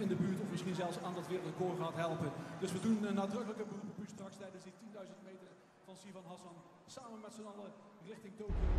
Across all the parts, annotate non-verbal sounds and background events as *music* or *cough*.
in de buurt of misschien zelfs aan dat wereldrecord gaat helpen. Dus we doen een nadrukkelijke beroep op straks tijdens die 10.000 meter van Sivan Hassan. Samen met z'n allen richting Tokio.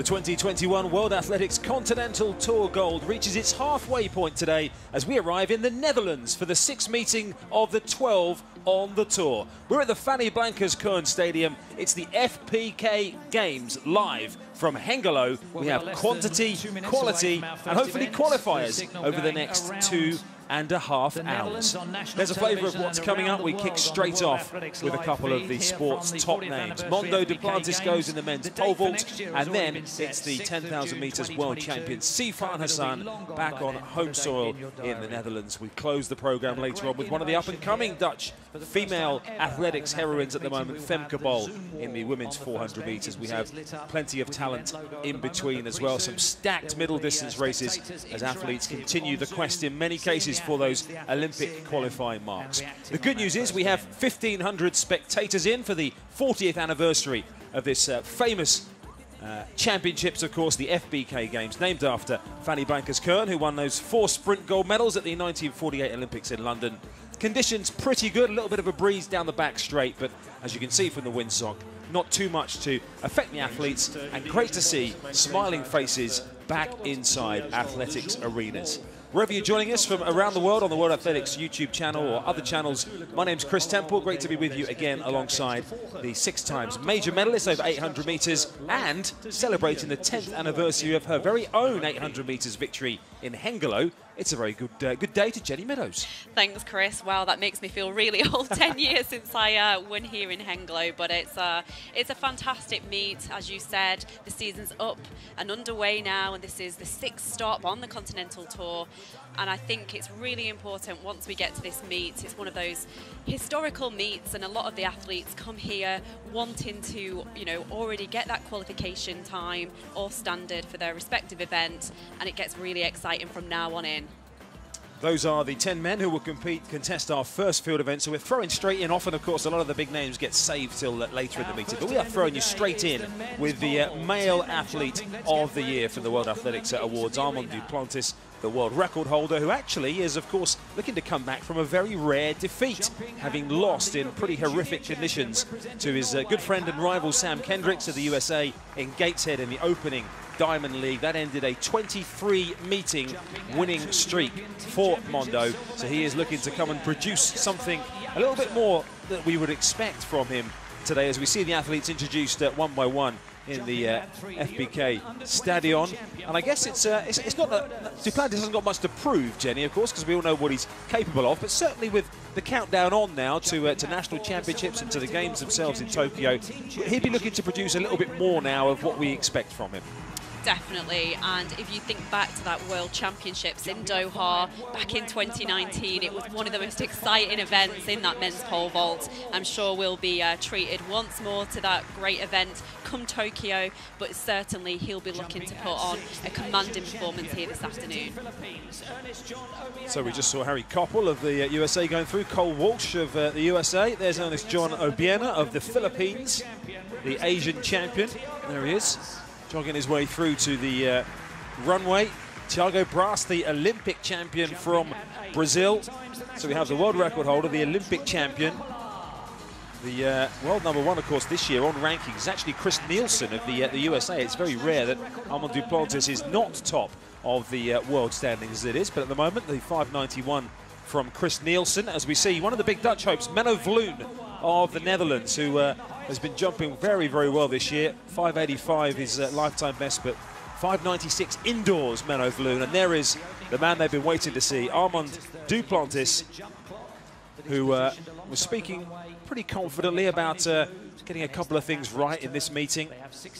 The 2021 World Athletics Continental Tour Gold reaches its halfway point today as we arrive in the Netherlands for the sixth meeting of the 12 on the tour. We're at the Fanny Blankers Koen Stadium. It's the FBK Games live from Hengelo. We have quantity, quality, and hopefully qualifiers over the next two and a half hours. There's a flavour of what's coming up. We kick straight off with a couple of the sport's top names. Mondo Duplantis goes in the men's pole vault, and then it's the 10,000 metres world champion Sifan Hassan back on home soil in the Netherlands. We close the programme later on with one of the up-and-coming Dutch female athletics heroines at the moment, Femke Bol, in the women's 400 metres. We have plenty of talent in between as well. Some stacked middle distance races as athletes continue the quest in many cases for those Olympic qualifying marks. The good news is we have 1,500 spectators in for the 40th anniversary of this uh, famous uh, championships, of course, the FBK Games, named after Fanny Blankers-Koen, who won those four sprint gold medals at the 1948 Olympics in London. Conditions pretty good, a little bit of a breeze down the back straight, but as you can see from the windsock, not too much to affect the athletes, and great to see smiling faces back inside athletics arenas. Wherever you're joining us from around the world on the World Athletics YouTube channel or other channels, my name's Chris Temple. Great to be with you again alongside the six times major medalist over 800 metres and celebrating the 10th anniversary of her very own 800 metres victory in Hengelo. It's a very good uh, good day to Jenny Meadows. Thanks, Chris. Wow, that makes me feel really *laughs* old. Ten *laughs* years since I uh, won here in Hengelo, but it's uh, it's a fantastic meet, as you said. The season's up and underway now, and this is the sixth stop on the Continental Tour. And I think it's really important once we get to this meet. It's one of those historical meets, and a lot of the athletes come here wanting to, you know, already get that qualification time or standard for their respective event, and it gets really exciting from now on in. Those are the 10 men who will compete, contest our first field event. So we're throwing straight in. Often, of course, a lot of the big names get saved till later in the meeting. But we are throwing you straight in with the uh, male athlete of the year for the World Athletics Awards, Armand Duplantis, the world record holder, who actually is, of course, looking to come back from a very rare defeat, having lost in pretty horrific conditions to his uh, good friend and rival Sam Kendricks of the USA in Gateshead in the opening Diamond League. That ended a 23 meeting winning streak for Mondo. So he is looking to come and produce something a little bit more that we would expect from him today as we see the athletes introduced uh, one by one in the uh, FBK Stadion. And I guess it's, uh, it's, it's not that Duplantis hasn't got much to prove, Jenny, of course, because we all know what he's capable of. But certainly with the countdown on now to, uh, to national championships and to the games themselves in Tokyo, he'd be looking to produce a little bit more now of what we expect from him. Definitely, and if you think back to that World Championships in Doha back in 2019, it was one of the most exciting events in that men's pole vault. I'm sure we'll be uh, treated once more to that great event come Tokyo, but certainly he'll be looking to put on a commanding performance here this afternoon. So we just saw Harry Coppell of the uh, USA going through, Cole Walsh of uh, the USA. There's Ernest John Obiena of the Philippines, the Asian champion. There he is jogging his way through to the uh, runway. Thiago Braz, the Olympic champion from Brazil. So we have the world record holder, the Olympic champion. The uh, world number one, of course, this year on rankings is actually Chris Nilsen of the, uh, the USA. It's very rare that Armand Duplantis is not top of the uh, world standings as it is, but at the moment, the 591 from Chris Nilsen, as we see one of the big Dutch hopes, Menno Vloon of the Netherlands, who uh, has been jumping very, very well this year. 585 is uh, lifetime best, but 596 indoors, Menno Vloon. And there is the man they've been waiting to see, Armand Duplantis, who uh, was speaking pretty confidently about uh, getting a couple of things right in this meeting.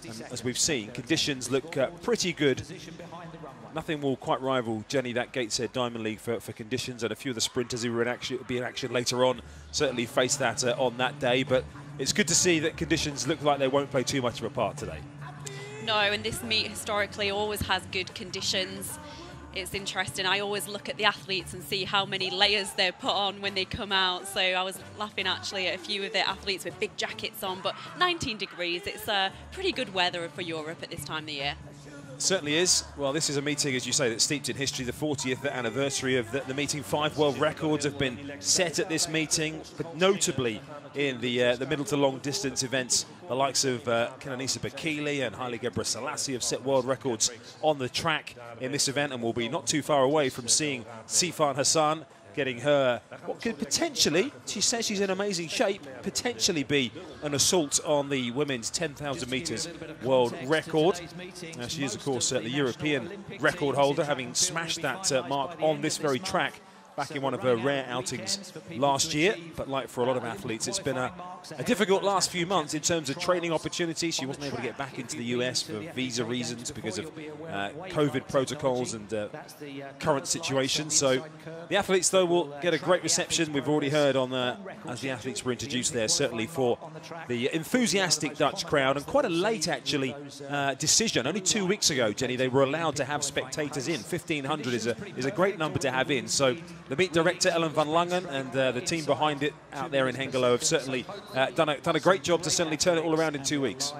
And as we've seen, conditions look uh, pretty good. Nothing will quite rival Jenny that Gateshead Diamond League for, for conditions, and a few of the sprinters who will be in action later on certainly face that uh, on that day. But it's good to see that conditions look like they won't play too much of a part today. No, and this meet historically always has good conditions. It's interesting. I always look at the athletes and see how many layers they're put on when they come out. So I was laughing actually at a few of the athletes with big jackets on, but 19 degrees. It's uh, pretty good weather for Europe at this time of the year certainly is. Well, this is a meeting, as you say, that's steeped in history. The 40th anniversary of the, the meeting. Five world records have been set at this meeting, but notably in the uh, the middle to long distance events, the likes of uh, Kenenisa Bekele and Haile Gebrselassie have set world records on the track in this event, and will be not too far away from seeing Sifan Hassan getting her what could potentially, she says she's in amazing shape, potentially be an assault on the women's 10,000 metres world record. Now she is, of course, uh, the European record holder, having smashed that uh, mark on this very track back in one of her rare outings last year. But like for a lot of athletes, it's been a, a difficult last few months in terms of training opportunities. She wasn't able to get back into the US for visa reasons because of uh, COVID protocols and uh, current situation. So the athletes, though, will get a great reception. We've already heard on the, as the athletes were introduced there, certainly for the enthusiastic Dutch crowd and quite a late, actually, uh, decision. Only two weeks ago, Jenny, they were allowed to have spectators in. 1,500 is a, is a great number to have in. So the meet director, Ellen van Langen, and uh, the team behind it out there in Hengelo have certainly uh, done, a, done a great job to certainly turn it all around in two weeks.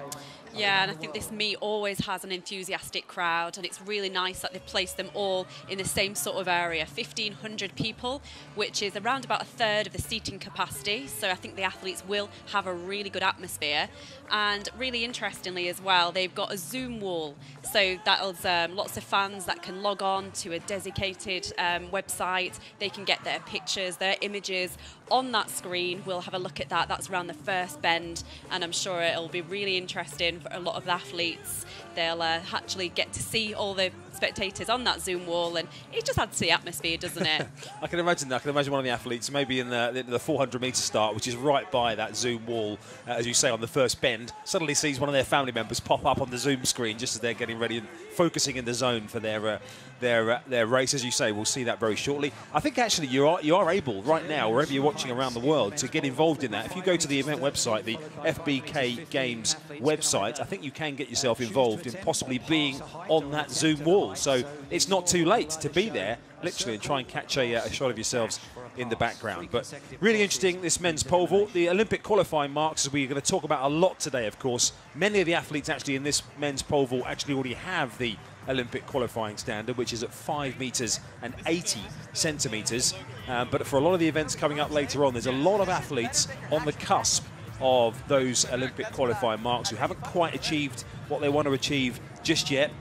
Yeah, and I think this meet always has an enthusiastic crowd, and it's really nice that they've placed them all in the same sort of area 1,500 people, which is around about a third of the seating capacity. So I think the athletes will have a really good atmosphere. And really interestingly, as well, they've got a Zoom wall. So that'll um, lots of fans that can log on to a dedicated um, website. They can get their pictures, their images on that screen. We'll have a look at that. That's around the first bend, and I'm sure it'll be really interesting for a lot of athletes. They'll uh, actually get to see all the spectators on that Zoom wall, and it just adds to the atmosphere, doesn't it? *laughs* I can imagine that. I can imagine one of the athletes, maybe in the, the 400 metre start, which is right by that Zoom wall, uh, as you say, on the first bend, suddenly sees one of their family members pop up on the Zoom screen just as they're getting ready and focusing in the zone for their uh, their uh, their race. As you say, we'll see that very shortly. I think actually you are you are able right now, wherever you're watching around the world, to get involved in that. If you go to the event website, the FBK Games website, I think you can get yourself involved in possibly being on that Zoom wall. So it's not too late to be there, literally, and try and catch a, uh, a shot of yourselves in the background. But really interesting, this men's pole vault. The Olympic qualifying marks, as we're going to talk about a lot today, of course. Many of the athletes actually in this men's pole vault actually already have the Olympic qualifying standard, which is at 5 metres and 80 centimetres. Um, but for a lot of the events coming up later on, there's a lot of athletes on the cusp of those Olympic qualifying marks who haven't quite achieved what they want to achieve just yet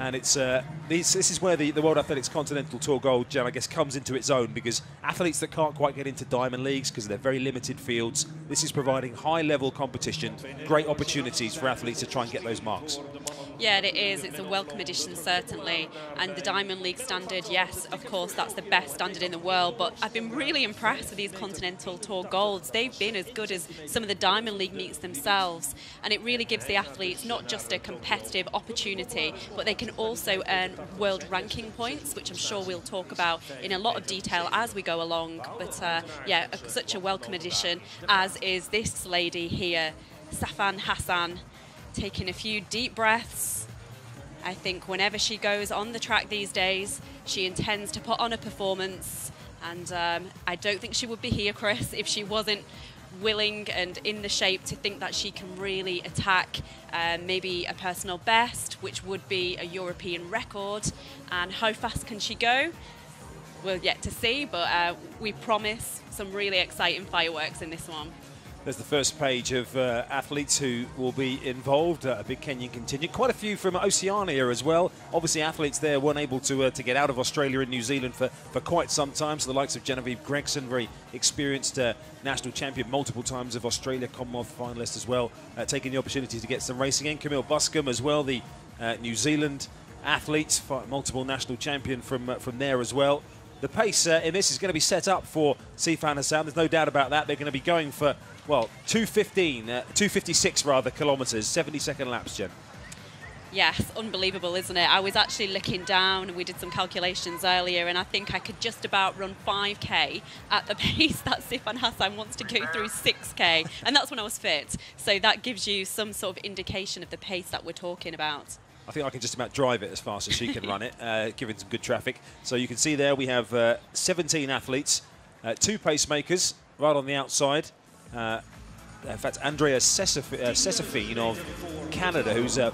and it's uh, this, this is where the, the World Athletics Continental Tour Gold, Jen, I guess, comes into its own because athletes that can't quite get into diamond leagues because they're very limited fields, this is providing high-level competition, great opportunities for athletes to try and get those marks. Yeah, it is. It's a welcome addition, certainly. And the Diamond League standard, yes, of course, that's the best standard in the world. But I've been really impressed with these Continental Tour Golds. They've been as good as some of the Diamond League meets themselves. And it really gives the athletes not just a competitive opportunity, but they can also earn world ranking points, which I'm sure we'll talk about in a lot of detail as we go along. But uh, yeah, such a welcome addition, as is this lady here, Sifan Hassan taking a few deep breaths. I think whenever she goes on the track these days, she intends to put on a performance. And um, I don't think she would be here, Chris, if she wasn't willing and in the shape to think that she can really attack um, maybe a personal best, which would be a European record. And how fast can she go? We're yet to see, but uh, we promise some really exciting fireworks in this one. There's the first page of uh, athletes who will be involved. Uh, a big Kenyan contingent. Quite a few from Oceania as well. Obviously, athletes there weren't able to uh, to get out of Australia and New Zealand for, for quite some time. So the likes of Genevieve Gregson, very experienced uh, national champion multiple times of Australia, Commonwealth finalist as well, uh, taking the opportunity to get some racing in. Camille Buscombe as well, the uh, New Zealand athlete, multiple national champion from from there as well the pace uh, in this is going to be set up for Sifan Hassan. There's no doubt about that. They're going to be going for well, 215, uh, 256 rather kilometres, 70 second laps, Jen. Yes, unbelievable, isn't it? I was actually looking down, and we did some calculations earlier, and I think I could just about run 5k at the *laughs* pace that Sifan Hassan wants to go through 6k, and that's when I was fit. So that gives you some sort of indication of the pace that we're talking about. I think I can just about drive it as fast as she can run it, *laughs* uh, given some good traffic. So you can see there we have uh, 17 athletes, uh, two pacemakers right on the outside. Uh, in fact, Andrea Seccafien uh, of Canada, who's uh,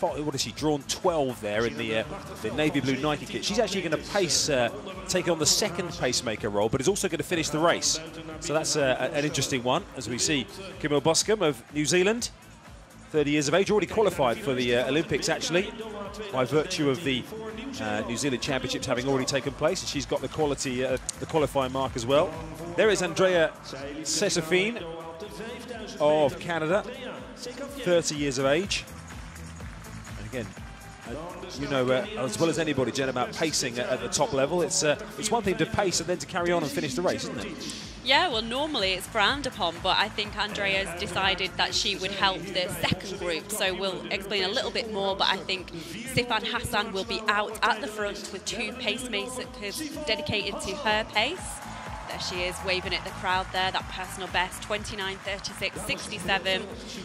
what is she drawn 12 there in the, uh, the navy blue Nike kit. She's actually going to pace, uh, take on the second pacemaker role, but is also going to finish the race. So that's uh, an interesting one, as we see Camille Buscombe of New Zealand, 30 years of age, already qualified for the uh, Olympics actually, by virtue of the uh, New Zealand Championships having already taken place, and she's got the quality, the qualifying mark as well. There is Andrea Seccafien of Canada, 30 years of age. And again, uh, you know uh, as well as anybody, Jen, about pacing at, at the top level. It's uh, it's one thing to pace and then to carry on and finish the race, isn't it? Yeah, well, normally it's frowned upon, but I think Andrea's decided that she would help the second group. So we'll explain a little bit more, but I think Sifan Hassan will be out at the front with two pacemakers dedicated to her pace. There she is waving at the crowd there, that personal best, 29, 36, 67.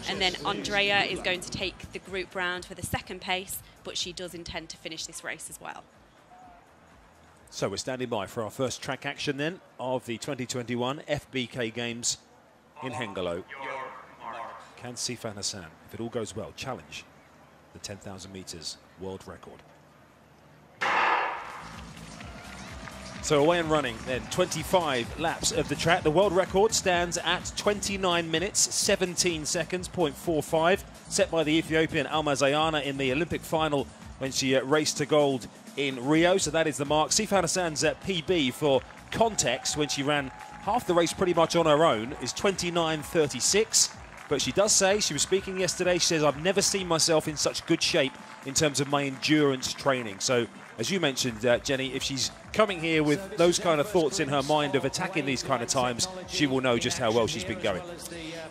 And then Andrea is going to take the group round for the second pace, but she does intend to finish this race as well. So we're standing by for our first track action then of the 2021 FBK Games in Hengelo. Can Sifan Hassan, if it all goes well, challenge the 10,000 metres world record? So away and running then, 25 laps of the track. The world record stands at 29 minutes, 17 seconds, 0.45, set by the Ethiopian Almaz Ayana in the Olympic final when she uh, raced to gold in Rio. So that is the mark. Sifan Hassan's PB for context when she ran half the race pretty much on her own is 29.36. But she does say, she was speaking yesterday, she says, I've never seen myself in such good shape in terms of my endurance training. So as you mentioned, uh, Jenny, if she's coming here with those kind of thoughts in her mind of attacking these kind of times, she will know just how well she's been going.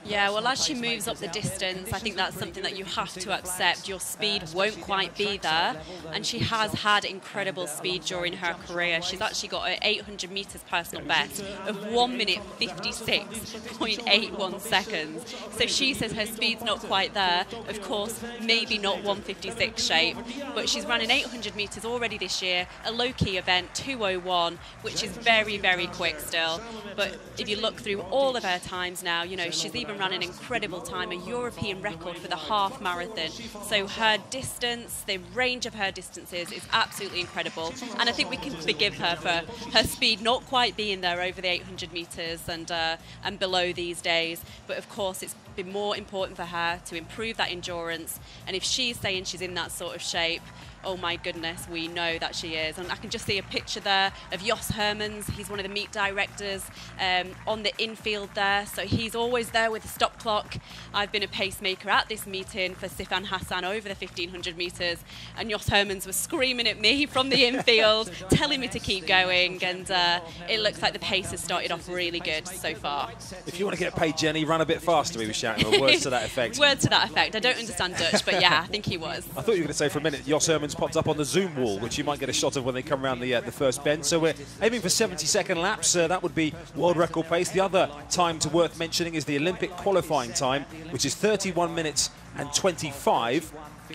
Yeah, well, as she moves up the distance, I think that's something that you have to accept. Your speed won't quite be there, and she has had incredible speed during her career. She's actually got an 800 metres personal best of 1 minute 56.81 seconds. So she says her speed's not quite there. Of course, maybe not 156 shape, but she's running 800 metres already this year, a low-key event, 201, which is very, very quick still. But if you look through all of her times now, you know, she's even run an incredible time, a European record for the half marathon. So her distance, the range of her distances is absolutely incredible. And I think we can forgive her for her speed not quite being there over the 800 metres and, uh, and below these days. But of course, it's been more important for her to improve that endurance. And if she's saying she's in that sort of shape, oh my goodness, we know that she is. And I can just see a picture there of Jos Hermens. He's one of the meet directors um, on the infield there. So he's always there with a stop clock. I've been a pacemaker at this meeting for Sifan Hassan over the 1500 metres. And Jos Hermens was screaming at me from the *laughs* infield, telling me to keep going. And uh, it looks like the pace has started off really good so far. If you want to get paid, Jenny, run a bit faster, he was shouting, words to that *laughs* effect. words to that effect. I don't understand Dutch, but yeah, I think he was. I thought you were going to say for a minute, Jos Hermens popped up on the Zoom wall, which you might get a shot of when they come around the, uh, the first bend. So we're aiming for 70 second laps. Uh, that would be world record pace. The other time to worth mentioning is the Olympic qualifying time, which is 31 minutes and 25,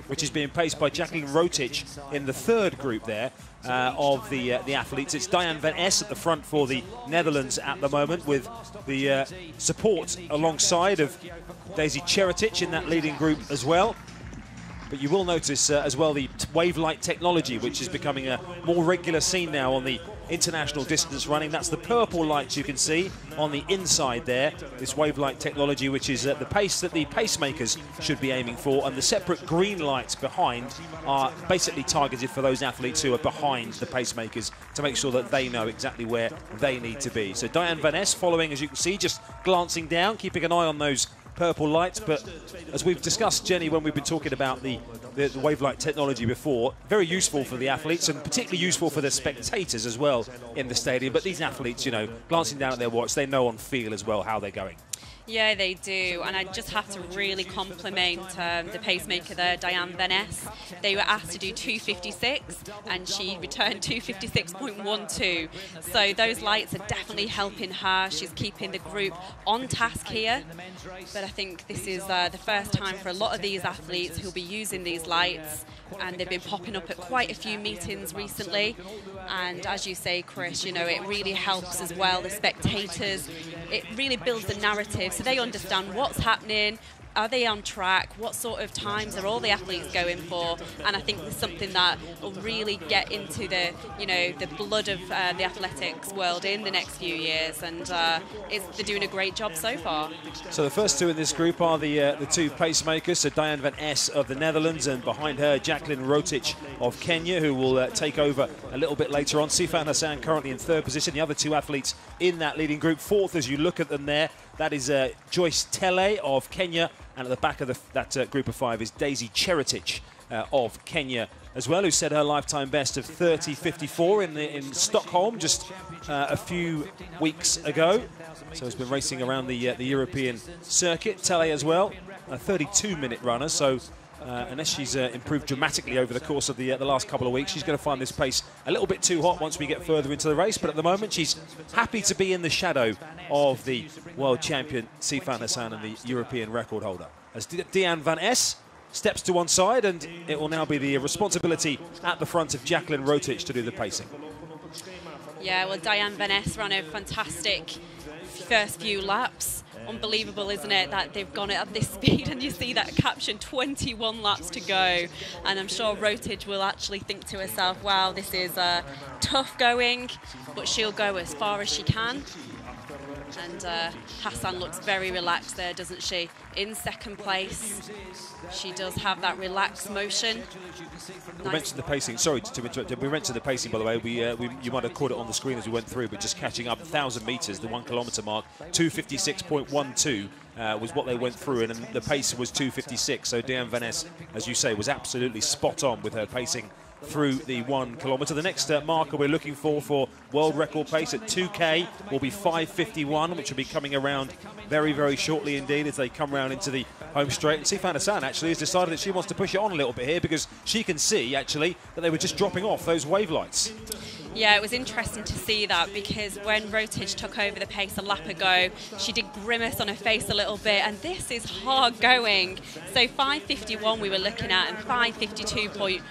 which is being paced by Jacqueline Rotich in the third group there. Uh, of the uh, the athletes. It's Diane Van Es at the front for the Netherlands at the moment, with the uh, support alongside of Daisy Cherotich in that leading group as well. But you will notice uh, as well the wave-light technology, which is becoming a more regular scene now on the international distance running. That's the purple lights you can see on the inside there. This wave-light technology, which is at the pace that the pacemakers should be aiming for, and the separate green lights behind are basically targeted for those athletes who are behind the pacemakers to make sure that they know exactly where they need to be. So Diane Van Es following, as you can see, just glancing down, keeping an eye on those purple lights. But as we've discussed, Jenny, when we've been talking about the, the, the wave light technology before, very useful for the athletes and particularly useful for the spectators as well in the stadium. But these athletes, you know, glancing down at their watch, they know on feel as well how they're going. Yeah, they do, and I just have to really compliment um, the pacemaker there, Diane Van They were asked to do 256, and she returned *laughs* 256.12. So those lights are definitely helping her. She's keeping the group on task here. But I think this is uh, the first time for a lot of these athletes who'll be using these lights and they've been popping up at quite a few meetings recently. And as you say, Chris, you know, it really helps as well the spectators. It really builds the narrative so they understand what's happening, are they on track? What sort of times are all the athletes going for? And I think there's something that will really get into the, you know, the blood of uh, the athletics world in the next few years. And uh, they're doing a great job so far. So the first two in this group are the uh, the two pacemakers. So Diane Van Es of the Netherlands, and behind her Jacqueline Rotich of Kenya, who will uh, take over a little bit later on. Sifan Hassan currently in third position. The other two athletes in that leading group, fourth as you look at them there. That is uh, Joyce Tele of Kenya, and at the back of the, that uh, group of five is Daisy Cherotich uh, of Kenya as well, who set her lifetime best of 30.54 in, in Stockholm just uh, a few weeks ago. So has been racing around the, uh, the European circuit. Tele as well, a 32-minute runner, so uh, unless she's uh, improved dramatically over the course of the, uh, the last couple of weeks, she's going to find this pace a little bit too hot once we get further into the race. But at the moment, she's happy to be in the shadow of the world champion Sifan Hassan and the European record holder. As Diane Van Es steps to one side, and it will now be the responsibility at the front of Jacqueline Rotich to do the pacing. Yeah, well, Diane Van Es ran a fantastic first few laps unbelievable, isn't it, that they've gone at this *laughs* speed and you see that caption 21 laps to go. And I'm sure Rotich will actually think to herself, wow, this is uh, tough going, but she'll go as far as she can. And uh, Hassan looks very relaxed there, doesn't she? In second place. She does have that relaxed motion. We nice. mentioned the pacing. Sorry to interrupt. We mentioned the pacing, by the way. We, uh, we, you might have caught it on the screen as we went through, but just catching up 1,000 metres, the one kilometre mark, 256.12 uh, was what they went through, and the pace was 256. So Diane Van Es, as you say, was absolutely spot on with her pacing through the one kilometre. The next uh, marker we're looking for for world record pace at 2K will be 5.51, which will be coming around very, very shortly indeed as they come round into the home straight. And Sifan Hassan actually has decided that she wants to push it on a little bit here because she can see actually that they were just dropping off those wave lights. Yeah, it was interesting to see that because when Rotich took over the pace a lap ago, she did grimace on her face a little bit, and this is hard going. So 5.51 we were looking at, and 5.52.19.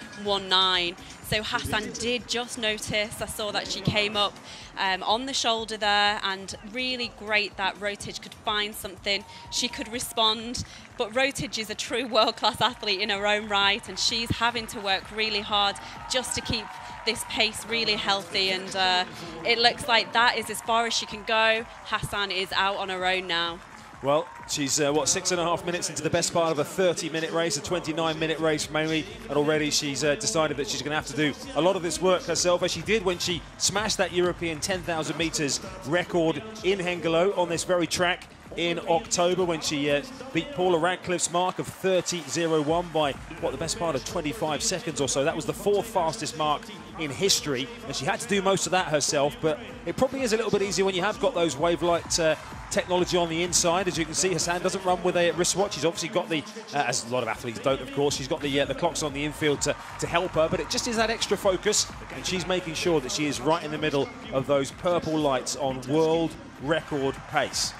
So Hassan did just notice. I saw that she came up um, on the shoulder there, and really great that Rotich could find something. She could respond, but Rotich is a true *laughs* world-class athlete in her own right, and she's having to work really hard just to keep this pace really healthy and uh, it looks like that is as far as she can go. Hassan is out on her own now. Well, she's, uh, what, six and a half minutes into the best part of a 30-minute race, a 29-minute race mainly, and already she's uh, decided that she's going to have to do a lot of this work herself, as she did when she smashed that European 10,000 metres record in Hengelo on this very track in October when she uh, beat Paula Radcliffe's mark of 30.01 by, what, the best part of 25 seconds or so. That was the fourth fastest mark in history, and she had to do most of that herself, but it probably is a little bit easier when you have got those wave light uh, technology on the inside. As you can see, Hassan doesn't run with a wristwatch. She's obviously got the, uh, as a lot of athletes don't, of course, she's got the, uh, the clocks on the infield to, to help her, but it just is that extra focus, and she's making sure that she is right in the middle of those purple lights on world record pace.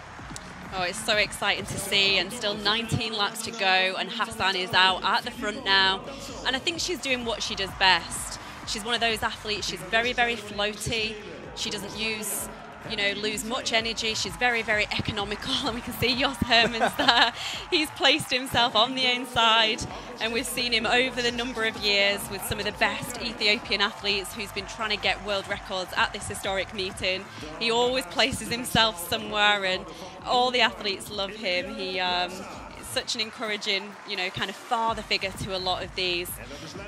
Oh, it's so exciting to see, and still 19 laps to go, and Hassan is out at the front now. And I think she's doing what she does best. She's one of those athletes, she's very, very floaty. She doesn't use you know, lose much energy. She's very, very economical, *laughs* and we can see Jos Hermens *laughs* there. He's placed himself on the inside, and we've seen him over the number of years with some of the best Ethiopian athletes who's been trying to get world records at this historic meeting. He always places himself somewhere, and all the athletes love him. He um, such an encouraging, you know, kind of father figure to a lot of these.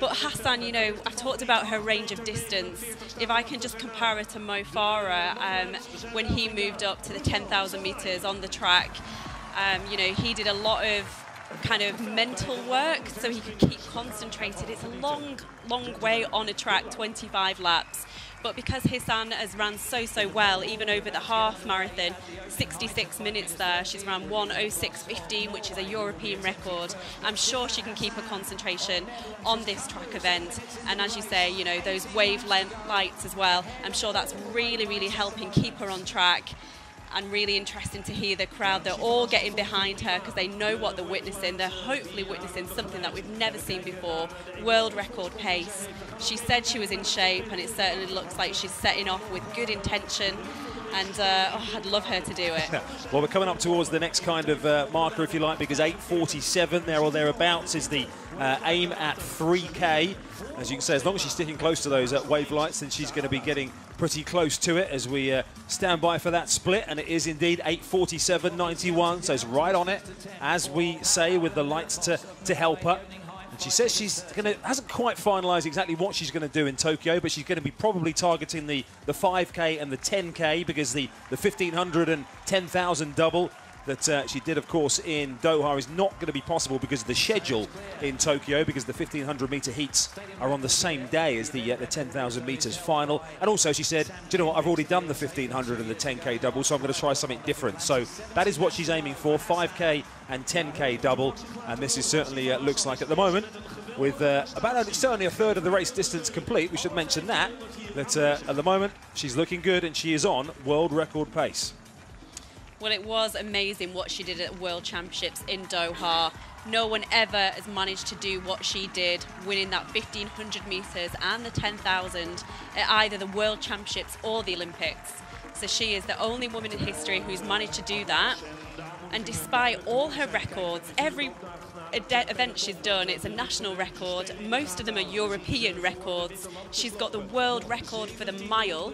But Hassan, you know, I talked about her range of distance. If I can just compare her to Mo Farah, um, when he moved up to the 10,000 metres on the track, um, you know, he did a lot of kind of mental work so he could keep concentrated. It's a long, long way on a track, 25 laps But because Hassan has run so, so well, even over the half marathon, 66 minutes there, she's ran 106.15, which is a European record. I'm sure she can keep her concentration on this track event. And as you say, you know, those wavelength lights as well, I'm sure that's really, really helping keep her on track and really interesting to hear the crowd. They're all getting behind her because they know what they're witnessing. They're hopefully witnessing something that we've never seen before world record pace. She said she was in shape, and it certainly looks like she's setting off with good intention and uh, oh, I'd love her to do it. *laughs* well, we're coming up towards the next kind of uh, marker, if you like, because 8.47 there or thereabouts is the uh, aim at 3K. As you can say, as long as she's sticking close to those uh, wave lights, then she's going to be getting pretty close to it as we uh, stand by for that split. And it is indeed 8.47.91, so it's right on it, as we say, with the lights to, to help her. And she says she's going to hasn't quite finalised exactly what she's going to do in Tokyo, but she's going to be probably targeting the the 5k and the 10k because the the 1500 and 10,000 double that uh, she did, of course, in Doha is not going to be possible because of the schedule in Tokyo, because the 1500 metre heats are on the same day as the, uh, the 10,000 metres final. And also, she said, Do you know what? I've already done the 1500 and the 10k double, so I'm going to try something different. So that is what she's aiming for 5k and 10k double. And this is certainly uh, looks like at the moment. With uh, about certainly a third of the race distance complete, we should mention that. That uh, at the moment she's looking good and she is on world record pace. Well, it was amazing what she did at World Championships in Doha. No one ever has managed to do what she did, winning that 1500 metres and the 10,000 at either the World Championships or the Olympics. So she is the only woman in history who's managed to do that. And despite all her records, every event she's done, it's a national record. Most of them are European records. She's got the world record for the mile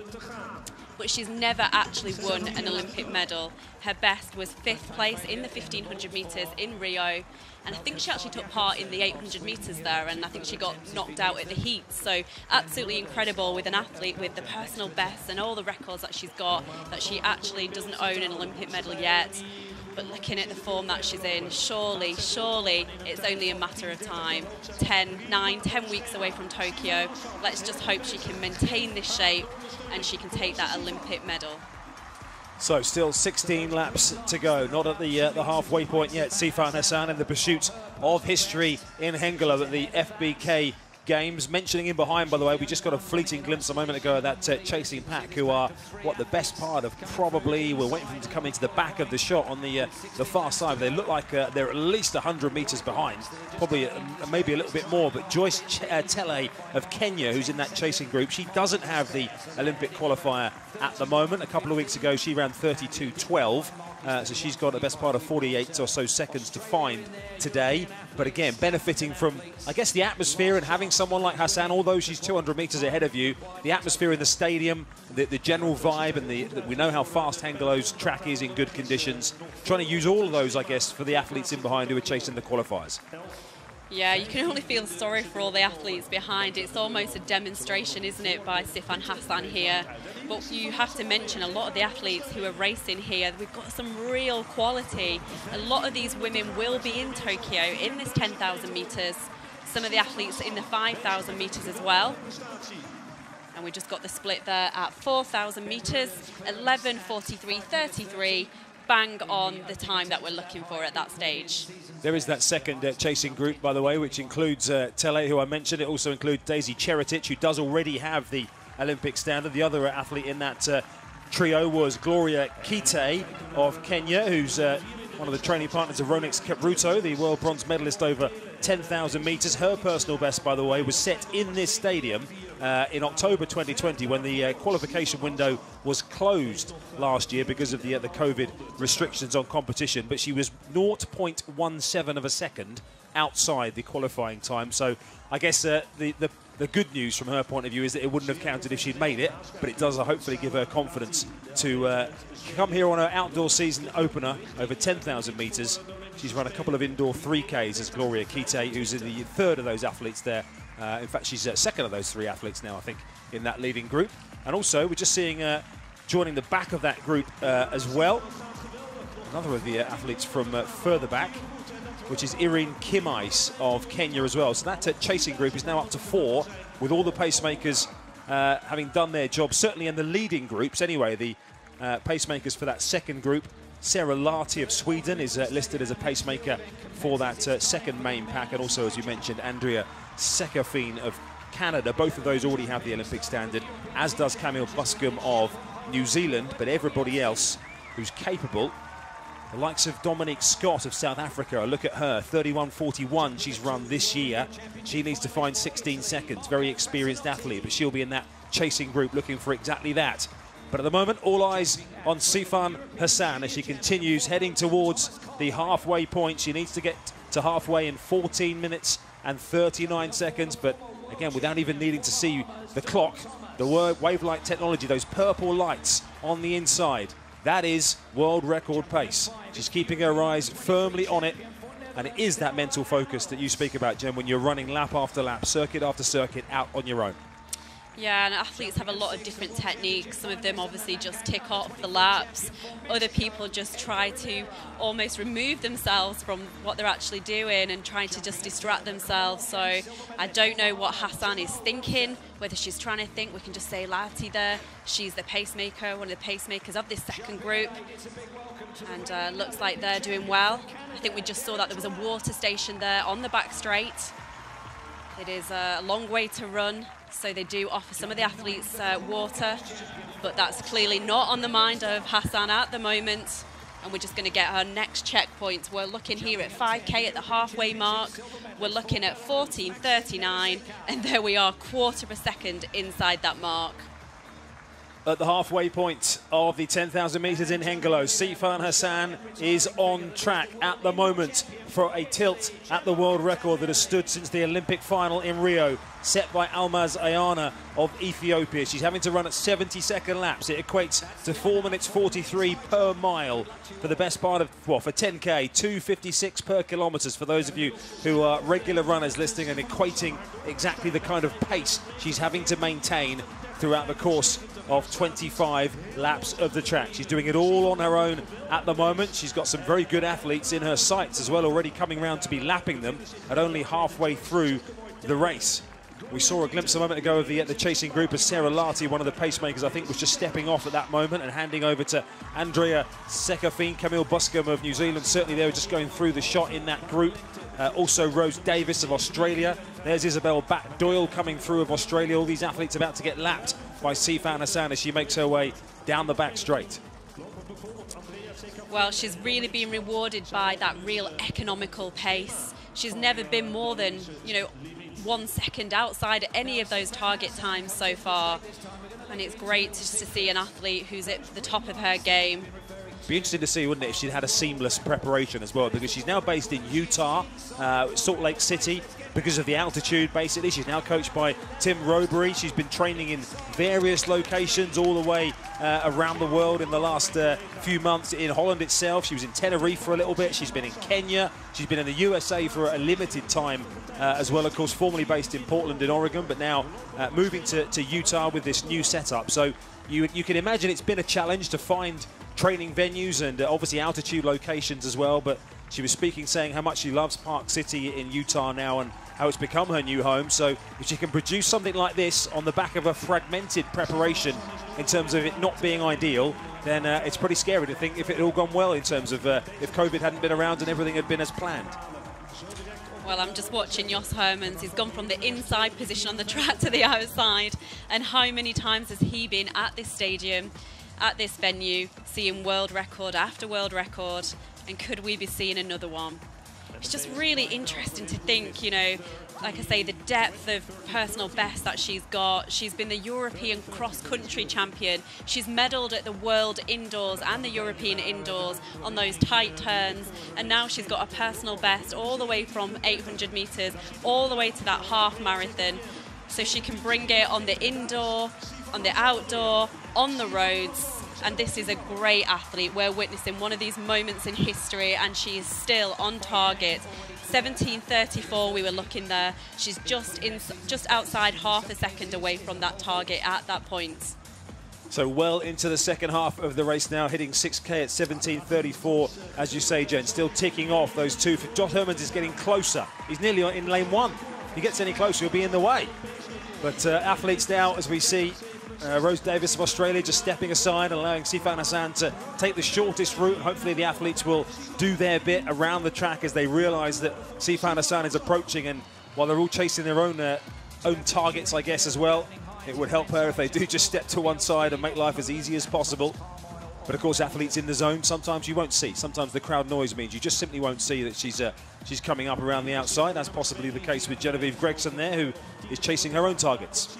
but she's never actually won an Olympic medal. Her best was fifth place in the 1500 metres in Rio, and I think she actually took part in the 800 metres there, and I think she got knocked out at the heat. So absolutely incredible with an athlete with the personal best and all the records that she's got, that she actually doesn't own an Olympic medal yet but looking at the form that she's in, surely, surely it's only a matter of time. 10, 9, 10 weeks away from Tokyo. Let's just hope she can maintain this shape and she can take that Olympic medal. So still 16 laps to go, not at the uh, the halfway point yet. Sifan Hassan in the pursuit of history in Hengelo at the FBK games. Mentioning in behind, by the way, we just got a fleeting glimpse a moment ago of that uh, chasing pack, who are what the best part of probably. We're waiting for them to come into the back of the shot on the uh, the far side. They look like uh, they're at least 100 metres behind, probably uh, maybe a little bit more. But Joyce Ch uh, Tele of Kenya, who's in that chasing group, she doesn't have the Olympic qualifier at the moment. A couple of weeks ago, she ran 32.12. Uh, so she's got the best part of 48 or so seconds to find today. But again, benefiting from, I guess, the atmosphere and having someone like Hassan, although she's 200 metres ahead of you, the atmosphere in the stadium, the, the general vibe, and the, the, we know how fast Hengelo's track is in good conditions. Trying to use all of those, I guess, for the athletes in behind who are chasing the qualifiers. Yeah, you can only feel sorry for all the athletes behind. It's almost a demonstration, isn't it, by Sifan Hassan here. But you have to mention a lot of the athletes who are racing here. We've got some real quality. A lot of these women will be in Tokyo in this 10,000 metres. Some of the athletes in the 5,000 metres as well. And we just got the split there at 4,000 metres, 11.43.33 bang on the time that we're looking for at that stage. There is that second uh, chasing group, by the way, which includes uh, Tele, who I mentioned. It also includes Daisy Cherotich, who does already have the Olympic standard. The other athlete in that uh, trio was Gloria Kite of Kenya, who's uh, one of the training partners of Rhonex Kipruto, the world bronze medalist over 10,000 metres. Her personal best, by the way, was set in this stadium uh, in October 2020 when the uh, qualification window was closed last year because of the, uh, the COVID restrictions on competition. But she was 0.17 of a second outside the qualifying time. So I guess uh, the, the, the good news from her point of view is that it wouldn't have counted if she'd made it, but it does uh, hopefully give her confidence to uh, come here on her outdoor season opener over 10,000 metres. She's run a couple of indoor 3Ks as Gloria Kite, who's in the third of those athletes there uh, in fact, she's uh, second of those three athletes now, I think, in that leading group. And also, we're just seeing uh, joining the back of that group uh, as well. Another of the uh, athletes from uh, further back, which is Irine Kimais of Kenya as well. So that chasing group is now up to four, with all the pacemakers having done their job, certainly in the leading groups anyway. The pacemakers for that second group. Sarah Lahti of Sweden is uh, listed as a pacemaker for that uh, second main pack, and also, as you mentioned, Andrea Seccafien of Canada. Both of those already have the Olympic standard, as does Camille Buscombe of New Zealand, but everybody else who's capable the likes of Dominique Scott of South Africa, look at her, 31.41 she's run this year. She needs to find 16 seconds. Very experienced athlete, but she'll be in that chasing group looking for exactly that. But at the moment, all eyes on Sifan Hassan as she continues heading towards the halfway point. She needs to get to halfway in 14 minutes and 39 seconds, but again, without even needing to see the clock, the wave light technology, those purple lights on the inside, that is world record pace. She's keeping her eyes firmly on it. And it is that mental focus that you speak about, Jen, when you're running lap after lap, circuit after circuit out on your own. Yeah, and athletes have a lot of different techniques. Some of them obviously just tick off the laps. Other people just try to almost remove themselves from what they're actually doing and trying to just distract themselves. So I don't know what Hassan is thinking, whether she's trying to think. We can just say Lahti there. She's the pacemaker, one of the pacemakers of this second group. And uh, looks like they're doing well. I think we just saw that there was a water station there on the back straight. It is a long way to run so they do offer some of the athletes uh, water, but that's clearly not on the mind of Hassan at the moment. And we're just going to get our next checkpoint. We're looking here at 5K at the halfway mark. We're looking at 14.39, and there we are, quarter of a second inside that mark at the halfway point of the 10,000 metres in Hengelo. Sifan Hassan is on track at the moment for a tilt at the world record that has stood since the Olympic final in Rio, set by Almaz Ayana of Ethiopia. She's having to run at 70 second laps. It equates to 4 minutes 43 per mile for the best part of, well, for 10K, 256 per kilometres for those of you who are regular runners listening and equating exactly the kind of pace she's having to maintain throughout the course of 25 laps of the track. She's doing it all on her own at the moment. She's got some very good athletes in her sights as well, already coming round to be lapping them at only halfway through the race. We saw a glimpse a moment ago of the, the chasing group as Sarah Lahti, one of the pacemakers, I think, was just stepping off at that moment and handing over to Andrea Seccafien, Camille Buscombe of New Zealand. Certainly, they were just going through the shot in that group. Uh, also, Rose Davis of Australia. There's Isobel Batt-Doyle coming through of Australia. All these athletes about to get lapped by Sifan Hassan as she makes her way down the back straight. Well, she's really been rewarded by that real economical pace. She's never been more than, you know, one second outside any of those target times so far. And it's great just to see an athlete who's at the top of her game. Be interesting to see, wouldn't it, if she'd had a seamless preparation as well, because she's now based in Utah, uh, Salt Lake City, because of the altitude, basically. She's now coached by Tim Rowberry. She's been training in various locations all the way uh, around the world in the last uh, few months in Holland itself. She was in Tenerife for a little bit. She's been in Kenya. She's been in the USA for a limited time uh, as well, of course, formerly based in Portland in Oregon, but now uh, moving to, to Utah with this new setup. So you, you can imagine it's been a challenge to find training venues and uh, obviously altitude locations as well, but she was speaking, saying how much she loves Park City in Utah now and how it's become her new home. So if she can produce something like this on the back of a fragmented preparation in terms of it not being ideal, then uh, it's pretty scary to think if it had all gone well in terms of uh, if COVID hadn't been around and everything had been as planned. Well, I'm just watching Jos Hermens. He's gone from the inside position on the track to the outside. And how many times has he been at this stadium, at this venue, seeing world record after world record? and could we be seeing another one? It's just really interesting to think, you know, like I say, the depth of personal best that she's got. She's been the European cross country champion. She's medalled at the World Indoors and the European Indoors on those tight turns. And now she's got a personal best all the way from 800 metres all the way to that half marathon. So she can bring it on the indoor, on the outdoor, on the roads and this is a great athlete. We're witnessing one of these moments in history, and she is still on target. 17:34, we were looking there. She's just in, just outside half a second away from that target at that point. So well into the second half of the race now, hitting 6K at 17.34, as you say, Jen. Still ticking off those two. Jos Hermens is getting closer. He's nearly in lane one. If he gets any closer, he'll be in the way. But uh, athletes now, as we see, uh, Rose Davis of Australia just stepping aside, allowing Sifan Hassan to take the shortest route. Hopefully, the athletes will do their bit around the track as they realise that Sifan Hassan is approaching. And while they're all chasing their own uh, own targets, I guess, as well, it would help her if they do *laughs* just step to one side and make life as easy as possible. But of course, athletes in the zone, sometimes you won't see. Sometimes the crowd noise means you just simply won't see that she's uh, she's coming up around the outside. That's possibly the case with Genevieve Gregson there, who is chasing her own targets.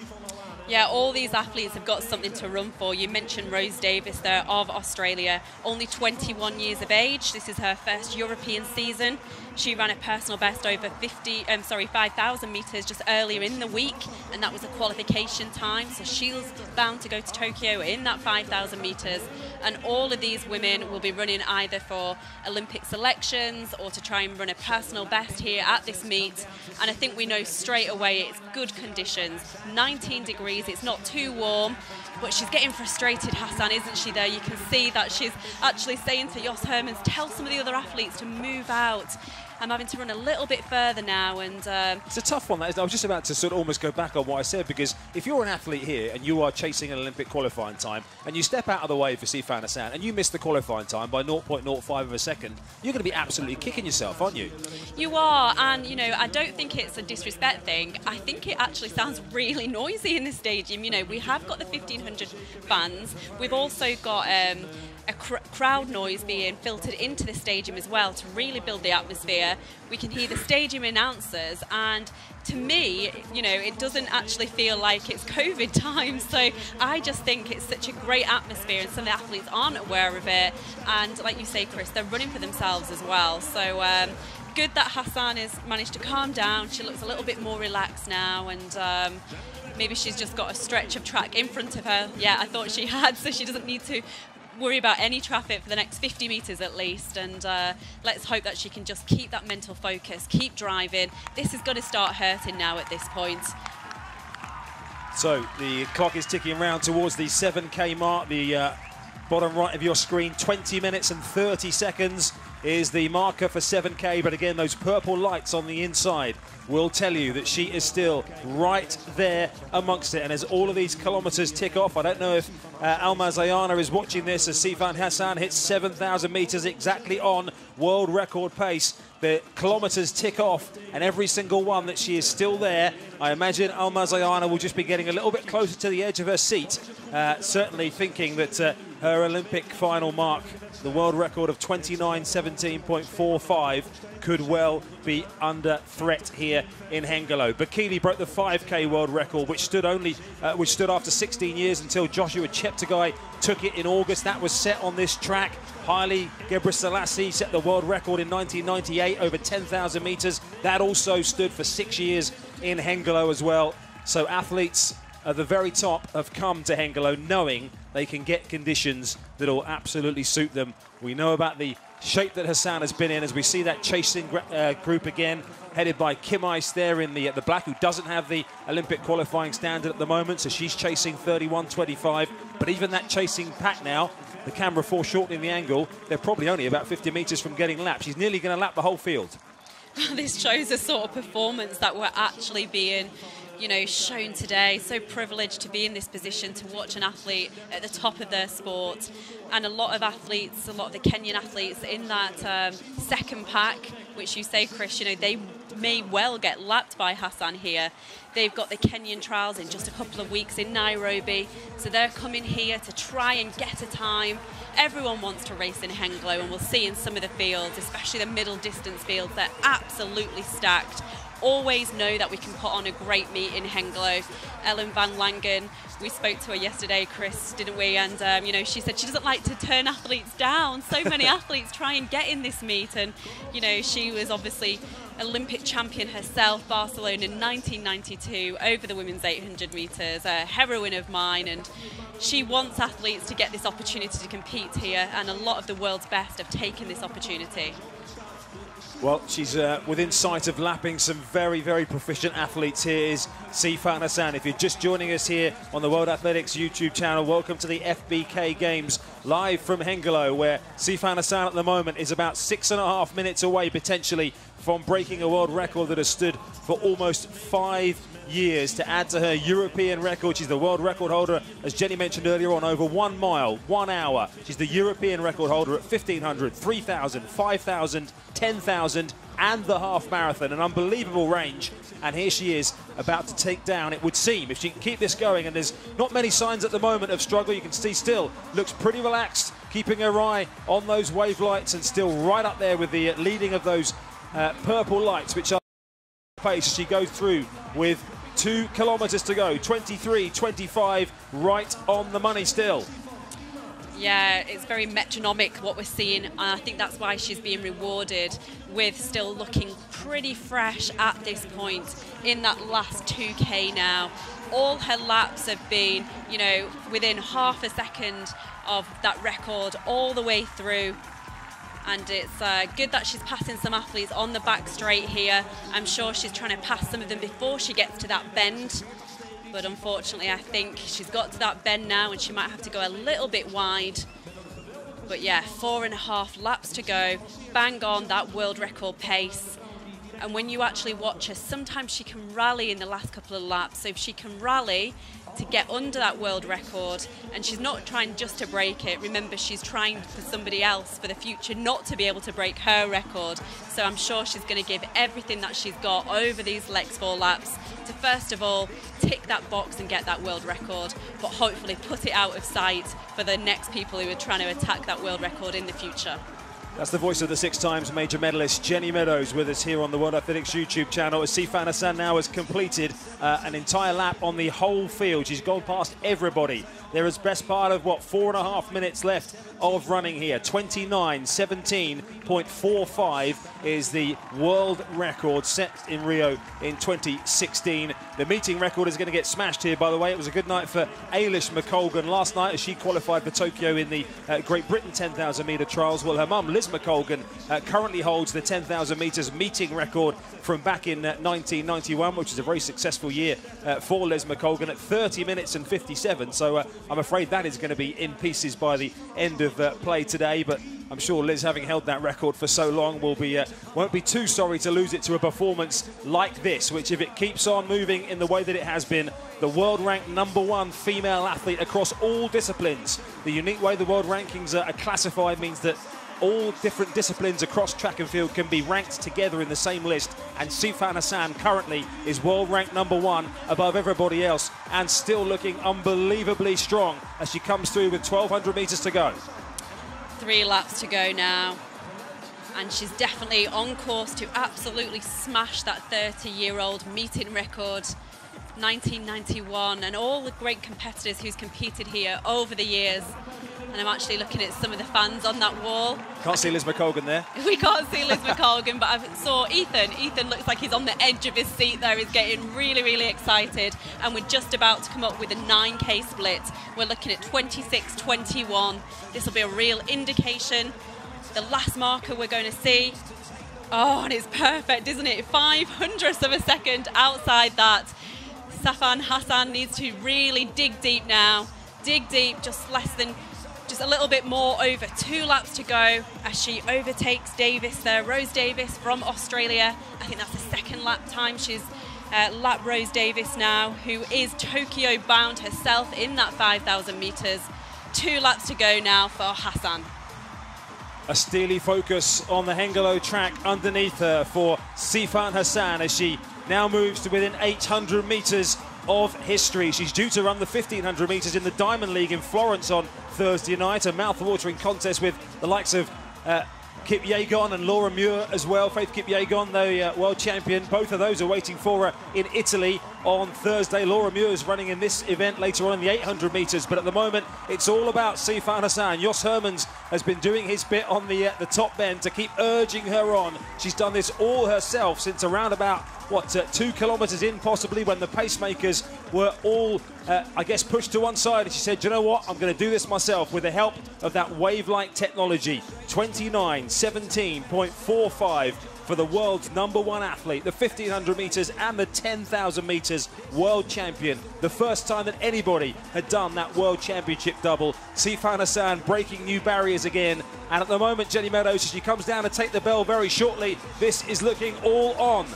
Yeah, all these athletes have got something to run for. You mentioned Rose Davies there of Australia, only 21 years of age. This is her first European season. She ran a personal best over 50, um, sorry, 5,000 meters just earlier in the week, and that was a qualification time. So she's bound to go to Tokyo in that 5,000 meters. And all of these women will be running either for Olympic selections or to try and run a personal best here at this meet. And I think we know straight away it's good conditions, 19 degrees. It's not too warm but she's getting frustrated, Hassan, isn't she? There, you can see that she's actually saying to Jos Hermens, tell some of the other athletes to move out. I'm having to run a little bit further now, and um, it's a tough one. That is, I was just about to sort of almost go back on what I said because if you're an athlete here and you are chasing an Olympic qualifying time and you step out of the way for Sifan Hassan and you miss the qualifying time by 0.05 of a second, you're going to be absolutely kicking yourself, aren't you? You are, and you know, I don't think it's a disrespect thing. I think it actually sounds *laughs* really noisy in the stadium. You know, we have got the 1500 fans. We've also got. Um, a cr crowd noise being filtered into the stadium as well to really build the atmosphere. We can hear the stadium announcers, and to me, you know, it doesn't actually feel like it's COVID *laughs* time. So I just think it's such a great atmosphere, and some of the athletes aren't aware of it. And like you say, Chris, they're running for themselves as well. So. Um, good that Hassan has managed to calm down. She looks a little bit more relaxed now, and um, maybe she's just got a stretch of track in front of her. Yeah, I thought she had, *laughs* so she doesn't need to worry about any traffic for the next 50 metres at least. And uh, let's hope that she can just keep that mental focus, keep driving. This is going to start hurting now at this point. So the clock is ticking around towards the 7K mark. The uh, bottom right of your screen, 20 minutes and 30 seconds is the marker for 7K. But again, those purple lights on the inside will tell you that she is still right there amongst it. And as all of these kilometres tick off, I don't know if uh, Almaz Ayana is watching this as Sifan Hassan hits 7,000 metres exactly on world record pace. The kilometres tick off, and every single one that she is still there. I imagine Almaz Ayana will just be getting a little bit closer to the edge of her seat, uh, certainly thinking that uh, her Olympic final mark, the world record of 29.17.45, could well be under threat here in Hengelo. Bekele broke the 5K world record, which stood only, uh, which stood after 16 years until Joshua Cheptegei took it in August. That was set on this track. Haile Gebrselassie set the world record in 1998 over 10,000 metres. That also stood for six years in Hengelo as well. So athletes at the very top have come to Hengelo knowing they can get conditions that will absolutely suit them. We know about the shape that Hassan has been in as we see that chasing uh, group again headed by Kimais there in the, uh, the black who doesn't have the Olympic qualifying standard at the moment so she's chasing 31.25 but even that chasing pack now the camera foreshortening the angle. They're probably only about 50 metres from getting lapped. She's nearly going to lap the whole field. *laughs* This shows a sort of performance that we're actually being you know, shown today. So privileged to be in this position to watch an athlete at the top of their sport. And a lot of athletes, a lot of the Kenyan athletes in that um, second pack, which you say, Chris, you know, they may well get lapped by Hassan here. They've got the Kenyan trials in just a couple of weeks in Nairobi. So they're coming here to try and get a time. Everyone wants to race in Hengelo, and we'll see in some of the fields, especially the middle distance fields, they're absolutely stacked always know that we can put on a great meet in Hengelo. Ellen Van Langen, we spoke to her yesterday, Chris, didn't we? And um, you know, she said she doesn't like to turn athletes down. So many *laughs* athletes try and get in this meet, and you know, she was obviously Olympic champion herself, Barcelona in 1992 over the women's 800 metres, a heroine of mine, and she wants athletes to get this opportunity to compete here, and a lot of the world's best have taken this opportunity. Well, she's uh, within sight of lapping some very, very proficient athletes. Here is Sifan Hassan. If you're just joining us here on the World Athletics YouTube channel, welcome to the FBK Games live from Hengelo, where Sifan Hassan at the moment is about six and a half minutes away potentially from breaking a world record that has stood for almost five years to add to her European record. She's the world record holder, as Jenny mentioned earlier on, over one mile, one hour. She's the European record holder at 1500, 3000, 5000, 10,000, and the half marathon. An unbelievable range. And here she is about to take down, it would seem, if she can keep this going. And there's not many signs at the moment of struggle. You can see still looks pretty relaxed, keeping her eye on those wave lights and still right up there with the leading of those uh, purple lights, which are pace she goes through with two kilometres to go 23 25 right on the money still yeah, it's very metronomic what we're seeing, and I think that's why she's being rewarded with still looking pretty fresh at this point in that last 2k now. All her laps have been, you know, within half a second of that record all the way through. And it's uh, good that she's passing some athletes on the back straight here. I'm sure she's trying to pass some of them before she gets to that bend but unfortunately I think she's got to that bend now and she might have to go a little bit wide. But yeah, four and a half laps to go, bang on that world record pace. And when you actually watch her, sometimes she can rally in the last couple of laps. So if she can rally to get under that world record and she's not trying just to break it remember she's trying for somebody else for the future not to be able to break her record so I'm sure she's going to give everything that she's got over these next four laps to first of all tick that box and get that world record but hopefully put it out of sight for the next people who are trying to attack that world record in the future. That's the voice of the six times major medalist Jenny Meadows with us here on the World Athletics YouTube channel as Sifan Hassan now has completed uh, an entire lap on the whole field. She's gone past everybody. There is best part of what four and a half minutes left of running here. 29 17.45 is the world record set in Rio in 2016. The meeting record is going to get smashed here, by the way. It was a good night for Eilish McColgan last night as she qualified for Tokyo in the uh, Great Britain 10,000 metre trials. Well, her mum, Liz McColgan, uh, currently holds the 10,000 metres meeting record from back in uh, 1991, which is a very successful year uh, for Liz McColgan at 30 minutes and 57. So uh, I'm afraid that is going to be in pieces by the end of uh, play today. But I'm sure Liz, having held that record for so long, will be uh, won't be too sorry to lose it to a performance like this, which if it keeps on moving in the way that it has been, the world ranked number one female athlete across all disciplines. The unique way the world rankings are classified means that all different disciplines across track and field can be ranked together in the same list. And Sifan Hassan currently is world ranked number one above everybody else and still looking unbelievably strong as she comes through with 1,200 metres to go. Three laps to go now. And she's definitely on course to absolutely smash that 30 year old meeting record. 1991 and all the great competitors who's competed here over the years and I'm actually looking at some of the fans on that wall. Can't see Liz McColgan there. *laughs* We can't see Liz McColgan, but I saw Ethan. Ethan looks like he's on the edge of his seat there. He's getting really, really excited. And we're just about to come up with a 9K split. We're looking at 26-21. This will be a real indication. The last marker we're going to see. Oh, and it's perfect, isn't it? Five hundredths of a second outside that. Sifan Hassan needs to really dig deep now. Dig deep, just less than just a little bit more over two laps to go as she overtakes Davies there. Rose Davies from Australia. I think that's the second lap time she's uh, lap Rose Davies now, who is Tokyo bound herself in that 5,000 metres. Two laps to go now for Hassan. A steely focus on the Hengelo track underneath her for Sifan Hassan as she now moves to within 800 metres of history. She's due to run the 1500 metres in the Diamond League in Florence on Thursday night. A mouth-watering contest with the likes of uh, Kipyegon and Laura Muir as well. Faith Kipyegon, the uh, world champion. Both of those are waiting for her in Italy on Thursday. Laura Muir is running in this event later on in the 800 metres, but at the moment it's all about Sifan Hassan. Jos Hermens has been doing his bit on the uh, the top bend to keep urging her on. She's done this all herself since around about what uh, two kilometres in, possibly when the pacemakers were all, uh, I guess, pushed to one side. And she said, you know what? I'm going to do this myself with the help of that wave-like technology. 29, 17.45 for the world's number one athlete, the 1500 metres and the 10,000 metres world champion. The first time that anybody had done that world championship double. Sifan Hassan breaking new barriers again. And at the moment, Jenny Meadows, as she comes down to take the bell very shortly, this is looking all on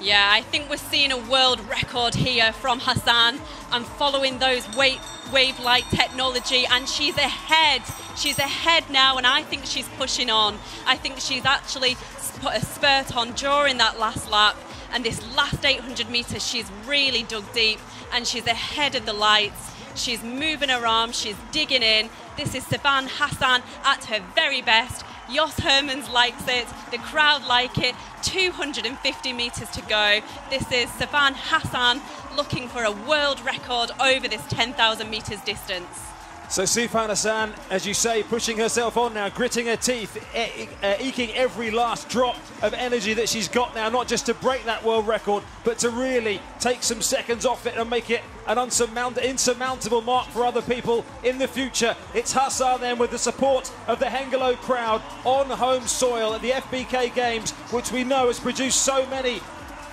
Yeah, I think we're seeing a world record here from Hassan and following those wave, wave light technology and she's ahead. She's ahead now and I think she's pushing on. I think she's actually put a spurt on during that last lap and this last 800 metres she's really dug deep and she's ahead of the lights. She's moving her arms, she's digging in. This is Sifan Hassan at her very best. Jos Hermens likes it, the crowd like it. 250 metres to go. This is Sifan Hassan looking for a world record over this 10,000 metres distance. So Sifan Hassan, as you say, pushing herself on now, gritting her teeth, e uh, eking every last drop of energy that she's got now, not just to break that world record, but to really take some seconds off it and make it an insurmountable mark for other people in the future. It's Hassan then with the support of the Hengelo crowd on home soil at the FBK Games, which we know has produced so many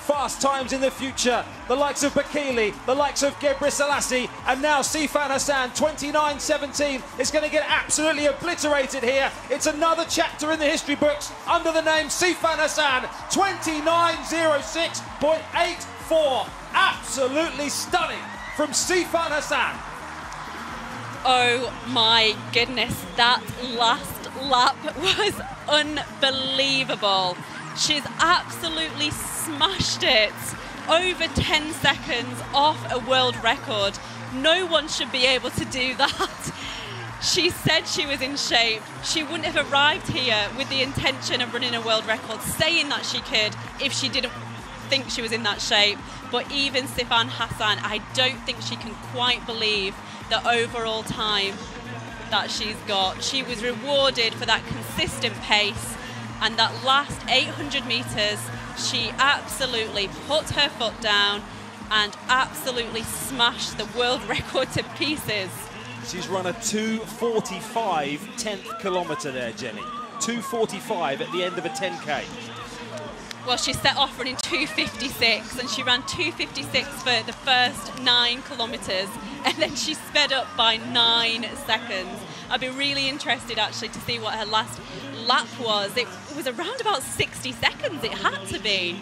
fast times in the future. The likes of Bekele, the likes of Gebrselassie, and now Sifan Hassan, 29-17, is going to get absolutely obliterated here. It's another chapter in the history books under the name Sifan Hassan, 29.06.84. Absolutely stunning from Sifan Hassan. Oh my goodness, that last lap *laughs* was unbelievable. She's absolutely smashed it. Over 10 seconds off a world record. No one should be able to do *laughs* that. She said she was in shape. She wouldn't have arrived here with the intention of running a world record, saying that she could if she didn't think she was in that shape. But even Sifan Hassan, I don't think she can quite believe the overall time that she's got. She was rewarded for that consistent pace and that last 800 metres, she absolutely put her foot down and absolutely smashed the world *laughs* record to pieces. She's run a 2.45 10th kilometre there, Jenny. 2.45 at the end of a 10k. Well, she set off running 2.56 and she ran 2.56 for the first nine kilometres *laughs* and then she sped up by nine seconds. I'd be really interested actually to see what her last lap was. It was around about 60 seconds, it had to be.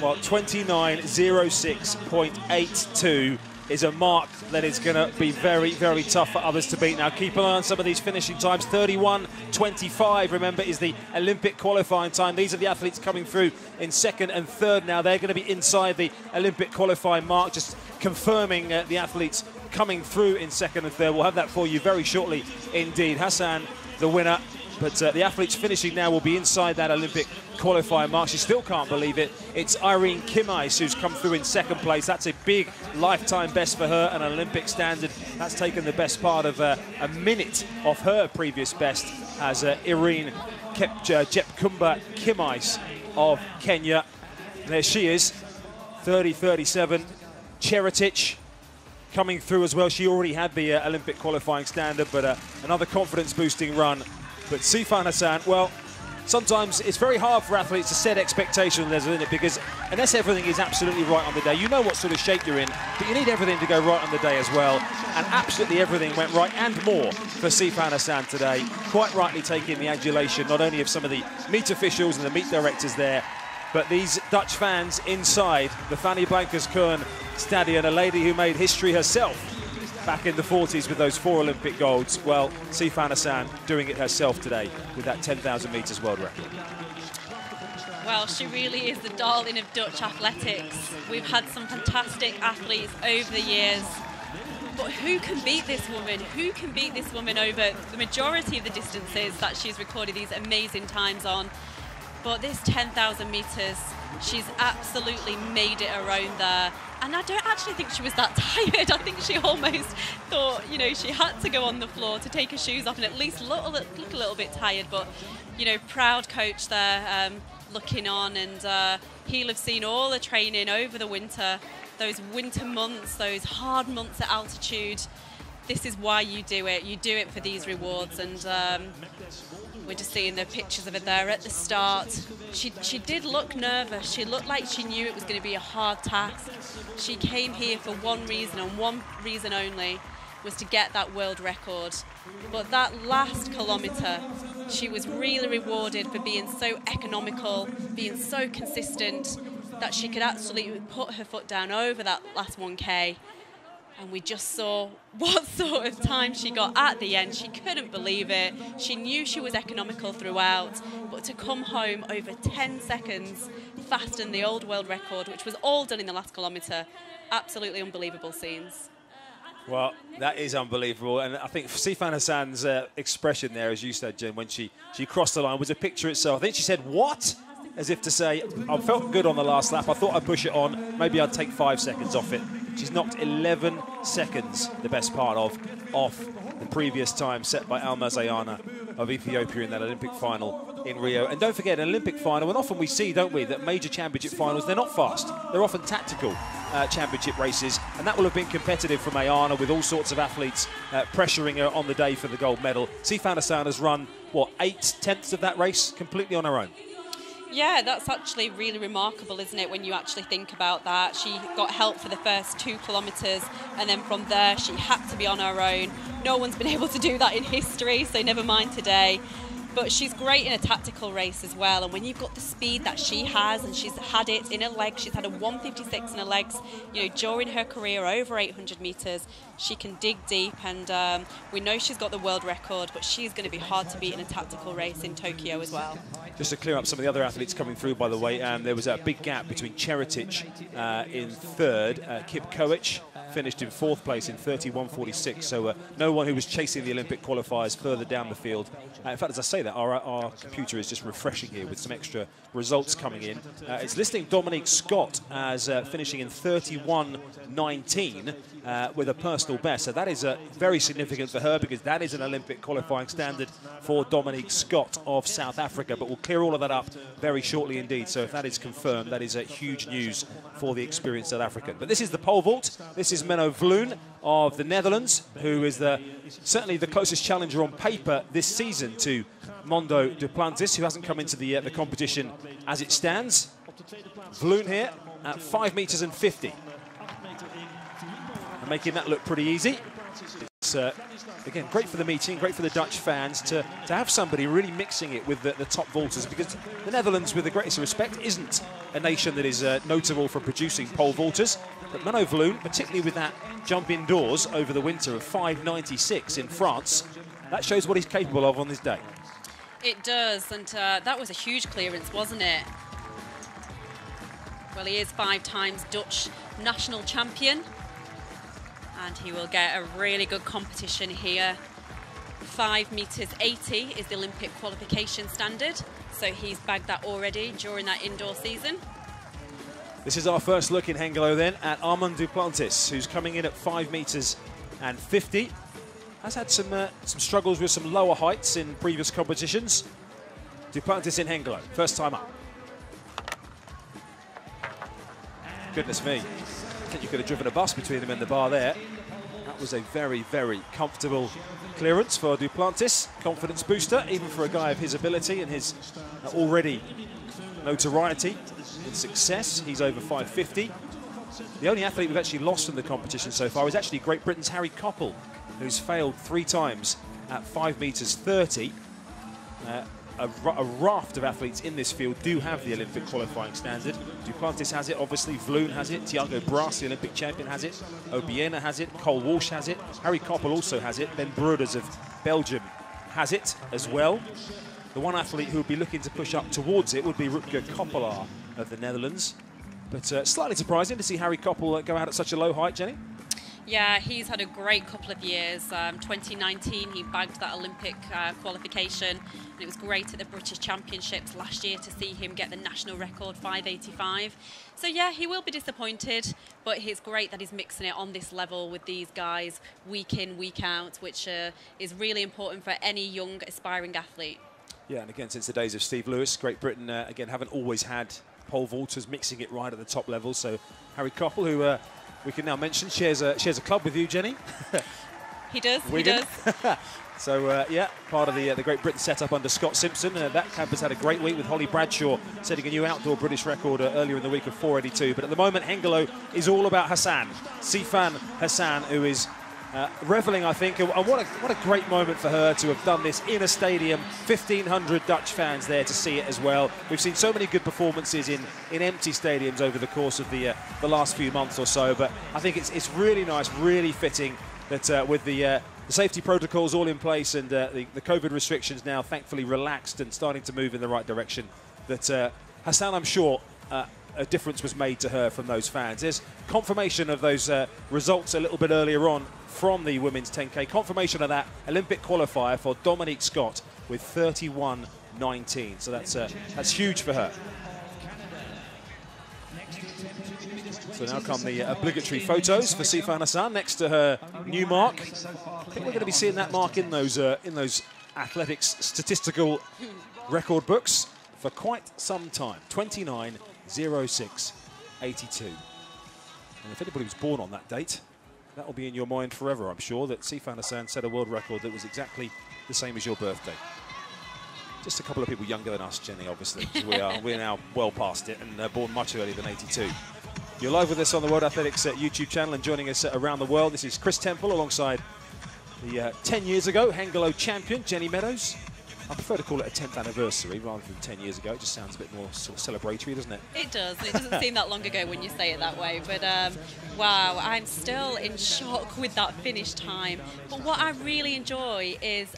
Well, 29.06.82 is a mark that is going to be very, very tough for others to beat. Now, keep an eye on some of these finishing times. 31.25, remember, is the Olympic qualifying time. These are the athletes coming through in second and third now. They're going to be inside the Olympic qualifying mark, just confirming uh, the athletes coming through in second and third. We'll have that for you very shortly indeed. Hassan, the winner, but uh, the athletes finishing now will be inside that Olympic qualifier mark. She still can't believe it. It's Irine Kimais who's come through in second place. That's a big lifetime best for her, an Olympic standard. That's taken the best part of uh, a minute off her previous best as uh, Irine Kep, uh, Jepchumba Kimais of Kenya. There she is, 30-37. Cherotich coming through as well. She already had the uh, Olympic qualifying standard, but uh, another confidence-boosting run but Sifan Hassan, well, sometimes it's very hard for athletes to set expectations, isn't it? Because unless everything is absolutely right on the day, you know what sort of shape you're in, but you need everything to go right on the day as well. And absolutely everything went right and more for Sifan Hassan today. Quite rightly taking the adulation, not only of some of the meet officials and the meet directors there, but these Dutch fans inside the Fanny Blankers Koen Stadion, a lady who made history herself back in the 40s with those four Olympic golds. Well, Sifan Hassan doing it herself today with that 10,000 metres world record. Well, she really is the darling of Dutch athletics. We've had some fantastic athletes over the years. But who can beat this woman? Who can beat this woman over the majority of the distances that she's recorded these amazing times on? But this 10,000 metres, she's absolutely made it her own there. And I don't actually think she was that *laughs* tired. I think she almost thought, you know, she had to go on the floor to take her shoes off and at least look, look a little bit tired. But, you know, proud coach there um, looking on. And uh, he'll have seen all the training over the winter, those winter months, those hard months at altitude this is why you do it. You do it for these rewards, and um, we're just seeing the pictures of her there at the start. She, she did look nervous. She looked like she knew it was going to be a hard task. She came here for one reason and one reason only was to get that world record. But that last kilometre, she was really rewarded for being so economical, being so consistent, that she could absolutely put her foot down over that last 1K. And we just saw what *laughs* sort of time she got at the end. She couldn't believe it. She knew she was economical throughout, but to come home over 10 seconds faster than the old world record, which was all done in the last kilometre, absolutely unbelievable scenes. Well, that is unbelievable. And I think Sifan Hassan's uh, expression there, as you said, Jen, when she, she crossed the line was a picture itself. I think she said, what? As if to say, I felt good on the last lap. I thought I'd push it on. Maybe I'd take five seconds off it. She's knocked 11 seconds, the best part of, off the previous time set by Almaz Ayana of Ethiopia in that Olympic final in Rio. And don't forget, an Olympic final, and often we see, don't we, that major championship finals, they're not fast. They're often tactical uh, championship races, and that will have been competitive for Mayana with all sorts of athletes uh, pressuring her on the day for the gold medal. Sifan Hassan has run, what, eight tenths of that race completely on her own. Yeah, that's actually really remarkable, isn't it, when you actually think about that? She got help for the first two kilometres, and then from there, she had to be on her own. No one's been *laughs* able to do that in history, so never mind today but she's great in a tactical race as well. And when you've got the speed that she has, and she's had it in her legs, she's had a 156 in her legs, you know, during her career over 800 metres, she can dig deep. And um, we know she's got the world record, but she's going to be hard to beat in a tactical race in Tokyo as well. Just to clear up some of the other athletes coming through, by the way, um, there was a big gap between Cherotich uh, in third, uh, Kip finished in fourth place in 31.46. So uh, no one who was chasing the Olympic qualifiers further down the field. Uh, in fact, as I say that, our, our computer is just refreshing here with some extra results coming in. Uh, it's listing Dominique Scott as uh, finishing in 31.19 uh, with a personal best. So that is uh, very significant for her because that is an Olympic qualifying standard for Dominique Scott of South Africa. But we'll clear all of that up very shortly indeed. So if that is confirmed, that is a huge news for the experienced South African. But this is the pole vault. This is Menno Vloon of the Netherlands, who is the certainly the closest challenger on paper this season to Mondo Duplantis, who hasn't come into the, uh, the competition as it stands. Vloon here at 5 metres and 50. Making that look pretty easy. It's, uh, again, great for the meeting, great for the Dutch fans to, to have somebody really mixing it with the, the top vaulters because the Netherlands, with the greatest respect, isn't a nation that is uh, notable for producing pole vaulters. But Menno Vloon, particularly with that jump indoors over the winter of 5.96 in France, that shows what he's capable of on this day. It does, and uh, that was a huge clearance, wasn't it? Well, he is five times Dutch national champion, and he will get a really good competition here. 5 metres 80 is the Olympic qualification standard, so he's bagged that already during that indoor season. This is our first look in Hengelo then at Armand Duplantis, who's coming in at 5 metres and 50 has had some uh, some struggles with some lower heights in previous competitions. Duplantis in Hengelo, first time up. Goodness me. I think you could have driven a bus between them and the bar there. That was a very, very comfortable clearance for Duplantis. Confidence booster, even for a guy of his ability and his already notoriety and success. He's over 550. The only athlete we've actually lost in the competition so far is actually Great Britain's Harry Coppell, who's failed three times at 5 metres 30. Uh, a, a, raft of athletes in this field do have the Olympic qualifying standard. Duplantis has it, obviously. Vloon has it. Thiago Braz, the Olympic champion, has it. Obiena has it. Cole Walsh has it. Harry Coppell also has it. Ben Broeders of Belgium has it as well. The one athlete who would be looking to push up towards it would be Rutger Koppelaar of the Netherlands. But uh, slightly surprising to see Harry Coppell uh, go out at such a low height, Jenny. Yeah, he's had a great couple of years. Um, 2019, he bagged that Olympic uh, qualification, and it was great at the British Championships last year to see him get the national record 585. So yeah, he will be disappointed, but it's great that he's mixing it on this level with these guys week in, week out, which uh, is really important for any young aspiring athlete. Yeah, and again, since the days of Steve Lewis, Great Britain uh, again haven't always had pole vaulters mixing it right at the top level. So Harry Coppell, who uh, we can now mention, shares a, shares a club with you, Jenny. *laughs* he does, Wigan. he does. *laughs* so, uh, yeah, part of the, uh, the Great Britain setup under Scott Simpson. Uh, that camp has had a great week with Holly Bradshaw setting a new outdoor British record uh, earlier in the week of 482. But at the moment, Hengelo is all about Hassan. Sifan Hassan, who is uh, reveling, I think, and what a, what a great moment for her to have done this in a stadium. 1,500 Dutch fans there to see it as well. We've seen so many good performances in, in empty stadiums over the course of the uh, the last few months or so, but I think it's it's really nice, really fitting that uh, with the uh, the safety protocols all in place and uh, the, the COVID restrictions now thankfully relaxed and starting to move in the right direction, that uh, Hassan, I'm sure, a difference was made to her from those fans. There's confirmation of those uh, results a little bit earlier on from the women's 10k. Confirmation of that Olympic qualifier for Dominique Scott with 31.19. So that's uh, that's huge for her. So now come the obligatory photos for Sifan Hassan next to her new mark. I think we're going to be seeing that mark in those uh, in those athletics statistical record books for quite some time. 29 06 82. And if anybody was born on that date, that will be in your mind forever, I'm sure, that Sifan Hassan set a world record that was exactly the same as your birthday. Just a couple of people younger than us, Jenny, obviously. we are we're now well past it and uh, born much earlier than 82. You're live with us on the World Athletics uh, YouTube channel and joining us uh, around the world. This is Chris Temple alongside the uh, 10 years ago Hengelo champion, Jenny Meadows. I prefer to call it a 10th anniversary rather than 10 years ago. It just sounds a bit more sort of celebratory, doesn't it? It does. It doesn't seem that long ago when you say it that way. But um, wow, I'm still in shock with that finish time. But what I really enjoy is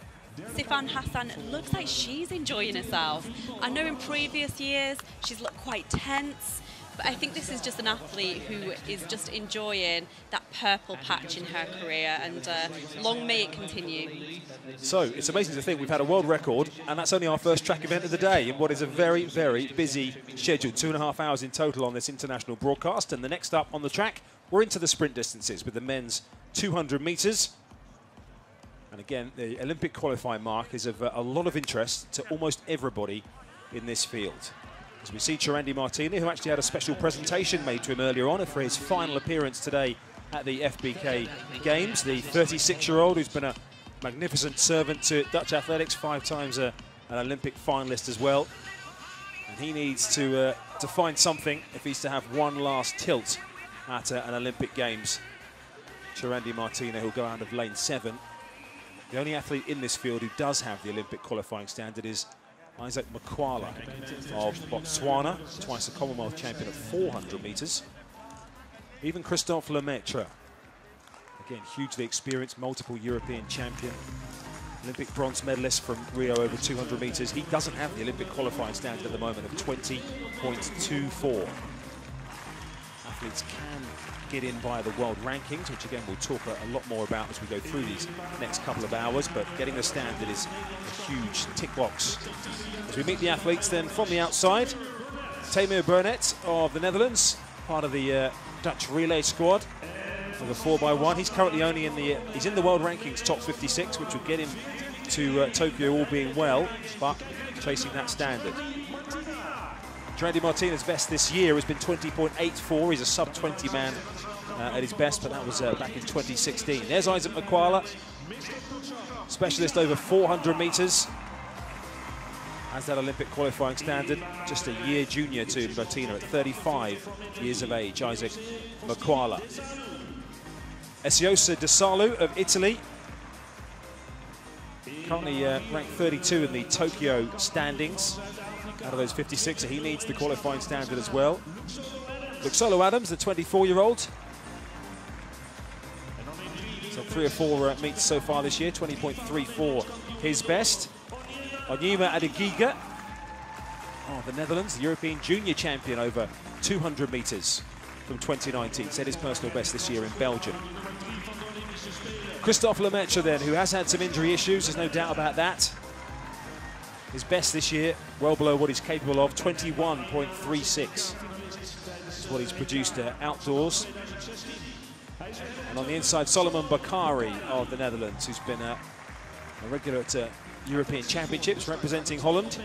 Sifan Hassan looks like she's enjoying herself. I know in previous years she's looked quite tense. But I think this is just an athlete who is just enjoying that purple patch in her career, and uh, long may it continue. So it's amazing to think we've had a world record, and that's only our first track event of the day in what is a very, very busy schedule. Two and a half hours in total on this international broadcast. And the next up on the track, we're into the sprint distances with the men's 200 metres. And again, the Olympic qualifying mark is of a lot of interest to almost everybody in this field. We see Churandy Martina, who actually had a special presentation made to him earlier on for his final appearance today at the FBK Games. The 36-year-old who's been a magnificent servant to Dutch athletics, five times a, an Olympic finalist as well. And he needs to, uh, to find something if he's to have one last tilt at uh, an Olympic Games. Churandy Martina, who'll go out of lane seven. The only athlete in this field who does have the Olympic qualifying standard is Isaac Makwala of Botswana, twice a Commonwealth champion at 400 metres. Even Christophe Lemaitre, again, hugely experienced, multiple European champion, Olympic bronze medalist from Rio over 200 metres. He doesn't have the Olympic qualifying standard at the moment of 20.24. Athletes can get in via the world rankings, which again we'll talk a, a, lot more about as we go through these next couple of hours, but getting the standard is a huge tick box. As we meet the athletes then from the outside, Taymir Burnet of the Netherlands, part of the uh, Dutch relay squad of the 4x1. He's currently only in the, he's in the world rankings top 56, which will get him to uh, Tokyo all being well, but chasing that standard. Randy Martina's best this year has been 20.84. He's a sub-20 man uh, at his best, but that was uh, back in 2016. There's Isaac Makwala, specialist over 400 metres. Has that Olympic qualifying standard, just a year junior to Martina at 35 years of age, Isaac Makwala. Eseosa Desalu of Italy, currently uh, ranked 32 in the Tokyo standings out of those 56, so he needs the qualifying standard as well. Luxolo Adams, the 24-year-old. So three or four uh, meets so far this year, 20.34 his best. Onyema Adigida oh, the Netherlands, the European junior champion over 200 metres from 2019. Set his personal best this year in Belgium. Christophe Lemaitre then, who has had some injury issues, there's no doubt about that. His best this year, well below what he's capable of, 21.36. That's what he's produced uh, outdoors. And on the inside, Solomon Bockarie of the Netherlands, who's been a regular at uh, European Championships representing Holland.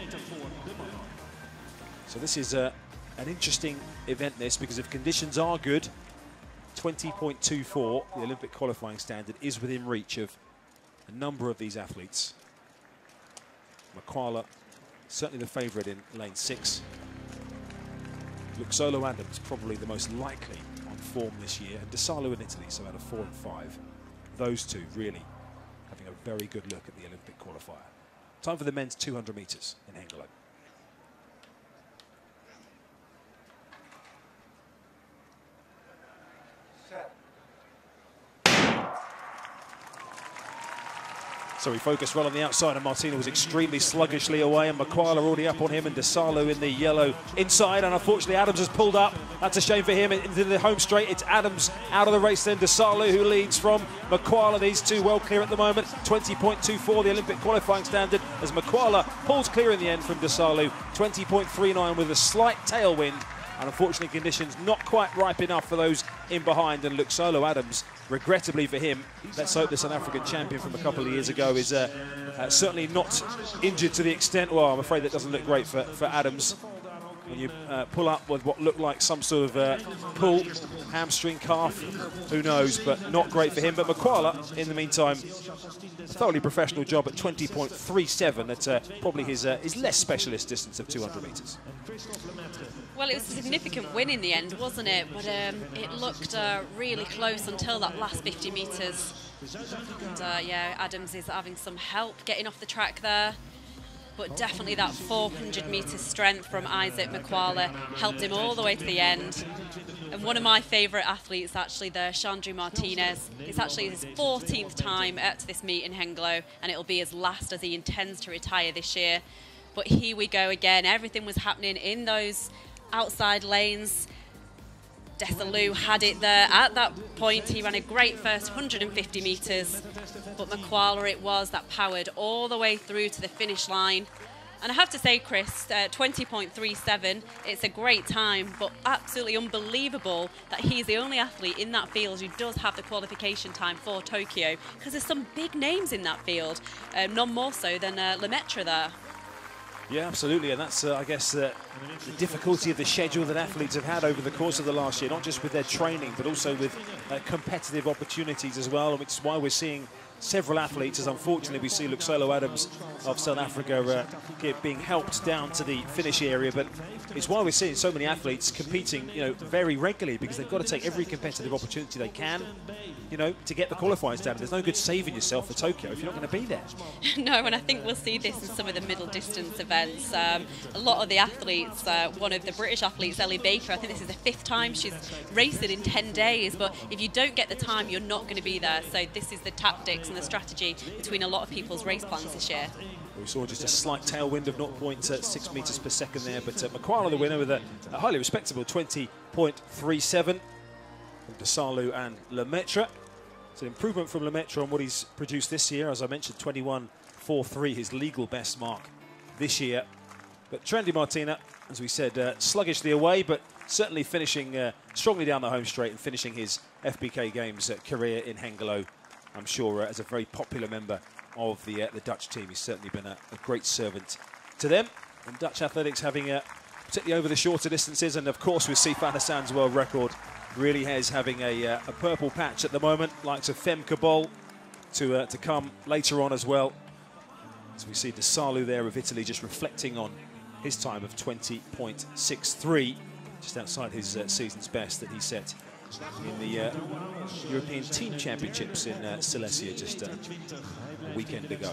So this is uh, an interesting event, this, because if conditions are good, 20.24, the Olympic qualifying standard, is within reach of a number of these athletes. Makwala, certainly the favourite in lane six. Luxolo Adams, probably the most likely on form this year, and Desalu in Italy, so out of four and five. those two really having a very good look at the Olympic qualifier. Time for the men's 200 metres in Hengelo. So he focused well on the outside, and Martina was extremely sluggishly away, and Makwala already up on him, and Desalu in the yellow inside, and unfortunately Adams has pulled up. That's a shame for him into the home straight. It's Adams out of the race then. Desalu who leads from Makwala. These two well clear at the moment. 20.24 the Olympic qualifying standard as Makwala pulls clear in the end from Desalu. 20.39 with a slight tailwind and unfortunately conditions not quite ripe enough for those in behind and Luxolo Adams regrettably for him let's hope the South African champion from a couple of years ago is uh, uh, certainly not injured to the extent well I'm afraid that doesn't look great for, for Adams when you uh, pull up with what looked like some sort of uh, pull, hamstring, calf, who knows, but not great for him. But Makwala, in the meantime, a thoroughly professional job at 20.37 at uh, probably his, uh, his less specialist distance of 200 metres. Well, it was a significant win in the end, wasn't it? But um, it looked uh, really close until that last 50 metres. And uh, yeah, Adams is having some help getting off the track there but definitely that 400 metre strength from Isaac Makwala helped him all the way to the end. And one of my favourite athletes, actually, the Churandy Martina. It's actually his 14th time at this meet in Hengelo, and it'll be his last as he intends to retire this year. But here we go again. Everything was happening in those outside lanes. Desalu had it there at that point. He ran a great first 150 metres, but Makwala it was that powered all the way through to the finish line. And I have to say, Chris, uh, 20.37, it's a great time, but absolutely unbelievable that he's the only athlete in that field who does have the qualification time for Tokyo, because there's some big names in that field, um, none more so than uh, Lemaitre there. Yeah, absolutely, and that's, uh, I guess, uh, the difficulty of the schedule that athletes have had over the course of the last year, not just with their training, but also with uh, competitive opportunities as well, which is why we're seeing several athletes, as unfortunately we see Luxolo Adams of South Africa uh, being helped down to the finish area. But it's why we're seeing so many athletes competing, you know, very regularly because they've got to take every competitive opportunity they can, you know, to get the qualifying standard. There's no good saving yourself for Tokyo if you're not going to be there. *laughs* no, and I think we'll see this in some of the middle distance events. Um, a lot of the athletes, uh, one of the British athletes, Ellie Baker, I think this is the fifth time she's raced it in 10 days. But if you don't get the time, you're not going to be there. So this is the tactics and the strategy between a lot of people's race plans this year. We saw just a slight tailwind of 0.6 metres per second there, but uh, the winner with a, a highly respectable 20.37 from Desalu and Lemaitre. It's an improvement from Lemaitre on what he's produced this year. As I mentioned, 21.43, his legal best mark this year. But Churandy Martina, as we said, uh, sluggishly away, but certainly finishing uh, strongly down the home straight and finishing his FBK Games uh, career in Hengelo I'm sure, uh, as a very popular member of the uh, the Dutch team. He's certainly been a, a, great servant to them. And Dutch athletics having, a, particularly over the shorter distances, and of course with Sifan Hassan's world record, really has having a, uh, a purple patch at the moment, likes of Femke Bol to, uh, to come later on as well. As we see Desalu there of Italy just reflecting on his time of 20.63, just outside his uh, season's best that he set in the uh, European Team Championships in uh, Silesia just a weekend ago.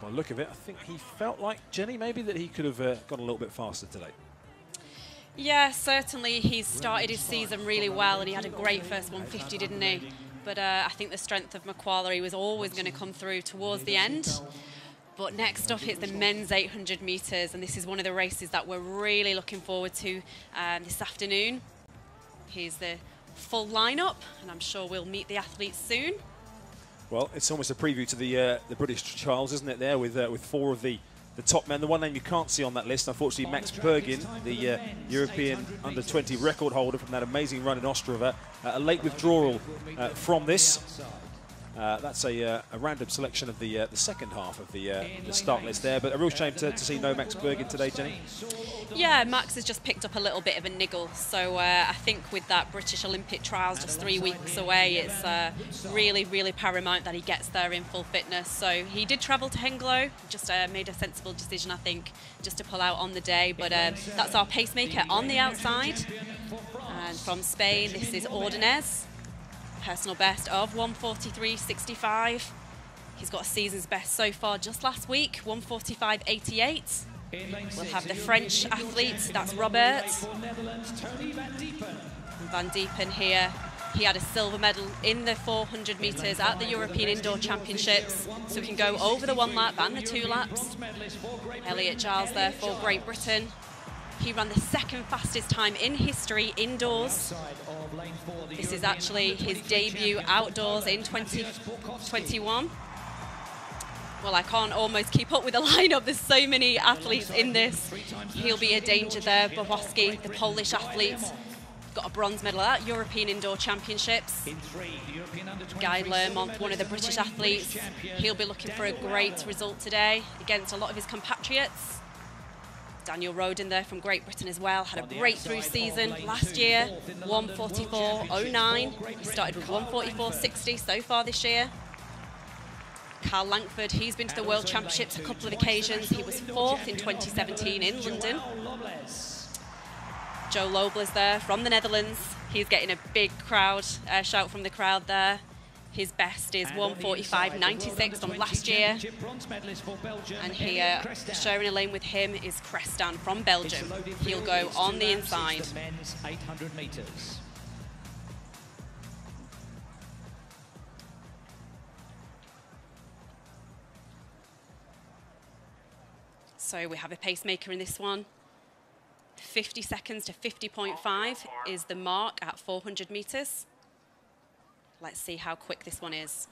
By look of it, I think he felt like, Jenny, maybe that he could have uh, gone a little bit faster today. Yeah, certainly he's started his season really well and he had a great first 150, didn't he? But uh, I think the strength of Makwala was always going to come through towards the end. But next up is the men's 800 metres, and this is one of the races that we're really looking forward to um, this afternoon. Here's the full lineup, and I'm sure we'll meet the athletes soon. Well, it's almost a preview to the uh, the British trials, isn't it? There with uh, with four of the the top men. The one name you can't see on that list, unfortunately, Max Burgin, the uh, European under 20 record holder from that amazing run in Ostrava. Uh, a late withdrawal uh, from this. Uh, that's a, uh, a, random selection of the uh, the second half of the, uh, the start list there, but a real shame to, to see no Max Burgin today, Jenny. Yeah, Max has just picked up a little bit of a niggle, so uh, I think with that British Olympic trials just three weeks away, it's uh, really, really paramount that he gets there in full fitness. So he did travel to Hengelo, just made a sensible decision, I think, just to pull out on the day, but that's our pacemaker on the outside. And from Spain, this is Ordonez. Personal best of 143.65. He's got a season's best so far just last week, 145.88. We'll have the French athlete, that's Robert. Van Diepen here. He had a silver medal in the 400 metres at the European Indoor Championships, so we can go over the one lap and the two laps. Elliot Giles there for Great Britain. He ran the second fastest time in history indoors. This is actually his debut outdoors in 2021. Well, I can't almost keep up with the *laughs* lineup. There's so many athletes in this. He'll be a danger there. Borkowski, the Polish athlete, got a bronze medal at European Indoor Championships. Guy Learmonth, one of the British athletes, he'll be looking for a great result today against a lot of his compatriots. Daniel Rowden there from Great Britain as well, had a breakthrough season last year, 144.09. He started with 144.60 so far this year. Kyle Langford, he's been to the World Championships a couple of occasions. He was fourth in 2017 in London. Joe Lobler's there from the Netherlands. He's getting a big crowd, uh, shout from the crowd there. His best is 145.96 from last year. And here, sharing a lane with him is Crestan from Belgium. He'll go on the inside. So we have a pacemaker in this one. 50 seconds to 50.5 is the mark at 400 meters. Let's see how quick this one is.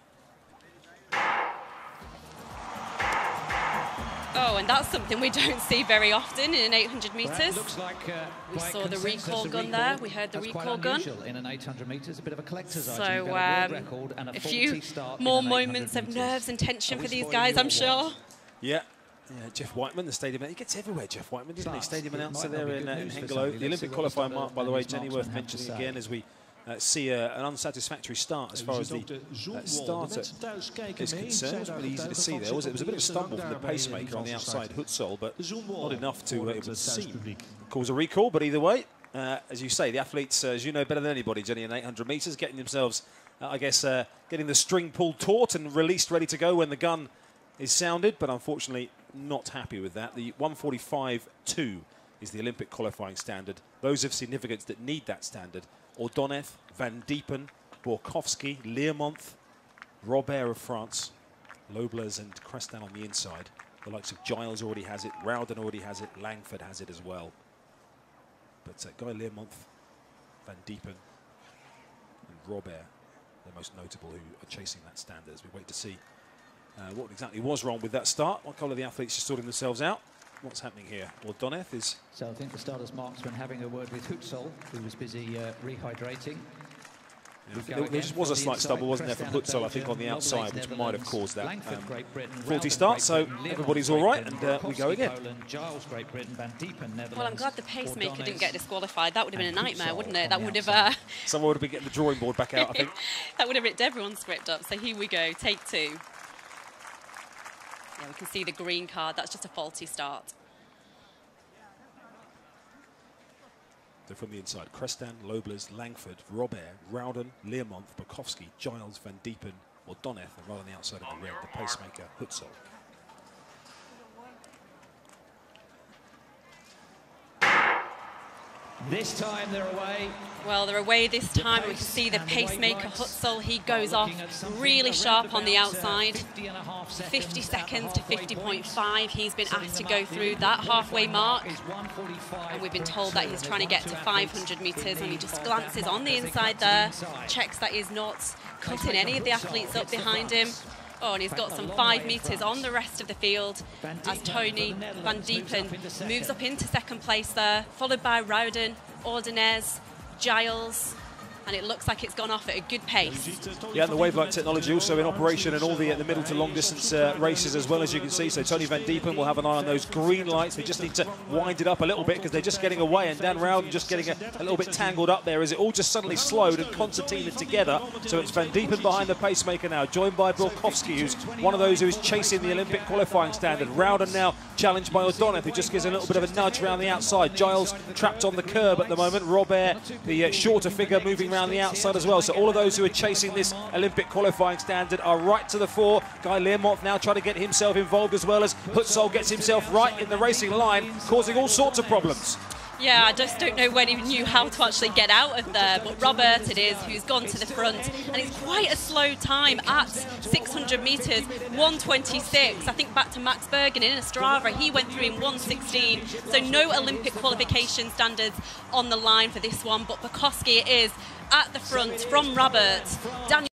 Oh, and that's something we don't see very often in an 800 metres. Like, uh, we saw the recall gun recall. there. We heard the that's recall gun. In an 800 metres, a bit of a collector's so, um, a, a few more moments of nerves and tension for these guys, I'm sure. Yeah, yeah, Geoff Wightman, the stadium. He gets everywhere, Geoff Wightman, doesn't he? Stadium announcer there in, uh, in Hengelo. The Olympic qualifying mark, by the way, Jenny, worth mentioning again as we uh, see uh, an unsatisfactory start as far as the uh, starter is concerned. It was pretty easy to see there. Was it? it was a bit of a stumble from the pacemaker on the outside, Hutzol, but not enough to, uh, it would seem, cause a recall. But either way, uh, as you say, the athletes, uh, as you know better than anybody, Jenny, in 800 metres, getting themselves, I guess, getting the string pulled taut and released, ready to go when the gun is sounded. But unfortunately, not happy with that. The 145.2 is the Olympic qualifying standard. Those of significance that need that standard, Ordonez, Van Diepen, Borkowski, Learmonth, Robert of France, Lobles and Crestan on the inside. The likes of Giles already has it, Rowden already has it, Langford has it as well. But uh, Guy Learmonth, Van Diepen and Robert, the most notable who are chasing that standard as we wait to see uh, what exactly was wrong with that start? What colour of the athletes just sorting themselves out? What's happening here? Well, Doneth is... So I think the starter's marksman having a word with Hutzol, who was busy uh, rehydrating. Yeah, there just was a slight stumble, wasn't there, from Hutzol, I think, on the outside, which might have caused that um, faulty start. So everybody's all right, and uh, we go again. Well, I'm glad the pacemaker didn't get disqualified. That would have been a nightmare, wouldn't it? That would have... Uh, Someone would have been getting the drawing board back out, I *laughs* think. that would have ripped everyone's script up. So here we go, take two. Yeah, we can see the green card. That's just a faulty start. They're from the inside. Crestan, Lobles, Langford, Robert, Rowden, Learmonth, Borkowski, Giles, Van Diepen, or Doneth, and right on the outside of the red, the pacemaker, Hutzol. This time they're away. Well, they're away this time. We can see the pacemaker Hutzol. He goes off really sharp on the outside. 50 seconds to 50.5. He's been asked to go through that halfway mark. And we've been told that he's trying to get to 500 metres. And he just glances on the inside there, checks that he's not cutting any of the athletes up behind him. Oh, and he's got some five metres on the rest of the field as Tony Van Diepen moves up into second place there, followed by Rowden, Ordonez, Giles, and it looks like it's gone off at a good pace. Yeah, and the Wavelight technology also in operation in all the, the middle to long distance uh, races as well, as you can see. So Tony Van Diepen will have an eye on those green lights. They just need to wind it up a little bit because they're just getting away, and Dan Rowden just getting a, a, little bit tangled up there as it all just suddenly slowed and concertinaed together. So it's Van Diepen behind the pacemaker now, joined by Borkowski, who's one of those who is chasing the Olympic qualifying standard. Rowden now challenged by O'Donoghue, who just gives a little bit of a nudge around the outside. Giles trapped on the curb at the moment. Robert, the uh, shorter figure, moving around the outside as well. So all of those who are chasing this Olympic qualifying standard are right to the fore. Guy Learmonth now trying to get himself involved as well as Hutzol gets himself right in the racing line, causing all sorts of problems. Yeah, I just don't know when he knew how to actually get out of there. But Robert it is who's gone to the front, and it's quite a slow time at 600 metres, 126. I think back to Max Burgin in Ostrava, he went through in 116. So no Olympic qualification standards on the line for this one. But Borkowski is at the front from Robert. Daniel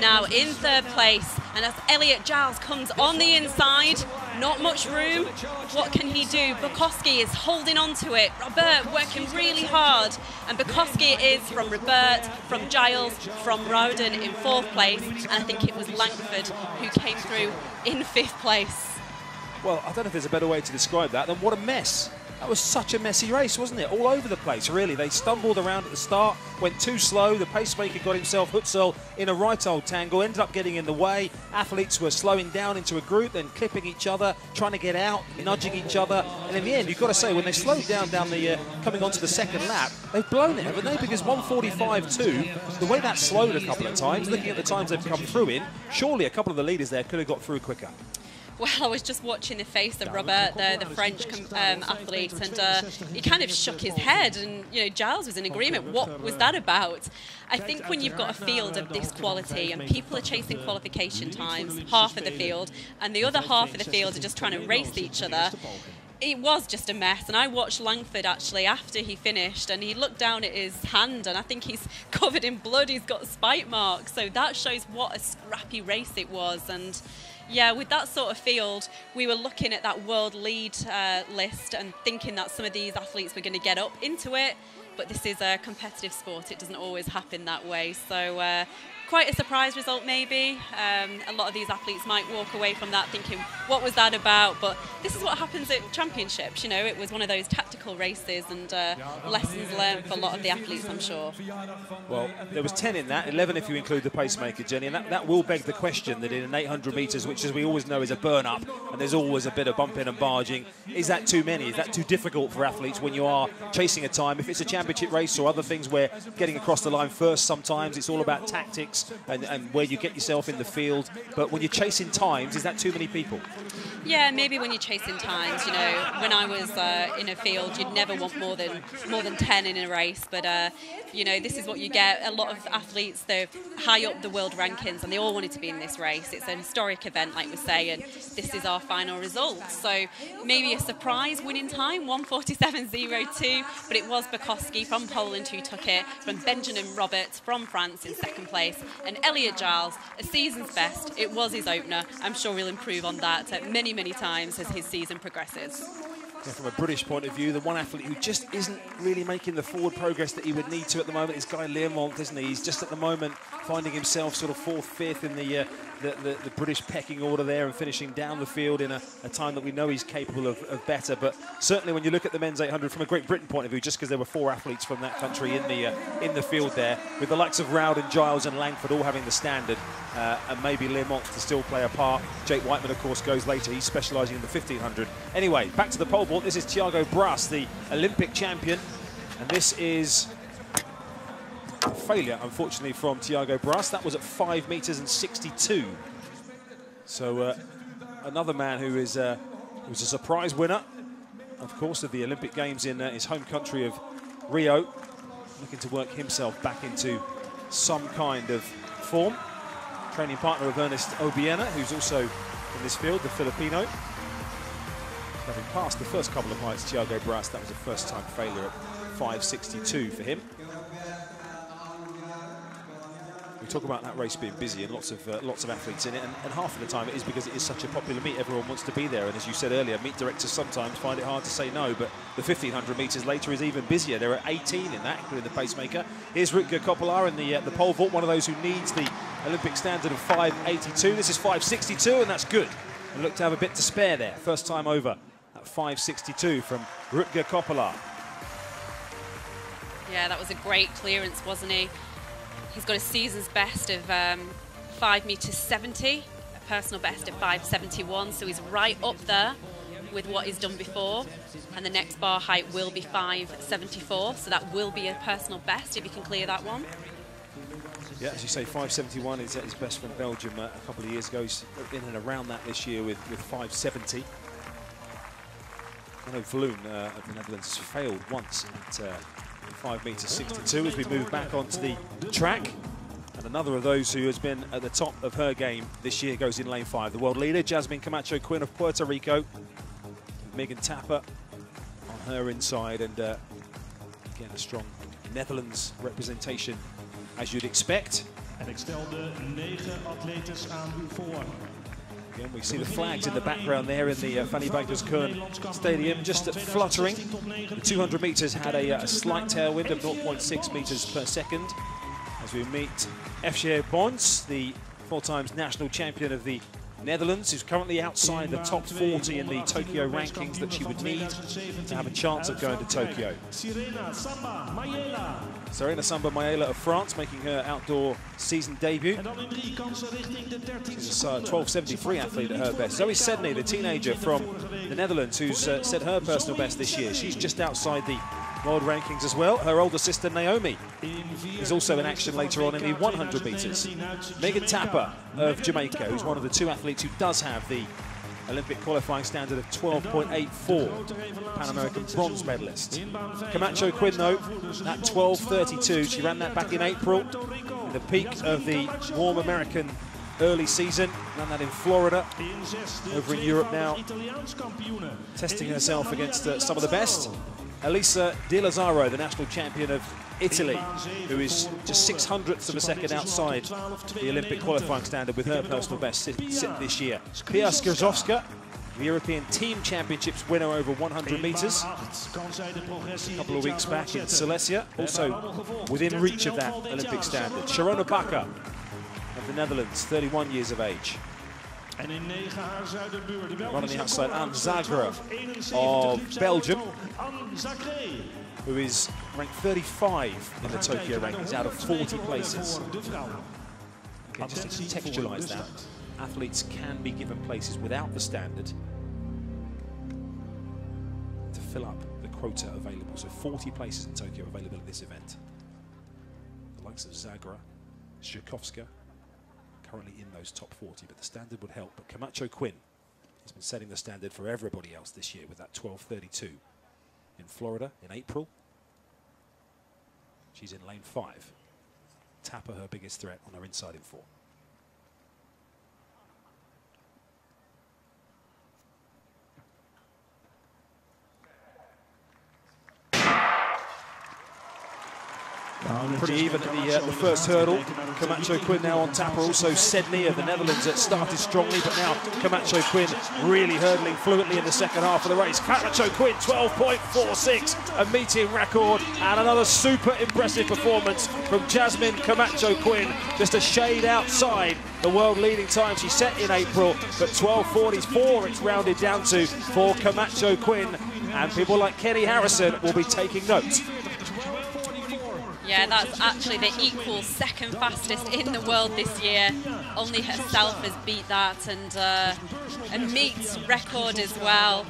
now in third place, and as Elliot Giles comes on the inside, not much room. What can he do? Borkowski is holding on to it. Robert working really hard, and Borkowski is from Robert, from Giles, from Rowden in fourth place, and I think it was Langford who came through in fifth place. Well, I don't know if there's a better way to describe that than what a mess. That was such a messy race, wasn't it? All over the place, really. They stumbled around at the start, went too slow. The pacemaker got himself, Hutzol, in a right old tangle, ended up getting in the way. Athletes were slowing down into a group, then clipping each other, trying to get out, nudging each other. And in the end, you've got to say, when they slowed down down the, uh, coming onto the second lap, they've blown it, haven't they? Because 145.2, the way that slowed a couple of times, looking at the times they've come through in, surely a couple of the leaders there could have got through quicker. Well, I was just watching the face of Robert, the, the French um, athlete, and uh, he kind of shook his head. And you know, Giles was in agreement. What was that about? I think when you've got a field of this quality and people are chasing qualification times, half of the field, and the other half of the field are just trying to race each other. It was just a mess, and I watched Langford actually after he finished, and he looked down at his hand, and I think he's *laughs* covered in blood. He's got spike marks, so that shows what a scrappy race it was. And yeah, with that sort of field, we were looking at that world lead uh, list and thinking that some of these athletes were going to get up into it. But this is a competitive sport; it doesn't always happen that way. So uh, quite a surprise result, maybe. Um, a lot of these athletes might walk away from that thinking, what was that about? But this is what happens at championships. You know, it was one of those tactical races and uh, lessons learned for a lot of the athletes, I'm sure. Well, there was 10 in that, 11 if you include the pacemaker, Jenny, and that, that will beg the question that in an 800 metres, which as we always know is a burn up, and there's always a bit of bumping and barging, is that too many? Is that too difficult for athletes when you are chasing a time? If it's a championship race or other things where getting across the line first sometimes, it's all about tactics and, and where you get yourself in the field. But when you're chasing times, is that too many people? Yeah, maybe when you're chasing times, you know, when I was uh, in a field, you'd never want more than more than 10 in a race. But, uh, you know, this is what you get. A lot of athletes, they're high up the world rankings and they all wanted to be in this race. It's an historic event, like we say, and this is our final result. So maybe a surprise winning time, 147.02, but it was Borkowski from Poland who took it, from Benjamin Roberts from France in second place, and Elliot Giles, a season's best. It was his opener. I'm sure he'll improve on that many, many times as his season progresses. Yeah, from a British point of view, the one athlete who just isn't really making the forward progress that he would need to at the moment is Guy Learmonth, isn't he? He's just at the moment finding himself sort of fourth, fifth in the, uh, the, the, the, British pecking order there and finishing down the field in a, a time that we know he's capable of, of, better. But certainly when you look at the men's 800 from a Great Britain point of view, just because there were four athletes from that country in the uh, in the field there, with the likes of Rowden, Giles and Langford all having the standard, uh, and maybe Learmonth to still play a part. Jake Wightman, of course, goes later. He's specialising in the 1500. Anyway, back to the pole vault. This is Thiago Braz, the Olympic champion. And this is failure, unfortunately, from Thiago Braz. That was at 5 metres and 62. So uh, another man who is uh, who's a surprise winner, of course, of the Olympic Games in uh, his home country of Rio, looking to work himself back into some kind of form. Training partner of Ernest Obiena, who's also in this field, the Filipino. Having passed the first couple of heights, Thiago Braz, that was a first-time failure at 5.62 for him. We talk about that race being busy and lots of uh, lots of athletes in it, and, and, half of the time it is because it is such a popular meet. Everyone wants to be there, and as you said earlier, meet directors sometimes find it hard to say no. But the 1500 metres later is even busier. There are 18 in that, including the pacemaker. Here's Rutger Koppelaar in the uh, the pole vault, one of those who needs the Olympic standard of 582. This is 562, and that's good. And look to have a bit to spare there. First time over at 562 from Rutger Koppelaar. Yeah, that was a great clearance, wasn't he? He's got a season's best of um, 5 metres 70, a personal best of 571, so he's right up there with what he's done before. And the next bar height will be 574, so that will be a personal best if he can clear that one. Yeah, as you say, 571 is his best from Belgium uh, a couple of years ago. He's in and around that this year with, with 570. I know Vloon uh, of the Netherlands failed once at uh, 5 metres 62 as we move back onto the track. And another of those who has been at the top of her game this year goes in lane 5. The world leader, Jasmine Camacho Quinn of Puerto Rico. Megan Tapper on her inside and uh, again a strong Netherlands representation as you'd expect. Negen atletes aan u voor. Again, we see the flags in the background there in the uh, Fanny Blankers-Koen Stadium, just fluttering. The 200 metres had a, uh, a, slight tailwind of 0.6 metres per second as we meet Eefje Boons, the four times national champion of the Netherlands, who's currently outside the top 40 in the Tokyo rankings that she would need to have a chance of going to Tokyo. Cyréna Samba Mayela of France making her outdoor season debut. En dan in drie kansen richting de 13 She's a uh, 1273 athlete at her best. Zoe Sedney, the teenager from the Netherlands, who's uh, set her personal best this year. She's just outside the world rankings as well. Her older sister Naomi is also in action later on in the 100 metres. Megan Tapper of Jamaica, who's one of the two athletes who does have the Olympic qualifying standard of 12.84, Pan American bronze medalist. Camacho Quinn, though, that 12.32, she ran that back in April, in the peak of the warm American early season, ran that in Florida, over in Europe now, testing herself against uh, some of the best. Elisa Di Lazzaro, the national champion of Italy, who is just six hundredths of a second outside the Olympic qualifying standard with her personal best sit, sit this year. Pia Skrzyszowska, the European Team Championships winner over 100 metres a couple of weeks back in Silesia, also within reach of that Olympic standard. Sharona Bakker of the Netherlands, 31 years of age. En in 9 haar zuidenbuur. De Running the outside, Anne Zagré of Belgium, who is ranked 35 in the Tokyo rankings out of 40 places. Okay, just to contextualise that, athletes can be given places without the standard to fill up the quota available. So 40 places in Tokyo available at this event. The likes of Zagré, Skrzyszowska, currently in those top 40, but the standard would help. But Camacho Quinn has been setting the standard for everybody else this year with that 12.32 in Florida in April. She's in lane five. Tapper her biggest threat on her inside in four. Pretty even at the, uh, the first hurdle. Camacho Quinn now on Tapper. Also Sedney of the Netherlands that started strongly, but now Camacho Quinn really hurdling fluently in the second half of the race. Camacho Quinn 12.46, a meeting record, and another super impressive performance from Jasmine Camacho Quinn. Just a shade outside the world leading time she set in April, but 12.44 it's rounded down to for Camacho Quinn. And people like Keni Harrison will be taking note. Yeah, that's actually the equal second fastest in the world this year. Only herself has beat that and uh, a meet record as well.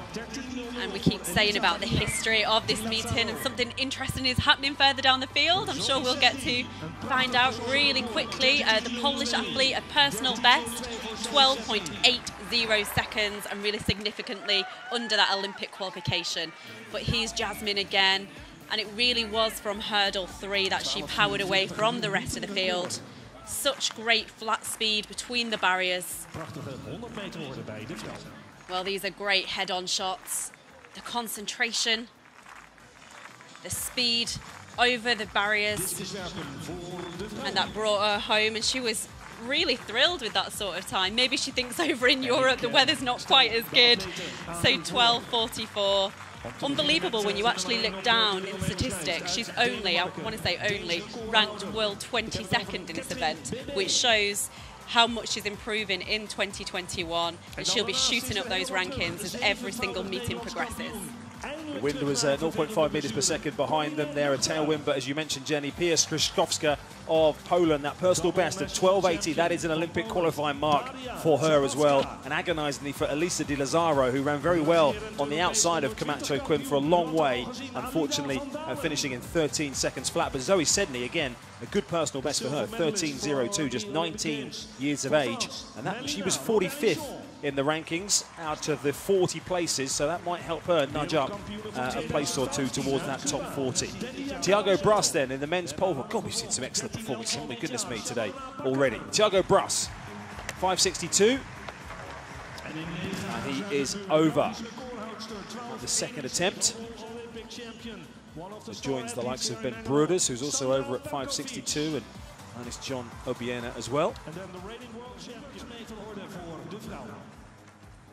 And we keep saying about the history of this meeting and something interesting is happening further down the field. I'm sure we'll get to find out really quickly. Uh, the Polish athlete, a personal best, 12.80 seconds and really significantly under that Olympic qualification. But here's Jasmine again and it really was from hurdle three that she powered away from the rest of the field. Such great flat speed between the barriers. Well, these are great head-on shots. The concentration, the speed over the barriers, and that brought her home, and she was really thrilled with that sort of time. Maybe she thinks over in Europe the weather's not quite as good. So 12.44 unbelievable when you actually look down in statistics. She's only, I want to say only, ranked world 22nd in this event, which shows how much she's improving in 2021 and she'll be shooting up those rankings as every single meeting progresses. Wind was uh, 0.5 metres per second behind them there, a tailwind, but as you mentioned, Jenny, Pia Skrzyszowska of Poland, that personal best of 12.80, that is an Olympic qualifying mark for her as well. And agonisingly for Elisa Di Lazzaro, who ran very well on the outside of Camacho Quinn for a long way, unfortunately uh, finishing in 13 seconds flat. But Zoe Sedney, again, a good personal best for her, 13.02, just 19 years of age. And that she was 45th in the rankings out of the 40 places, so that might help her nudge up uh, a place or two towards that top 40. Thiago Braz then in the men's pole vault. God, we've seen some excellent performances, haven't we? Goodness me, today already. Thiago Braz, 562, and he is over the second attempt. Joins the likes of Ben Broeders, who's also over at 562, and minus John Obiena as well.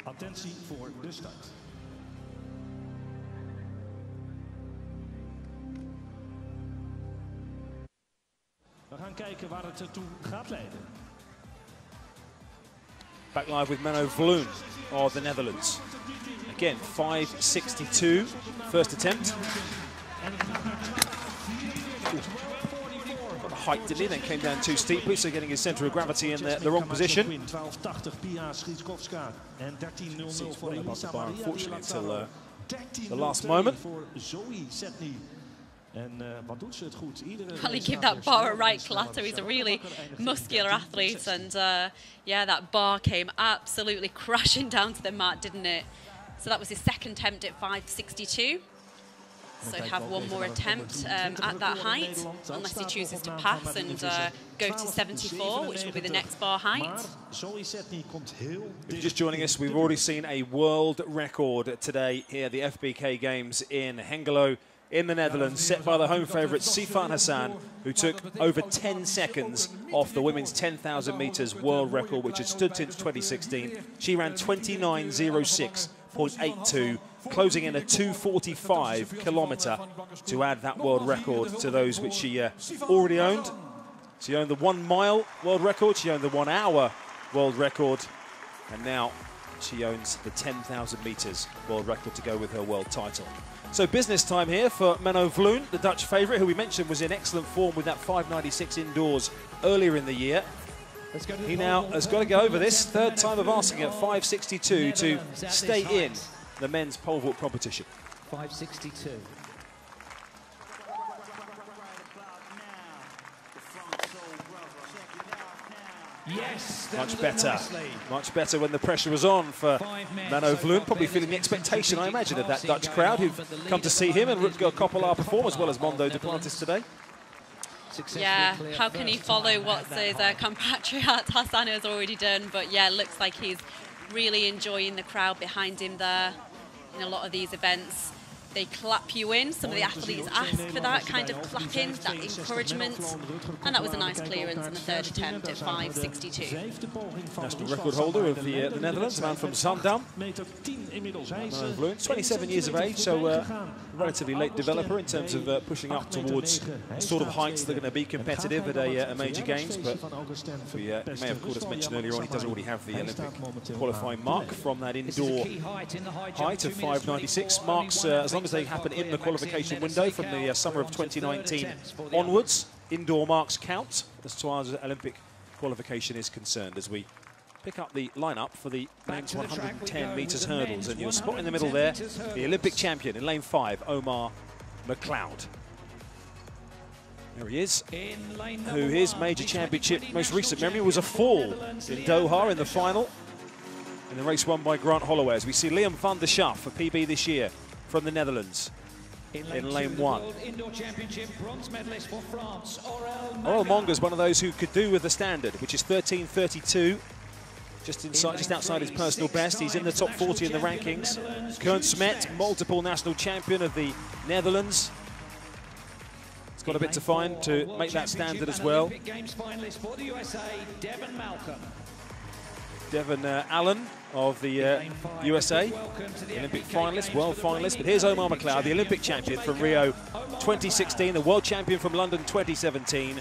Attentie voor de start. We gaan kijken waar het ertoe gaat leiden. Back live with Menno Vloon of the Netherlands. Again, 562, first attempt. The height, did he? Then came down too steeply, so getting his centre of gravity in the, the wrong position. 1280 Pia Skrzyszowska en 13.00 voor Elisa bar, unfortunately, until uh, the last moment. voor Zoe Sedney. En uh, wat doet ze het goed? Iedere Well, he gave that bar a right clatter. He's a really Bakker eindigt in muscular athlete, and uh, yeah, that bar came absolutely *laughs* crashing down to the mat, didn't it? So that was his second attempt at 562. So have one more attempt um, at that height, unless he chooses to pass and uh, go to 74, which will be the next bar height. Maar Zoe Sedney komt heel If you're just joining us, we've already seen a world record today here at the FBK Games in Hengelo in the Netherlands, set by the home favourite Sifan Hassan, who took over 10 seconds off the women's 10,000 metres world record, which had stood since 2016. She ran 29.06.82, closing in a 245 kilometre to add that world record to those which she uh, already owned. She owned the one mile world record, she owned the one hour world record, and now she owns the 10,000 metres world record to go with her world title. So business time here for Menno Vloon, the Dutch favourite, who we mentioned was in excellent form with that 596 indoors earlier in the year. He now has got to go over this, third time of asking at 562 to stay in the men's pole vault competition. 562. Yes, Much better. Much better when the pressure was on for Menno Vloon. Probably feeling the expectation, I imagine, of that Dutch crowd who've come to see him and Rutger Koppelaar perform as well as Mondo Duplantis today. Yeah, how can he follow what his uh, compatriot *laughs* Hassan has already done? But yeah, looks like he's really enjoying the crowd behind him there in a lot of these events. They clap you in. Some of the athletes ask for that kind of clapping, that encouragement. And that was a nice clearance in the third attempt at 5.62. National record holder of the, uh, the Netherlands, man from Zaandam. meter 10 inmiddels. Hij is Menno eh, Vloon, 27 years of age, so uh, relatively late developer in terms of uh, pushing up towards sort of heights that are going to be competitive at a, uh, a major games. But we uh, may have called us mentioned earlier on, he does already have the Olympic qualifying mark from that This is a indoor height in the high jump. height of 596 marks uh, as long as they happen in the qualification window from the uh, summer of on to third 2019 attempts for the onwards. Indoor marks count as far as Olympic qualification is concerned as we pick up the lineup for the men's to the track we 110 metres hurdles. And your spot in the middle there the Olympic champion in lane 5 Omar McLeod. There he is In lane who his major championship most recent memory was a fall in Doha in the final in the race won by Grant Holloway. As we see Liam van der Schaaf for PB this year from the Netherlands In in lane the one. Indoor Championship bronze medalist for France, Aurel oh, Oral Manga. Monga's one of those who could do with the standard, which is 13.32, just inside, just outside his personal best. He's in the top 40 in the rankings. Koen Smet, multiple national champion of the Netherlands. He's got a bit to find to make that standard as well. Games finalist for the USA, Devon Malcolm. Devon uh, Allen of the uh, USA, Olympic finalist, world finalist. But here's Omar McLeod, the Olympic champion from Rio 2016, the world champion from London 2017.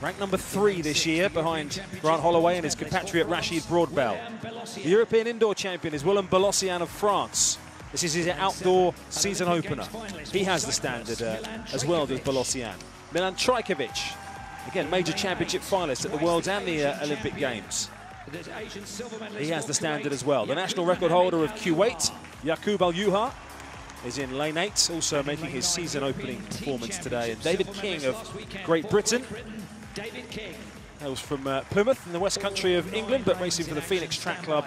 Ranked number three this year behind Grant Holloway and his compatriot Rasheed Broadbell. The European indoor champion is Wilhem Belocian of France. This is his outdoor season opener. He has the standard uh, as well as Belocian. Milan Trajkovic, again, major championship finalist at the Worlds and the uh, Olympic Games. He has the standard as well. The national record holder of Kuwait, Yaqub Al Yuha, is in lane eight, also making his season opening performance today. And David King of Great Britain. David King. Hails from uh, Plymouth in the West Country of England, but racing for the Phoenix Track Club.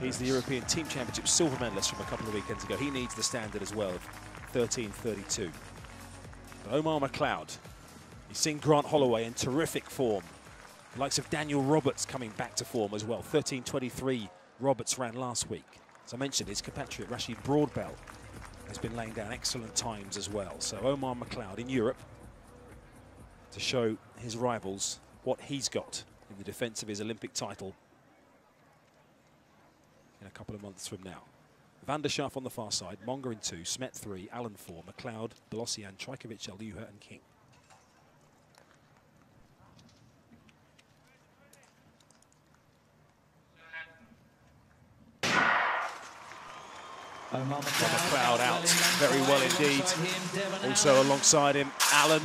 He's the European Team Championship silver medalist from a couple of weekends ago. He needs the standard as well of 13.32. Omar McLeod. You've seen Grant Holloway in terrific form. The likes of Daniel Roberts coming back to form as well. 13.23 Roberts ran last week. As I mentioned, his compatriot Rasheed Broadbell has been laying down excellent times as well. So Omar McLeod in Europe to show his rivals what he's got in the defence of his Olympic title in a couple of months from now. Van der Schaaf on the far side, Monger in two, Smet three, Allen four, McLeod, Belocian, Trajkovic, Aluha and King. Omar McLeod out very well indeed. Also alongside him, Allen.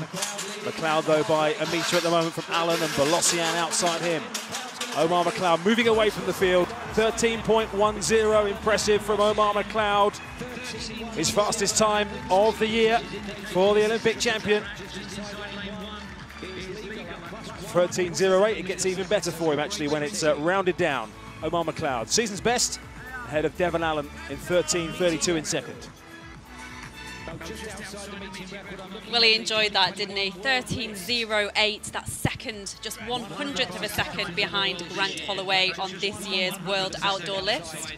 McLeod though by a metre at the moment from Allen and Belocian outside him. Omar McLeod moving away from the field. 13.10 impressive from Omar McLeod. His fastest time of the year for the Olympic champion. 13.08, it gets even better for him actually when it's uh, rounded down. Omar McLeod, season's best, ahead of Devon Allen in 13.32 in second. He enjoyed that, didn't he? 13.08, that's second, just one hundredth of a second behind Grant Holloway on this year's World Outdoor List.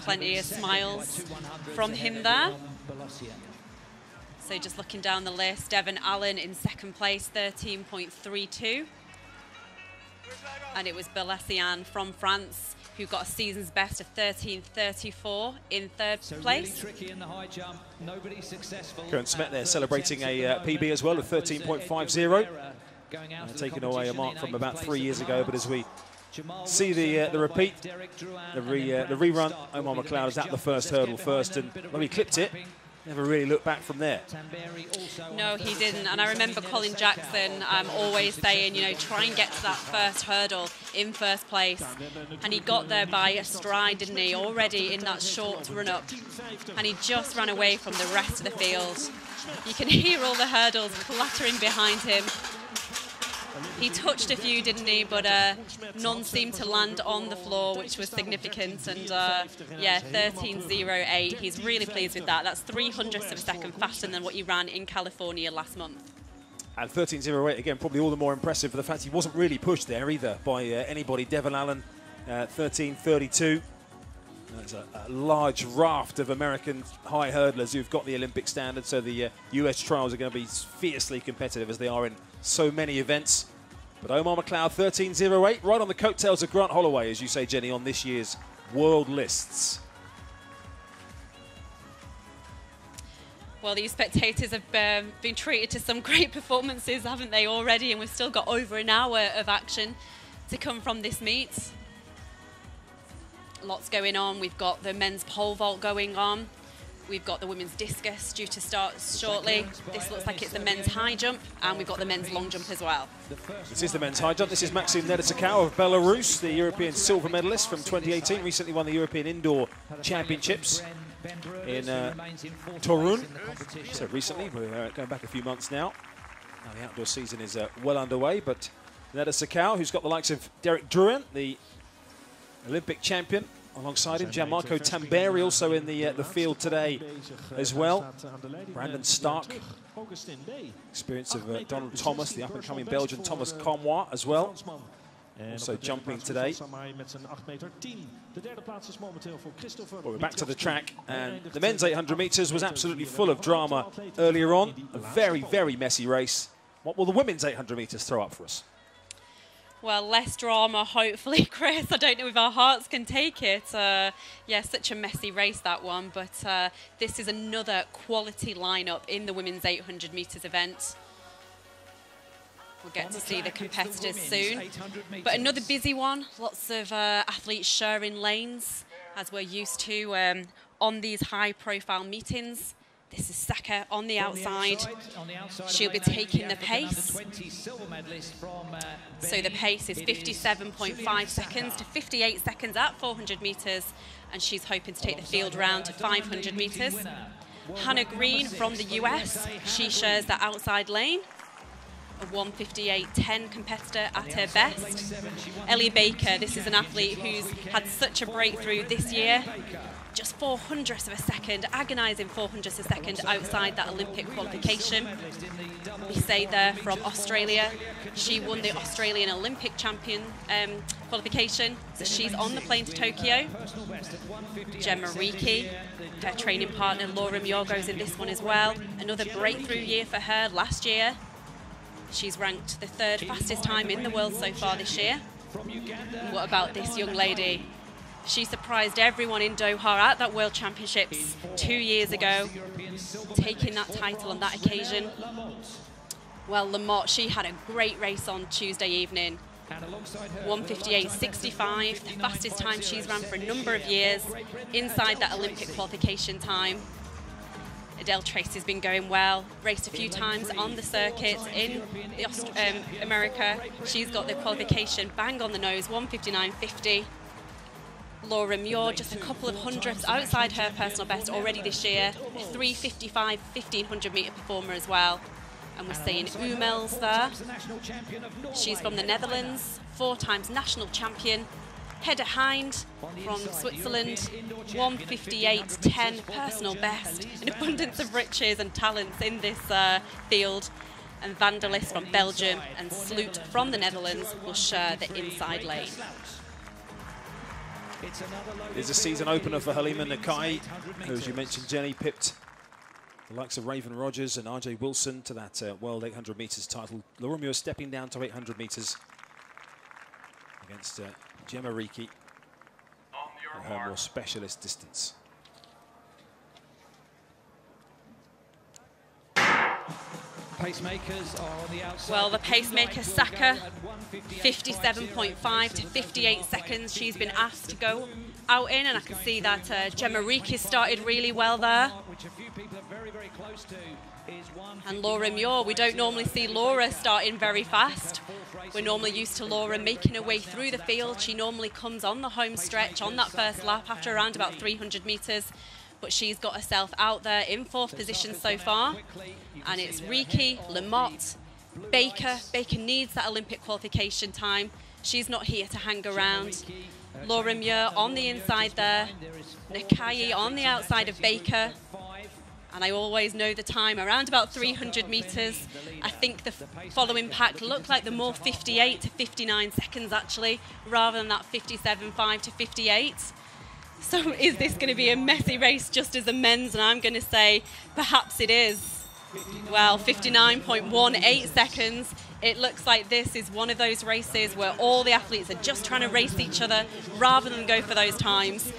Plenty of smiles from him there. So just looking down the list, Devon Allen in second place, 13.32. And it was Belocian from France who got a season's best of 13.34 in third so place. Really tricky in the high jump. Nobody successful. Koen Smet there celebrating a uh, PB as well of 13.50. Uh, taking away a mark from about three years ago, but as we *laughs* see the uh, the repeat, the, re, uh, the rerun, Omar McLeod is at the first hurdle first, and when he clipped it, never really looked back from there. No, he didn't. And I remember Colin Jackson um, always saying, you know, try and get to that first hurdle in first place. And he got there by a stride, didn't he, already in that short run-up. And he just ran away from the rest of the field. You can hear all the hurdles clattering behind him. He touched a few, didn't he? But uh, none seemed to land on the floor, which was significant. And uh, yeah, 13.08. He's really pleased with that. That's three hundredths of a second faster than what he ran in California last month. And 13.08 again, probably all the more impressive for the fact he wasn't really pushed there either by uh, anybody. Devon Allen, 13.32. Uh, There's a, a, large raft of American high hurdlers who've got the Olympic standard, so the uh, US trials are going to be fiercely competitive as they are in so many events. But Omar McLeod, 13.08, right on the coattails of Grant Holloway, as you say, Jenny, on this year's world lists. Well, these spectators have um, been treated to some *laughs* great performances, haven't they, already? And we've still got over an hour of action to come from this meet. Lots going on. We've got the men's pole vault going on. We've got the women's discus due to start shortly. This looks like it's the men's high jump, and we've got the men's long jump as well. This is the men's high jump. This is Maxim Nedasekau of Belarus, the European silver medalist from 2018. Recently won the European Indoor Championships in uh, Torun. So recently, we're uh, going back a few months now. Now the outdoor season is uh, well underway, but Nedasekau, who's got the likes of Derek Drouin, the Olympic champion, alongside him. Gianmarco Tamberi also in the uh, the field today as well. Brandon Starc, experience of uh, Donald Thomas, the up-and-coming Belgian Thomas Carmoy as well. Also jumping today. Well, we're back to the track, and the men's 800 metres was absolutely full of drama earlier on. A very, very messy race. What will the women's 800 metres throw up for us? Well, less drama, hopefully, *laughs* Chris. I don't know if our hearts can take it. Uh, yeah, such a messy race, that one. But uh, this is another quality lineup in the women's 800 metres event. We'll get to see the competitors soon. But another busy one. Lots of uh, athletes sharing lanes, as we're used to um, on these high-profile meetings. This is Saka on the outside. She'll be taking the pace. So the pace is 57.5 seconds to 58 seconds at 400 metres, and she's hoping to take the field round to 500 metres. Hannah Green from the US, she shares the outside lane. A 158.10 competitor at her best. Ellie Baker, this is an athlete who's had such a breakthrough this year just four hundredths of a second, agonising four hundredths a second outside that Olympic qualification. We say there from Australia. She won the Australian Olympic champion um, qualification, so she's on the plane to Tokyo. Gemma Reekie, her training partner Laura Muir goes in this one as well. Another breakthrough year for her last year. She's ranked the third fastest time in the world so far this year. What about this young lady? She surprised everyone in Doha at that World Championships two years ago, taking that title on that occasion. Well, Lamote, she had a great race on Tuesday evening. 158.65, the fastest time she's ran for a number of years, inside that Olympic qualification time. Adele Tracey's been going well, raced a few times on the circuit in the um, America. She's got the qualification bang on the nose, 159.50. Laura Muir, just a couple of hundredths outside her personal best already this year. 355 1500 metre performer as well. And we're seeing Ummels there. She's from the Netherlands, four times national champion. Hedda Hind from Switzerland, 158.10 personal best. *laughs* An abundance of riches and talents in this uh, field. And Vanderlis from Belgium and Sloot from the Netherlands will share the inside lane. It's a season opener for Halimah Nakaayi, who, as you mentioned, Jenny pipped the likes of Raevyn Rogers and Ajeé Wilson to that uh, World 800 metres title. Laura Muir stepping down to 800 metres against uh, Gemma Reekie her more specialist distance. Pacemakers are on the outside. Well, the pacemaker Saka, 57.5 to 58 seconds. She's been asked to go out in, and I can see that uh, Gemma Reekie started really well there. And Laura Muir, we don't normally see Laura starting very fast. We're normally used to Laura making her way through the field. She normally comes on the home stretch on that first lap after around about 300 metres but she's got herself out there in fourth position so far. And it's Reekie, Lamote, Baker. Baker needs that Olympic qualification time. She's not here to hang around. Laura Muir on the inside there. Nakaayi on the outside of Baker. And I always know the time, around about 300 metres. I think the following pack looked like the more 58 to 59 seconds actually, rather than that 57.5 to 58. So is this going to be a messy race just as the men's? And I'm going to say perhaps it is. Well, 59.18 seconds. It looks like this is one of those races where all the athletes are just trying to race each other rather than go for those times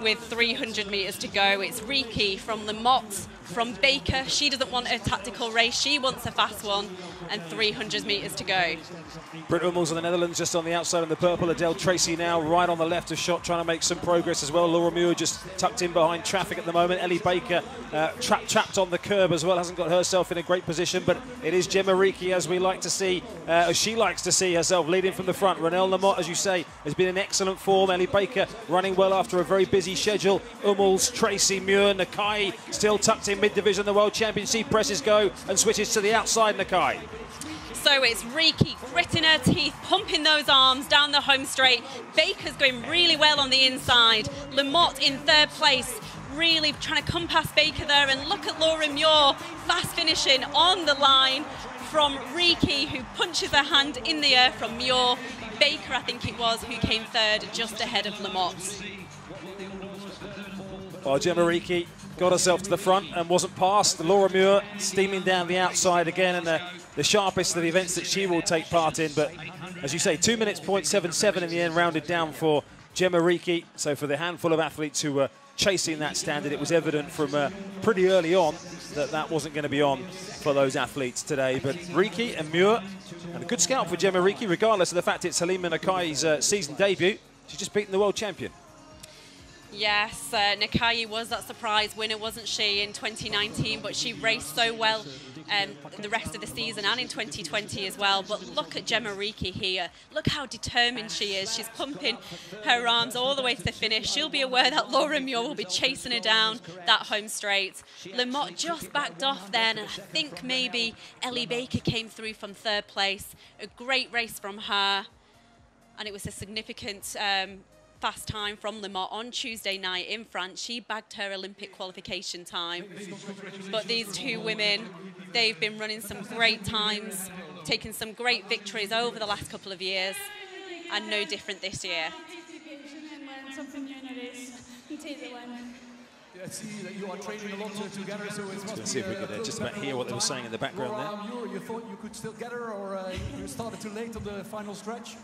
with 300 metres to go. It's Reekie from Lamote, from Baker. She doesn't want a tactical race. She wants a fast one and 300 metres to go. Britt Ummels of the Netherlands just on the outside in the purple. Adele Tracey now right on the left of shot trying to make some progress as well. Laura Muir just tucked in behind traffic at the moment. Ellie Baker uh, trapped, trapped on the curb as well. Hasn't got herself in a great position, but it is Gemma Reekie as we like to see, uh, as she likes to see herself leading from the front. Rénelle Lamote, as you say, has been in excellent form. Ellie Baker running well after a very busy schedule. Ummels, Tracey Muir, Nakaayi still tucked in mid-division. The World Championship presses go and switches to the outside, Nakaayi. So it's Reekie gritting her teeth, pumping those arms down the home straight. Baker's going really well on the inside. Lamote in third place, really trying to come past Baker there. And look at Laura Muir, fast finishing on the line from Reekie, who punches her hand in the air from Muir. Baker, I think it was, who came third, just ahead of Lamote. Well, Gemma Reekie got herself to the front and wasn't passed. Laura Muir steaming down the outside again and the, the sharpest of the events that she will take part in. But as you say, 2 minutes, 0.77 in the end, rounded down for Gemma Reekie. So for the handful of athletes who were chasing that standard, it was evident from uh, pretty early on that that wasn't going to be on for those athletes today. But Reekie and Muir, and a good scout for Gemma Reekie, regardless of the fact it's Halimah Nakaayi's uh, season debut. She's just beaten the world champion. Yes, uh, Nakaayi was that surprise winner, wasn't she, in 2019? But she raced so well um, the rest of the season and in 2020 as well. But look at Gemma Reekie here. Look how determined she is. She's pumping her arms all the way to the finish. She'll be aware that Laura Muir will be chasing her down that home straight. Lamote just backed off then, and I think maybe Ellie Baker came through from third place. A great race from her. And it was a significant um, fast time from Lamote on Tuesday night in France. She bagged her Olympic qualification time. But these two women, they've been running some great times, taking some great victories over the last couple of years, and no different this year. something new in a race and take the win. Yeah, I see that you are training a lot together, so it must Let's see if we could uh, just about hear what they were saying in the background there. You thought you could still get her, or uh, you started too late on the final stretch?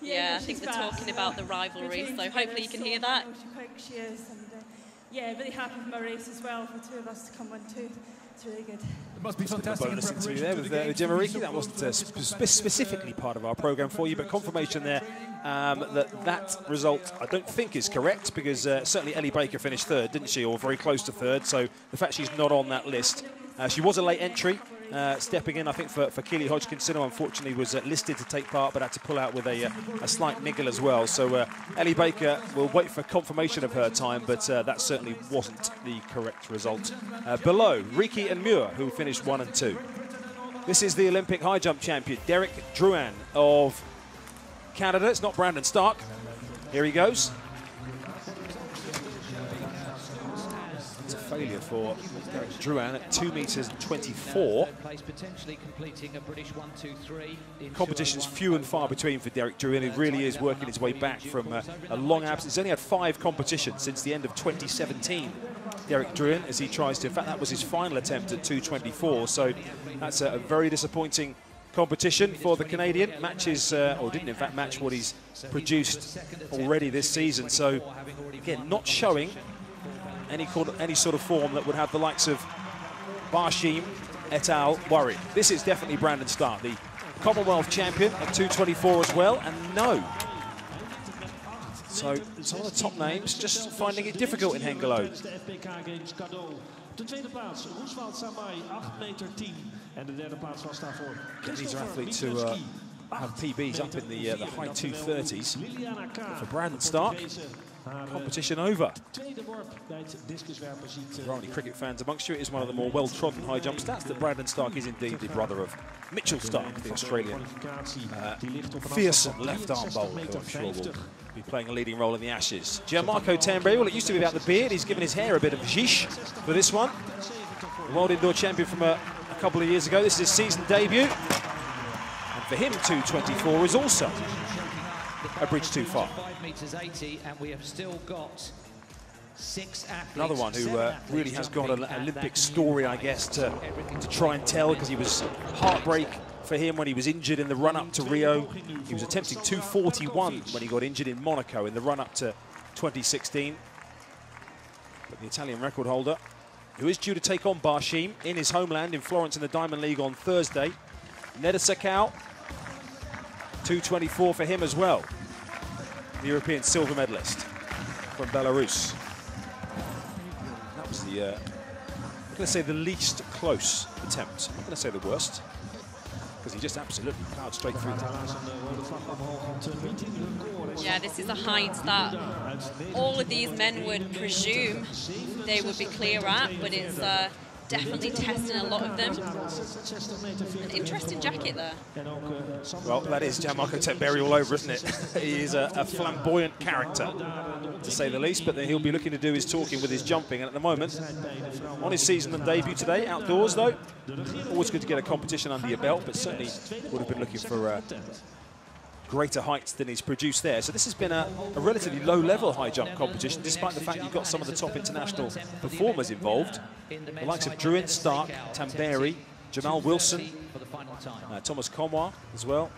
Yeah, no, I think she's they're fast, talking yeah. about the rivalry, so hopefully you can so hear that. how quick she is, and uh, yeah, really happy with my race as well for two of us to come win too. It's really good. It must be A fantastic in bonus interview preparation there with the uh, games Gemma Reekie. That wasn't uh, this spe- competitive, specifically part of our program for you, but confirmation there um, that that result I don't think is correct because uh, certainly Ellie Baker finished third, didn't she, or very close to third. So the fact she's not on that list, uh, she was a late entry. Uh, stepping in, I think, for, for Keely Hodgkinson, who unfortunately was uh, listed to take part but had to pull out with a, uh, a slight niggle as well. So uh, Ellie Baker will wait for confirmation of her time, but uh, that certainly wasn't the correct result. Below, Riki and Muir, who finished one and two. This is the Olympic high jump champion, Derek Drouin of Canada. It's not Brandon Starc. Here he goes. It's a failure for Drouin at 2 metres 24. Third place, potentially completing a British 1-2-3. in Competition's few and far between for Derek Drouin, who really is working his way back from uh, a long absence. He's only had five competitions since the end of 2017. Derek Drouin, as he tries to, in fact, that was his final attempt at 224. So that's a, a very disappointing competition for the Canadian. Matches, uh, or didn't in fact match what he's produced already this season. So again, not showing any, any sort of form that would have the likes of Barshim et al. worried. This is definitely Brandon Starc, the Commonwealth champion at 224 as well, and no. So some of the top names just finding it difficult in Hengelo. De tweede Samai, 8 meter 10. En de derde plaats was daarvoor These are Christopher athletes who uh, have PBs up in the, uh, the high 230s. Liliana For Brandon Starc, Competition over. There aren't any cricket fans amongst you. It is one of the more well-trodden high jump stats that Brandon Starc is indeed the brother of Mitchell Starc, the Australian uh, fearsome left arm bowler, who I'm sure will be playing a leading role in the Ashes. Gianmarco Tamberi, well, it used to be about the beard. He's given his hair a bit of zhish for this one. The world indoor champion from a, a couple of years ago. This is his season debut. And for him, 224 is also a bridge too far. 5 metres 80, and we have still got six athletes. Another one who uh, really has got an Olympic story, I guess, to, to try and tell because he was heartbreak for him when he was injured in the run-up to Rio. He was attempting 241 when he got injured in Monaco in the run-up to 2016. But the Italian record holder, who is due to take on Barshim in his homeland in Florence in the Diamond League on Thursday, Nedasekau, 224 for him as well. The European silver medalist from Belarus. That was the, uh, I'm going to say the least close attempt. I'm not going to say the worst, because he just absolutely plowed straight through Yeah, this is a height that all of these men would presume they would be clear at, but it's uh, definitely testing a lot of them. 60 meter 40. An interesting jacket there. Well, that is Gianmarco Tamberi all over, isn't it? *laughs* he is a, a flamboyant character, to say the least, but then he'll be looking to do his talking with his jumping, and at the moment, on his season and debut today, outdoors though, always good to get a competition under your belt, but certainly would have been looking for uh, greater heights than he's produced there. So this has been a, a relatively low-level high jump competition, despite the fact you've got some of the top international performers involved. The likes of Drouin, Starc, Tamberi, Jamal Wilson, for the final time. uh, Thomas Carmoy as well,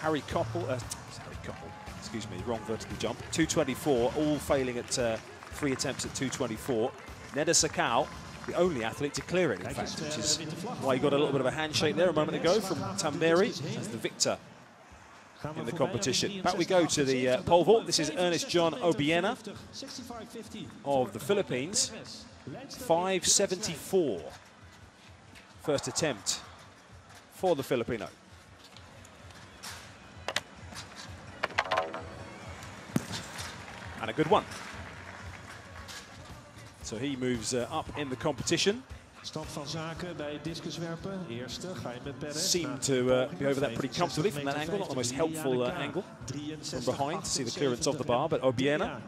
Harry Coppell, uh, Harry Coppell, excuse me, wrong vertical jump, 224, all failing at uh, three attempts at 224. Nedasekau, the only athlete to clear it, in fact, which is why he got a little bit of a handshake there a moment ago from Tamberi as the victor in the competition. Back we go to the uh, pole vault. This is Ernest John Obiena of the Philippines. 574. First attempt for the Filipino. And a good one. So he moves uh, up in the competition. Stand van zaken bij discuswerpen. Eerste ga je met Perez. Seem to uh, be over that pretty comfortably from that angle. Not the most helpful uh, angle from behind to see the clearance of the bar. But Obiena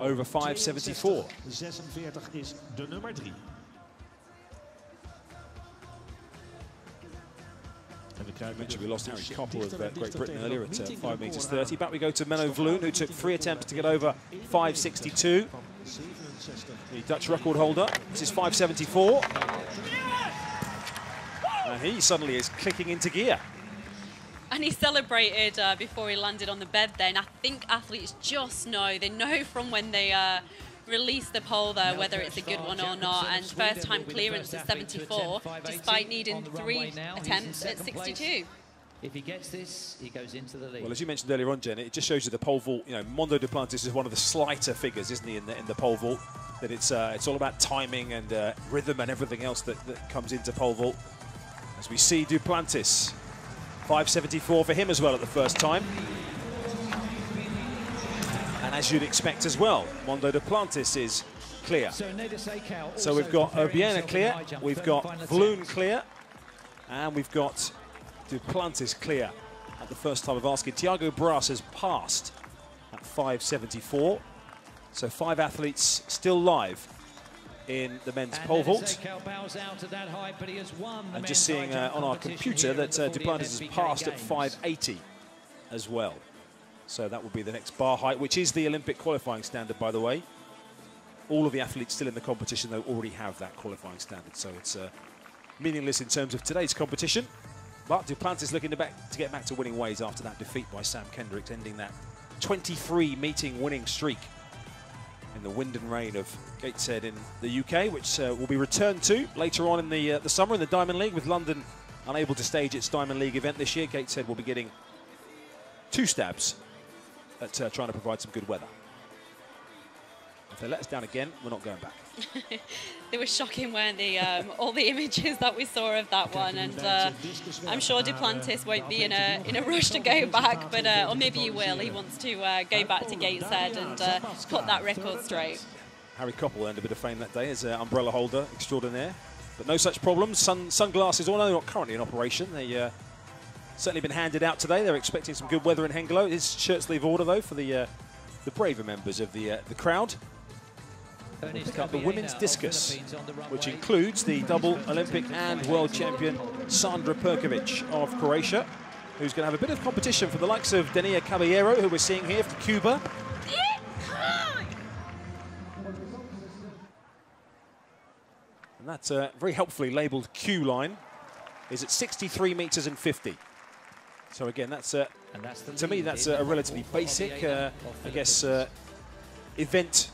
over 574. 46 is de nummer 3. I mentioned we lost Harry Coppell of uh, Great Britain earlier at uh, 5 metres 30. Back we go to Menno Vloon, who took three attempts to get over 562. The Dutch record holder. This is 574. And he suddenly is clicking into gear. And he celebrated uh, before he landed on the bed then. I think athletes just know, they know from when they uh, release the pole there whether it's a good one or not. And first time clearance is 74, despite needing three attempts at 62. If he gets this, he goes into the lead. Well, as you mentioned earlier on, Jen, it just shows you the pole vault. You know, Mondo Duplantis is one of the slighter figures, isn't he, in the, in the pole vault? That it's uh, it's all about timing and uh, rhythm and everything else that, that comes into pole vault. As we see Duplantis, 574 for him as well at the first time. And as you'd expect as well, Mondo Duplantis is clear. So we've got Obiena clear, we've got Vloon clear, and we've got Duplantis is clear at the first time of asking. Thiago Braz has passed at 574. So five athletes still live in the men's And pole vault. Ezekiel bows out at that height, but he has won And just seeing uh, on our computer that uh, Duplantis has passed at 580 as well. So that will be the next bar height, which is the Olympic qualifying standard, by the way. All of the athletes still in the competition, though, already have that qualifying standard. So it's uh, meaningless in terms of today's competition. But Duplantis looking to, back, to get back to winning ways after that defeat by Sam Kendricks, ending that 23 meeting winning streak in the wind and rain of Gateshead in the UK, which uh, will be returned to later on in the uh, the summer in the Diamond League, with London unable to stage its Diamond League event this year. Gateshead will be getting two stabs at uh, trying to provide some good weather. If they let us down again, we're not going back. *laughs* They were shocking, weren't they? Um, all the images that we saw of that one, and uh, I'm sure Duplantis won't be in a in a rush to go back, but uh, or maybe he will. He wants to uh, go back to Gateshead and uh, put that record straight. Harry Coppell earned a bit of fame that day as an umbrella holder extraordinaire. But no such problems. Sun, sunglasses, although not currently in operation, they uh, certainly been handed out today. They're expecting some good weather in Hengelo. It is shirt sleeve order though for the uh, the braver members of the the crowd. Ernest Pick up the women's discus, Philippines on the which includes the double Olympic and world champion Sandra Perkovic of Croatia, who's going to have a bit of competition for the likes of Denia Caballero, who we're seeing here from Cuba. And that uh, very helpfully labelled Q line is at 63 metres and 50. So again, that's uh, And that's to me that's a, a relatively pole vault for basic, uh, I guess, uh, event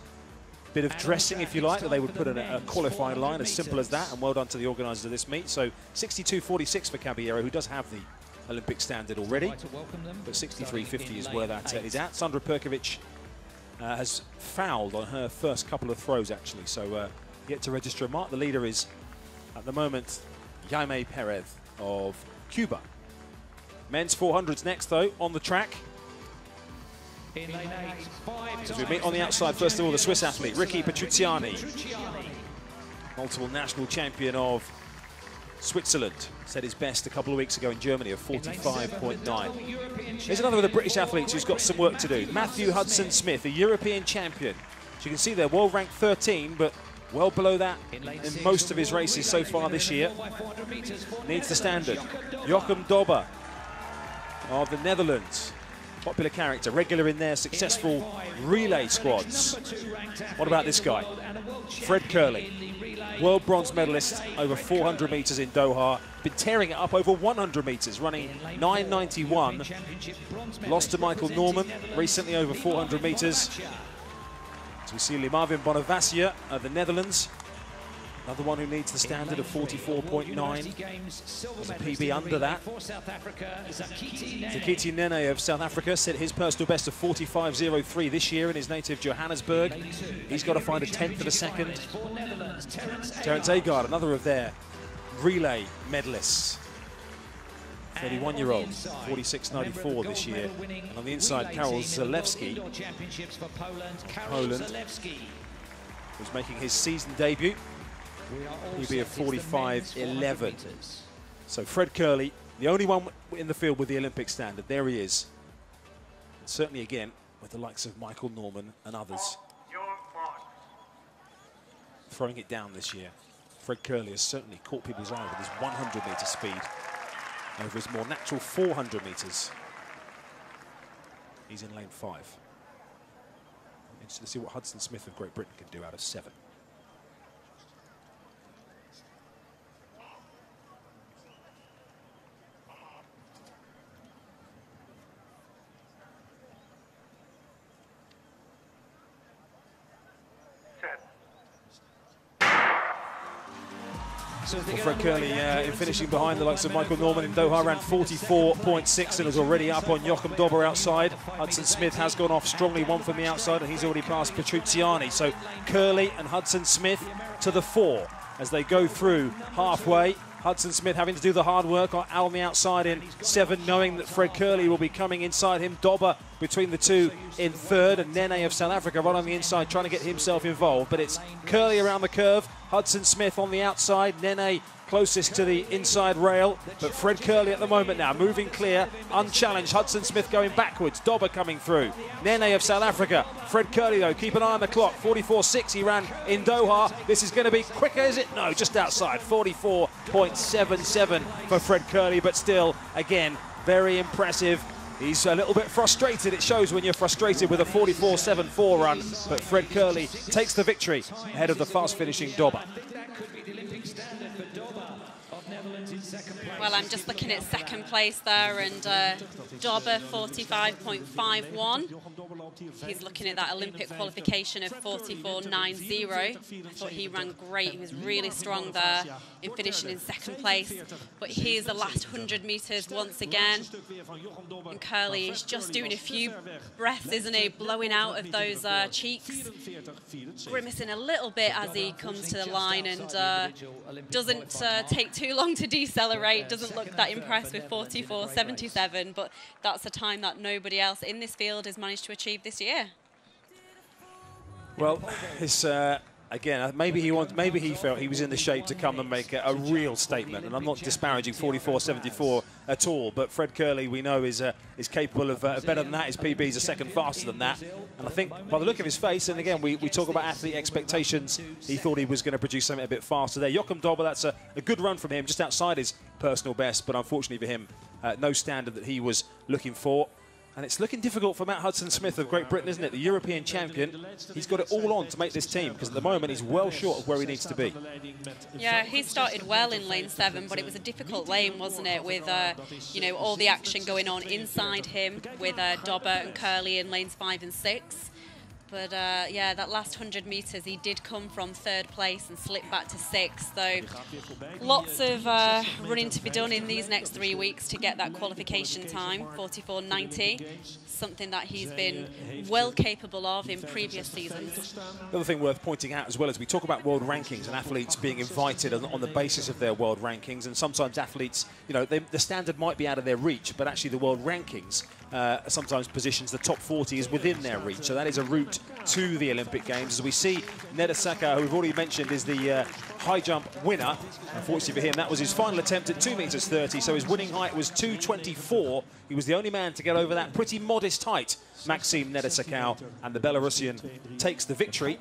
bit of dressing, if you like, that they would put in a, a qualifying line as simple as that. And well done to the organisers of this meet. So 62.46 for Caballero, who does have the Olympic standard already. But Starting 63.50 is where that uh, is at. Sandra Perkovic uh, has fouled on her first couple of throws, actually. So uh, yet to register a mark. The leader is, at the moment, Yaime Perez of Cuba. Men's 400s next, though, on the track. As we meet on the outside, first of all, the Swiss athlete, Ricky Petrucciani. Multiple national champion of Switzerland. Said his best a couple of weeks ago in Germany of In lane seven, the 45.9. double Here's another of the British athletes who's got some work to do. Matthew Hudson Smith, a European champion. As you can see there, world ranked 13, but well below that In lane in six, most of his races so far this year. the 4x400 meters for Needs the standard. Jochem Dobber of the Netherlands. Popular character, regular in their successful relay squads. What about this guy? Fred Kerley, world bronze medalist over 400 metres in Doha. Been tearing it up over 100 metres, running In lane four, 991. European Championship bronze Lost to Michael Norman recently over 400 metres. So we see Liemarvin Bonevacia of the Netherlands Another one who needs the standard of 44.9. There's a PB under that. Zakithi Nene of South Africa set his personal best of 45.03 this year in his native Johannesburg. He's got to find a tenth of a second. Terence Agard, another of their relay medalists. 31-year-old, 46.94 this year. And on the inside, Karol Zalewski, Poland, who's making his season debut. He'll be a 45.11. So Fred Kerley, the only one in the field with the Olympic standard. There he is. And certainly again, with the likes of Michael Norman and others throwing it down this year. Fred Kerley has certainly caught people's eye with his 100 metre speed over his more natural 400 metres. He's in lane five. Interesting to see what Hudson Smith of Great Britain can do out of seven. Well, Fred Kerley uh, in finishing behind the likes of Michael Norman in Doha ran 44.6 and is already up on Joachim Dobber outside. Hudson Smith has gone off strongly, one from the outside, and he's already passed Petrucciani. So Kerley and Hudson Smith to the four as they go through halfway. Hudson Smith having to do the hard work on the outside in seven, knowing that Fred Kerley will be coming inside him. Dobber between the two in third, and Nene of South Africa right on the inside trying to get himself involved. But it's Kerley around the curve, Hudson Smith on the outside, Nene closest to the inside rail. But Fred Kerley at the moment now, moving clear, unchallenged. Hudson Smith going backwards. Dobber coming through. Nene of South Africa. Fred Kerley, though, keep an eye on the clock. 44.6 he ran in Doha. This is going to be quicker, is it? No, just outside. 44.77 for Fred Kerley, but still, again, very impressive. He's a little bit frustrated. It shows when you're frustrated with a 44.74 run. But Fred Kerley takes the victory ahead of the fast finishing Dobber. Well, I'm just looking at second place there, and uh, Dobber 45.51. He's looking at that Olympic qualification of 44.90. I thought he ran great. He was really strong there in finishing in second place. But here's the last 100 metres once again. And Kerley is just doing a few breaths, isn't he? Blowing out of those uh, cheeks. Grimacing a little bit as he comes to the line and uh, doesn't uh, take too long to decelerate. Doesn't look that impressed with 44.77, but that's a time that nobody else in this field has managed to achieve this year. Well, it's uh, again maybe he wants maybe he felt he was in the shape to come and make a, a real statement. And I'm not disparaging 44.74 at all, but Fred Kerley, we know is uh, is capable of uh, better than that. His PB is a second faster than that, and I think by the look of his face, and again we, we talk about athlete expectations, he thought he was going to produce something a bit faster there. Jochem Dobber, that's a, a good run from him, just outside his personal best, but unfortunately for him, uh, no standard that he was looking for. And it's looking difficult for Matt Hudson Smith of Great Britain, isn't it? The European champion. He's got it all on to make this team because at the moment he's well short of where he needs to be. Yeah, he started well in lane seven, but it was a difficult lane, wasn't it? With uh, you know all the action going on inside him, with uh, Dobber and Kerley in lanes five and six. But uh, yeah, that last 100 metres, he did come from third place and slipped back to sixth. So lots of uh, running to be done in these next three weeks to get that qualification time, 44.90. Something that he's been well capable of in previous seasons. The other thing worth pointing out as well is we talk about world rankings and athletes being invited on, the basis of their world rankings. And sometimes athletes, you know, they, the standard might be out of their reach, but actually the world rankings uh, sometimes positions the top 40 is within their reach. So that is a route to the Olympic Games. As we see, Neda Saka, who we've already mentioned, is the uh, high jump winner. Unfortunately for him, that was his final attempt at 2 metres 30, so his winning height was 2.24. He was the only man to get over that pretty modest height. Maxim Nedasekau and the Belarusian takes the victory.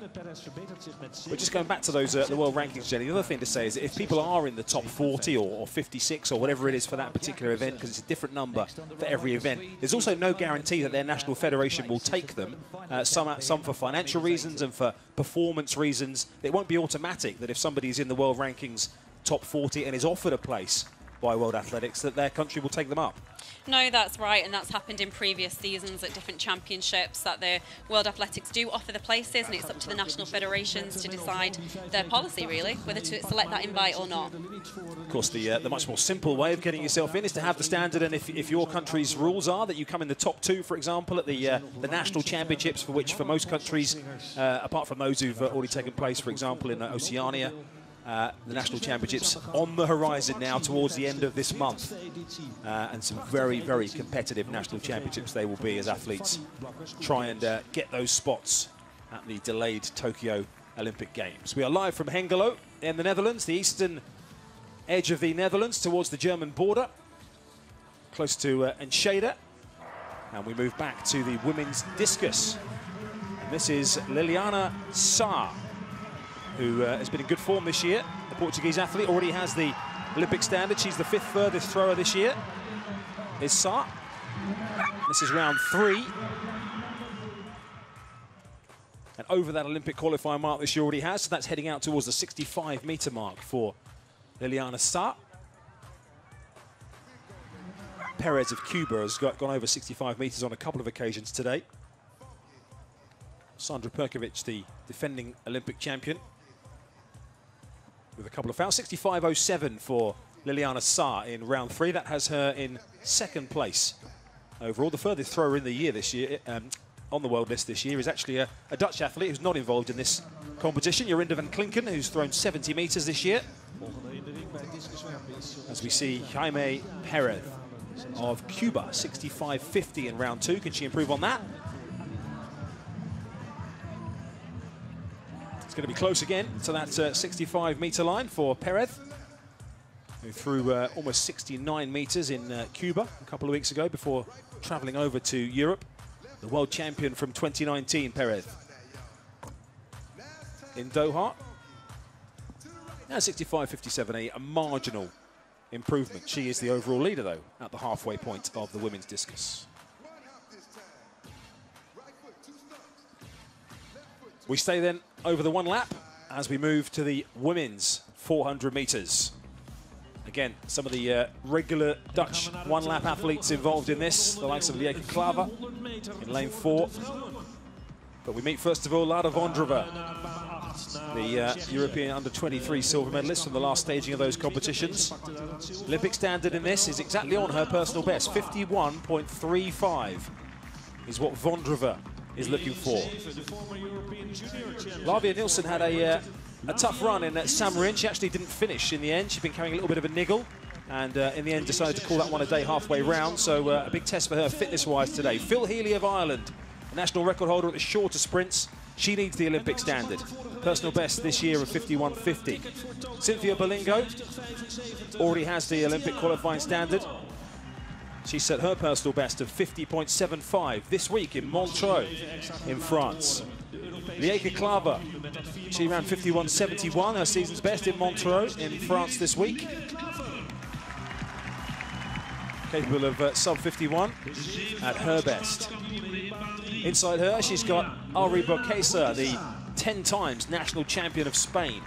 But just going back to those uh, the world rankings, Jenny, the other thing to say is that if people are in the top 40 or, or 56 or whatever it is for that particular event, because it's a different number for every event, there's also no guarantee that their national federation will take them. Uh, some, some for financial reasons and for performance reasons. It won't be automatic that if somebody's in the world rankings top 40 and is offered a place by World Athletics, that their country will take them up. No, that's right, and that's happened in previous seasons at different championships. That the World Athletics do offer the places, and it's up to the national federations to decide their policy, really, whether to select that invite or not. Of course, the uh, the much more simple way of getting yourself in is to have the standard, and if, if your country's rules are that you come in the top two, for example, at the uh, the national championships, for which for most countries, uh, apart from those who've uh, already taken place, for example, in uh, Oceania. Uh, the national championships on the horizon now towards the end of this month. Uh, and some very, very competitive national championships they will be as athletes try and uh, get those spots at the delayed Tokyo Olympic Games. We are live from Hengelo in the Netherlands, the eastern edge of the Netherlands towards the German border, close to uh, Enschede. And we move back to the women's discus. And this is Liliana Cá, who uh, has been in good form this year. The Portuguese athlete already has the Olympic standard. She's the fifth furthest thrower this year. Is Cá. This is round three. And over that Olympic qualifying mark that she already has, so that's heading out towards the 65 metre mark for Liliana Cá. Perez of Cuba has got, gone over 65 metres on a couple of occasions today. Sandra Perkovic, the defending Olympic champion, with a couple of fouls. 65.07 for Liliana Cá in round three. That has her in second place overall. The furthest thrower in the year this year, um, on the world list this year, is actually a, a, Dutch athlete who's not involved in this competition. Jorinde van Klinken, who's thrown 70 metres this year. As we see Yaime Perez of Cuba, 65.50 in round two. Can she improve on that? Going to be close again to that uh, 65 metre line for Perez, who threw uh, almost 69 metres in uh, Cuba a couple of weeks ago before travelling over to Europe. The world champion from 2019, Perez. In Doha. Now 65.57, a marginal improvement. She is the overall leader, though, at the halfway point of the women's discus. We stay then over the one lap as we move to the women's 400 metres. Again, some of the uh, regular Dutch one-lap athletes involved in this, the likes of Lieke Klaver in lane four. But we meet, first of all, Lada Vondrova, the uh, European under-23 silver medalist from the last staging of those competitions. Olympic standard in this is exactly on her personal best. 51.35 is what Vondrova is looking for. Lavia Nielsen had a, uh, a tough run in uh, Samorin. She actually didn't finish in the end. She'd been carrying a little bit of a niggle and uh, in the end decided to call that one a day halfway round. So uh, a big test for her fitness-wise today. Phil Healy of Ireland, national record holder at the shorter sprints. She needs the Olympic standard. Personal best this year of 51.50. Cynthia Bolingo already has the Olympic qualifying standard. She set her personal best of 50.75 this week in Montreuil in France. Lieke Klaver, she ran 51.71, her season's best in Montreuil in France this week. Capable of uh, sub 51 at her best. Inside her, she's got Aauri Bokesa, the 10 times national champion of Spain.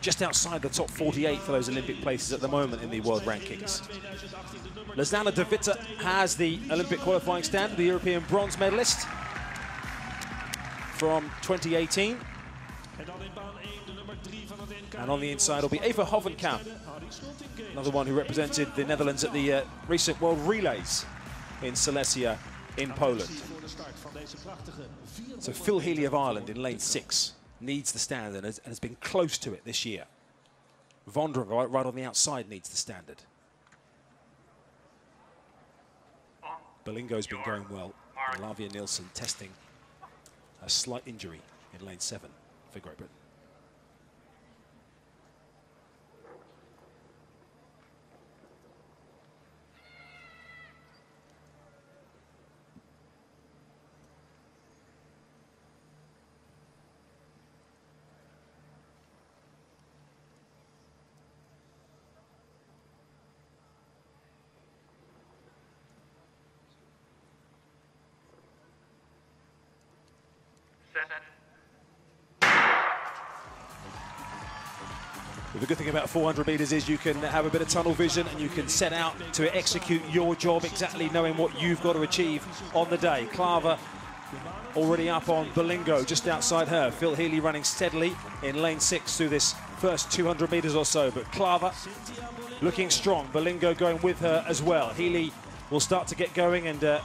Just outside the top 48 for those Olympic places at the moment in the world rankings. Lisanne de Witte has the Olympic qualifying standard, the European bronze medalist from 2018. And on the inside will be Eva Hovenkamp, another one who represented the Netherlands at the uh, recent World Relays in Silesia in Poland. So Phil Healy of Ireland in lane six needs the standard and has, been close to it this year. Vondra right on the outside needs the standard. Bolingo's been going well. Lavia Nielsen testing a slight injury in lane seven for Great Britain. The good thing about 400 metres is you can have a bit of tunnel vision and you can set out to execute your job exactly knowing what you've got to achieve on the day. Klaver already up on Bolingo just outside her. Phil Healy running steadily in lane six through this first 200 metres or so. But Klaver looking strong. Bolingo going with her as well. Healy will start to get going and uh,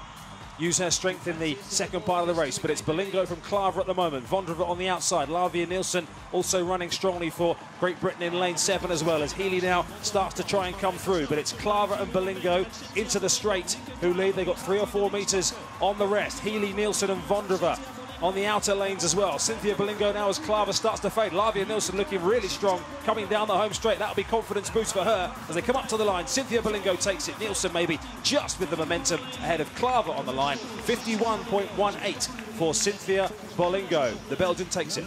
use her strength in the second part of the race. But it's Bolingo from Klaver at the moment. Vondrova on the outside. Lavia Nielsen also running strongly for Great Britain in lane seven as well as Healy now starts to try and come through. But it's Klaver and Bolingo into the straight who lead. They've got three or four metres on the rest. Healy, Nielsen and Vondrova on the outer lanes as well. Cynthia Bolingo now as Klaver starts to fade. Lavia Nielsen looking really strong, coming down the home straight. That'll be confidence boost for her as they come up to the line. Cynthia Bolingo takes it. Nielsen maybe just with the momentum ahead of Klaver on the line. 51.18 for Cynthia Bolingo. The Belgian takes it.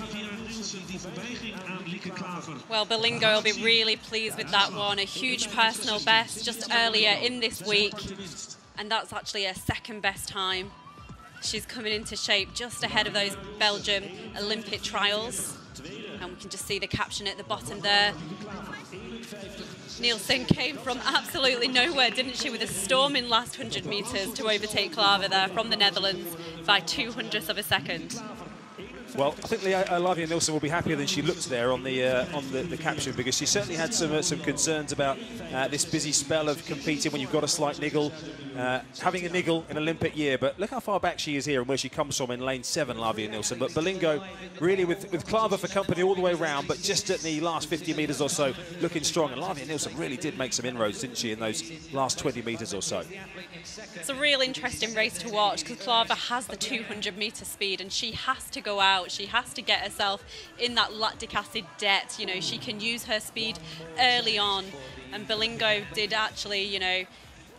Well, Bolingo will be really pleased with that one. A huge personal best just earlier in this week. And that's actually a second best time she's coming into shape just ahead of those Belgium Olympic trials. And we can just see the caption at the bottom there. Nielsen came from absolutely nowhere, didn't she, with a storm in last 100 metres to overtake Klaver there from the Netherlands by two hundredths of a second. Well, I think Lavia Nielsen will be happier than she looked there on the uh, on the, the, caption because she certainly had some uh, some concerns about uh, this busy spell of competing when you've got a slight niggle, uh, having a niggle in Olympic year. But look how far back she is here and where she comes from in lane seven, Lavia Nielsen. But Bolingo really with with Klaver for company all the way around, but just at the last 50 metres or so, looking strong. And Lavia Nielsen really did make some inroads, didn't she, in those last 20 metres or so? It's a real interesting race to watch because Klaver has the 200 metre speed and she has to go out. She has to get herself in that lactic acid debt. You know, she can use her speed early on. And Bolingo did actually, you know,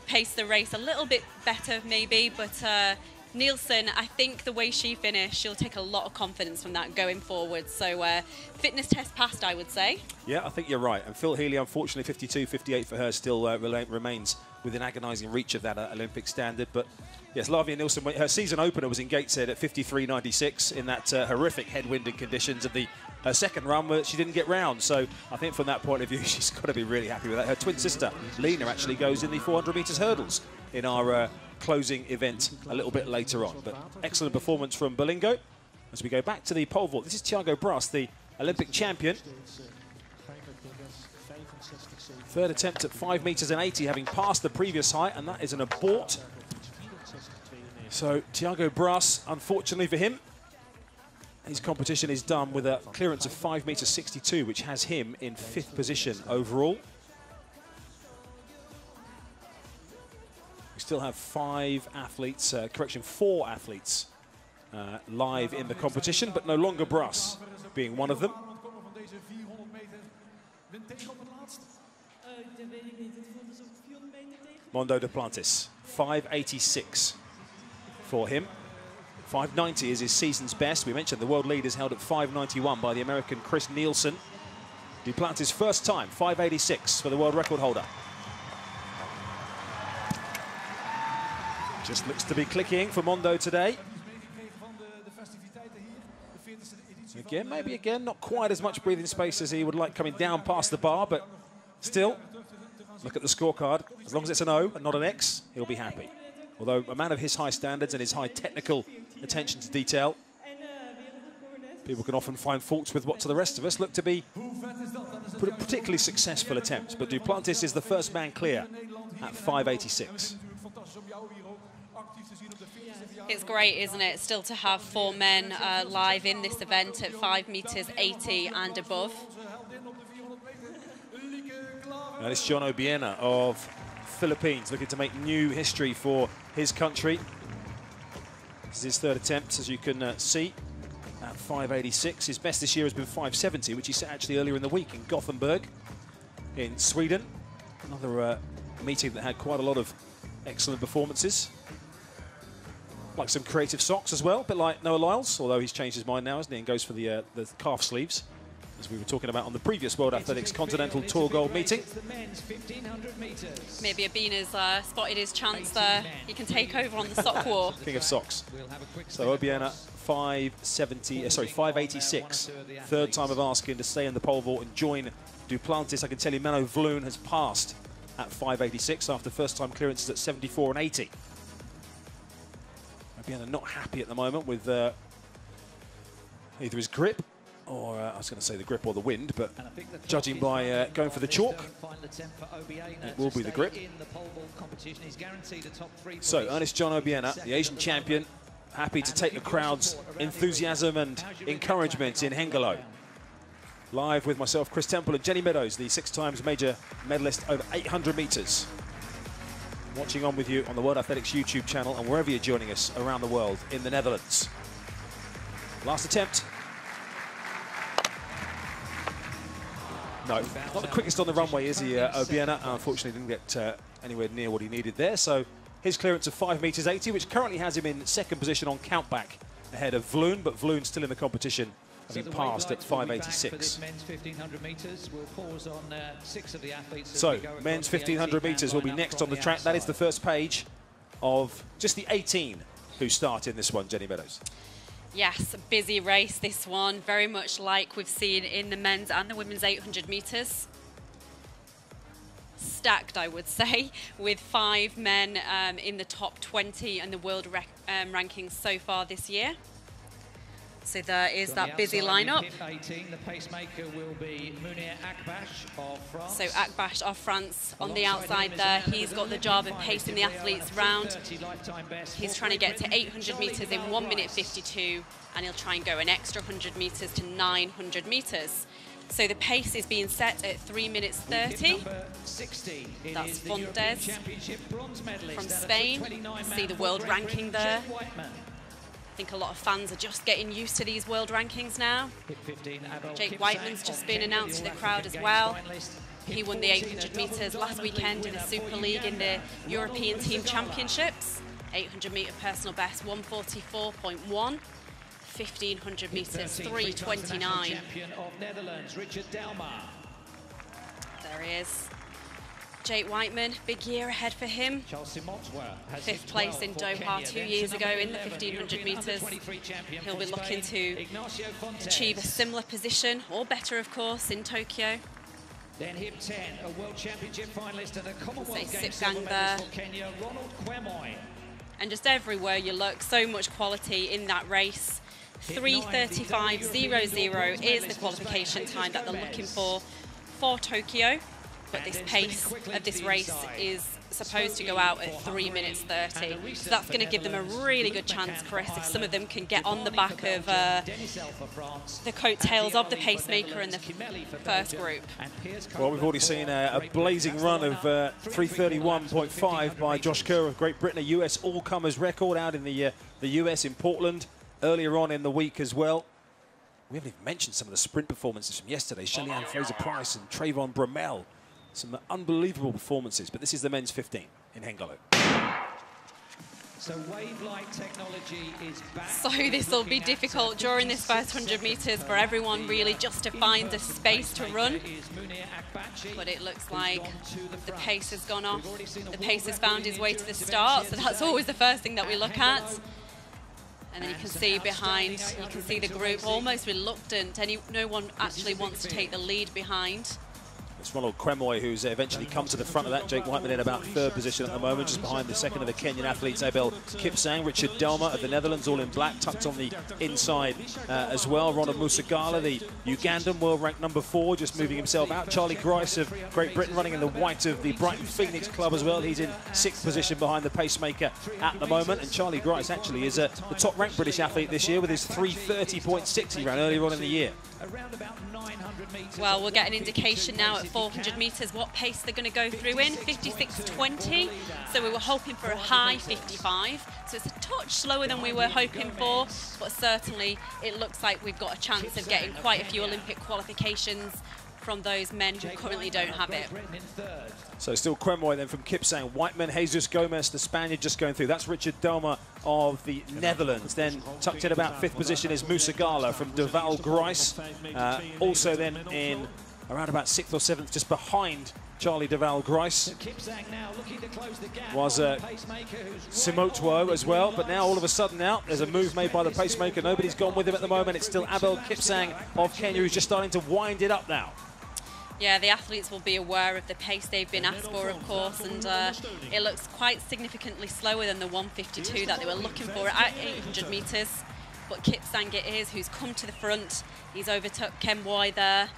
pace the race a little bit better maybe, but uh, Nielsen, I think the way she finished, she'll take a lot of confidence from that going forward. So uh, fitness test passed, I would say. Yeah, I think you're right. And Phil Healy, unfortunately, 52, 58 for her still uh, remains within agonising reach of that uh, Olympic standard. But yes, Lavia Nielsen, her season opener was in Gateshead at 53.96 in that uh, horrific headwind and conditions of the her second run where she didn't get round. So I think from that point of view, *laughs* she's got to be really happy with that. Her twin sister, Lina, actually goes in the 400 metres hurdles in our uh, closing event a little bit later on. But excellent performance from Bolingo. As we go back to the pole vault, this is Thiago Braz, the Olympic champion. Third attempt at 5 metres and 80, having passed the previous height, and that is an abort. So Thiago Braz, unfortunately for him, his competition is done with a clearance of 5 metres 62, which has him in fifth position overall. We still have five athletes, uh, correction, four athletes uh, live in the competition, but no longer Braz being one of them. Mondo Duplantis, 586 for him. 590 is his season's best. We mentioned the world lead is held at 591 by the American Chris Nilsen. Duplantis' first time, 586 for the world record holder. Just looks to be clicking for Mondo today. Again, maybe again, not quite as much breathing space as he would like coming down past the bar, but still, look at the scorecard. As long as it's an O and not an X, he'll be happy. Although a man of his high standards and his high technical attention to detail, people can often find faults with what to the rest of us look to be particularly successful attempts. But Duplantis is the first man clear at 586. It's great, isn't it, still to have four men uh, live in this event at 5 metres 80 and above. That is John Obiena of Philippines looking to make new history for his country. This is his third attempt, as you can uh, see, at 586. His best this year has been 570, which he set actually earlier in the week in Gothenburg in Sweden. Another uh, meeting that had quite a lot of excellent performances like some creative socks as well, a bit like Noah Lyles, although he's changed his mind now, hasn't he, and goes for the, uh, the calf sleeves, as we were talking about on the previous World Athletics Continental Tour Gold meeting. Maybe Obiena's uh, spotted his chance there. He can take over on the sock *laughs* war. King of socks. So Obiena 570, uh, sorry, 586. Third time of asking to stay in the pole vault and join Duplantis, I can tell you Menno Vloon has passed at 586 after first time clearances at 74 and 80. Obiena not happy at the moment with uh, either his grip or uh, I was going to say the grip or the wind, but And I think the judging by uh, going for the chalk, third final attempt for Obiena it will be the grip. in the pole vault competition. He's guaranteed a top three So. Ernest John Obiena, the Asian champion, happy to take the crowd's enthusiasm and encouragement in Hengelo. Live with myself, Chris Temple, and Jenny Meadows, the six times major medalist over 800 metres. Watching on with you on the World Athletics YouTube channel and wherever you're joining us around the world in the Netherlands. Last attempt. No, not the quickest on the runway, is he, uh, Obiena? Unfortunately, didn't get uh, anywhere near what he needed there. So his clearance of 5 metres 80, which currently has him in second position on countback ahead of Vloon, but Vloon still in the competition, having the passed at wave lights will be back For 586. this men's 1500 metres, we'll on uh, six of the athletes. as So we go across men's 1500 metres will be next on the track. That is the first page of just the 18 who start in this one, Jenny Meadows. Yes, busy race this one, very much like we've seen in the men's and the women's 800 metres. Stacked, I would *laughs* say, with five men um, in the top 20 and the world um, rankings so far this year. So there is that busy lineup. 18, the pacemaker will be Munir Akbash of France. So Akbash of France on the outside there. He's got the job of pacing the Rio and a athletes round. 3:30 lifetime best He's trying to get to 800 metres in 1 minute 52 and he'll try and go an extra 100 metres to 900 metres. So the pace is being set at 3 minutes 30. number 60. It That's Fontes Championship bronze medalist from Spain. See the world ranking there. Jed Wightman. I think a lot of fans are just getting used to these world rankings now. 15, Jake Wightman's just been announced to the crowd as well. He won the 800 metres last weekend in the Super League in the European Team Championships. 800 metre personal best 144.1. 1500 metres Thirteen, three-time international 329. Champion of Netherlands, Richard Delmar. There he is. Jake Wightman, big year ahead for him. Has Fifth place in Doha two years ago in the 1500 metres. He'll be looking to Achieve a similar position, or better, of course, in Tokyo. Then hip 10, a World Championship finalist and a Commonwealth Games silver medalist for Kenya, Ronald Kwemoi. And just everywhere you look, so much quality in that race. 335.00 is the qualification time that they're looking for for Tokyo. But this pace of this race is supposed to go out at 3 minutes 30. So that's going to give them a really good chance, Chris, if some of them can get on the back of uh, the coattails of the pacemaker in the first group. Well, we've already seen a, a blazing run of uh, 331.5 by Josh Kerr of Great Britain, a US all-comers record out in the uh, the US in Portland earlier on in the week as well. We haven't even mentioned some of the sprint performances from yesterday. Shelly-Ann Fraser-Pryce and Trayvon Bromell. Some unbelievable performances, but this is the men's 15 in Hengelo. So wave light technology is back. So this will be difficult during this first 100 metres for everyone really just to find a space to run. But it looks like the pace has gone off. The pace has found his way to the start, so that's always the first thing that we look at. And then you can see behind, you can see the group almost reluctant. Any, no one actually wants to take the lead behind. It's Ronald Kwemoi who's eventually come to the front of that. Jake Wightman in about third position at the moment, just behind the second of the Kenyan athletes, Abel Kipsang. Richard Delma of the Netherlands, all in black, tucked on the inside uh, as well. Ronald Musagala, the Ugandan, world ranked number four, just moving himself out. Charlie Grice of Great Britain running in the white of the Brighton Phoenix Club as well. He's in sixth position behind the pacemaker at the moment. And Charlie Grice actually is uh, the top ranked British athlete this year with his 330.6 he ran earlier on in the year. Around about 900 metres. Well, we'll get an indication now at 400 metres what pace they're going to go through in. 56.20. So we were hoping for a high 55. So it's a touch slower than we were hoping for, but certainly it looks like we've got a chance of getting quite a few Olympic qualifications from those men who currently don't have it. Britain in third. So still Kwemoi then from Kipsang. Wightman, Jesus Gomez, the Spaniard just going through. That's Richard Delma of the Netherlands. Then tucked in about fifth position is Musagala from Da'Vall Grice. Uh, also then in around about sixth or seventh, just behind Charlie Da'Vall Grice. Kipsang now looking to close the gap. Was, uh, Pacemaker who's right Simotwo as well, but now all of a sudden now there's a move made by the pacemaker. Nobody's gone with him at the moment. It's still Abel Kipsang of Kenya who's just starting to wind it up now. Yeah, the athletes will be aware of the pace they've been asked for, of course, and uh, it looks quite significantly slower than the 152 that they were looking for at 800 metres. But Kip Kipsang it is who's come to the front. He's overtook Kemboi there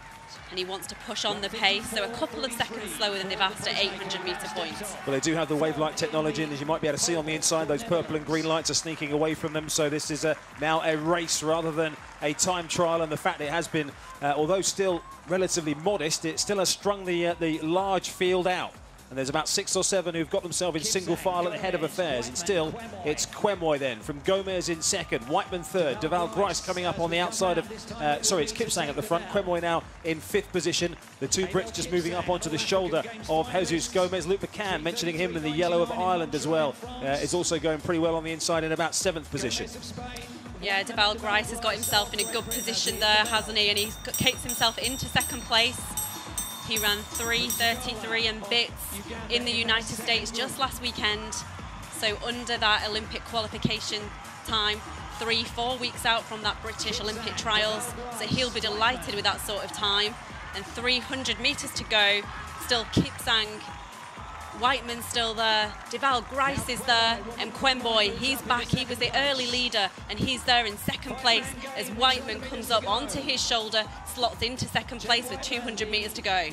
and he wants to push on the pace. So a couple of seconds slower than they've asked at 800 metre points. Well, they do have the wave light technology, and as you might be able to see on the inside, those purple and green lights are sneaking away from them. So this is a, now a race rather than a time trial. And the fact it has been, uh, although still relatively modest, it still has strung the, uh, the large field out. And there's about six or seven who've got themselves in single file at the head of affairs. And still, it's Kwemoi then from Gomez in second, Wightman third, Da'Vall Grice coming up on the outside of, uh, sorry, it's Kipsang at the front, Kwemoi now in fifth position. The two Brits just moving up onto the shoulder of Jesus Gomez. Luke McCann, mentioning him in the yellow of Ireland as well, uh, is also going pretty well on the inside in about seventh position. Yeah, Da'Vall Grice has got himself in a good position there, hasn't he? And he kicks himself into second place. He ran 3.33 and bits in the United States just last weekend. So under that Olympic qualification time, three, four weeks out from that British Olympic trials. So he'll be delighted with that sort of time. And 300 metres to go. Still Kipsang Wightman still there, Da'Vall Grice is there, and Kwemoi, he's back. He was the early leader, and he's there in second place as Wightman comes up onto his shoulder, slots into second place with 200 metres to go.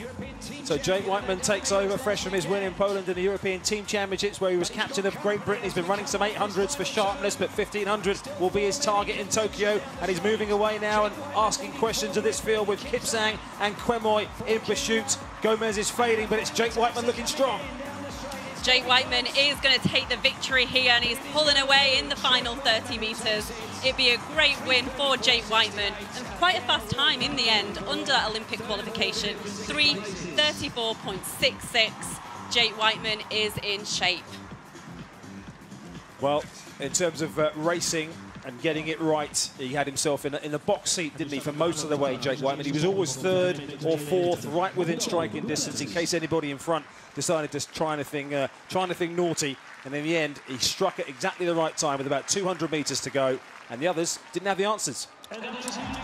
So Jake Wightman takes over fresh from his win in Poland in the European Team Championships where he was captain of Great Britain. He's been running some 800s for sharpness, but 1500 will be his target in Tokyo. And he's moving away now and asking questions of this field with Kipsang and Kwemoi in pursuit. Gomez is fading, but it's Jake Wightman looking strong. Jake Wightman is going to take the victory here and he's pulling away in the final 30 metres. It'd be a great win for Jake Wightman and quite a fast time in the end under Olympic qualification. 3.34.66. Jake Wightman is in shape. Well, in terms of uh, racing, and getting it right. He had himself in a, in a box seat, didn't he, for most of the way, Jake Wightman. He was always third or fourth, right within striking distance, in case anybody in front decided to try anything, uh, try anything naughty. And in the end, he struck at exactly the right time with about 200 metres to go, and the others didn't have the answers.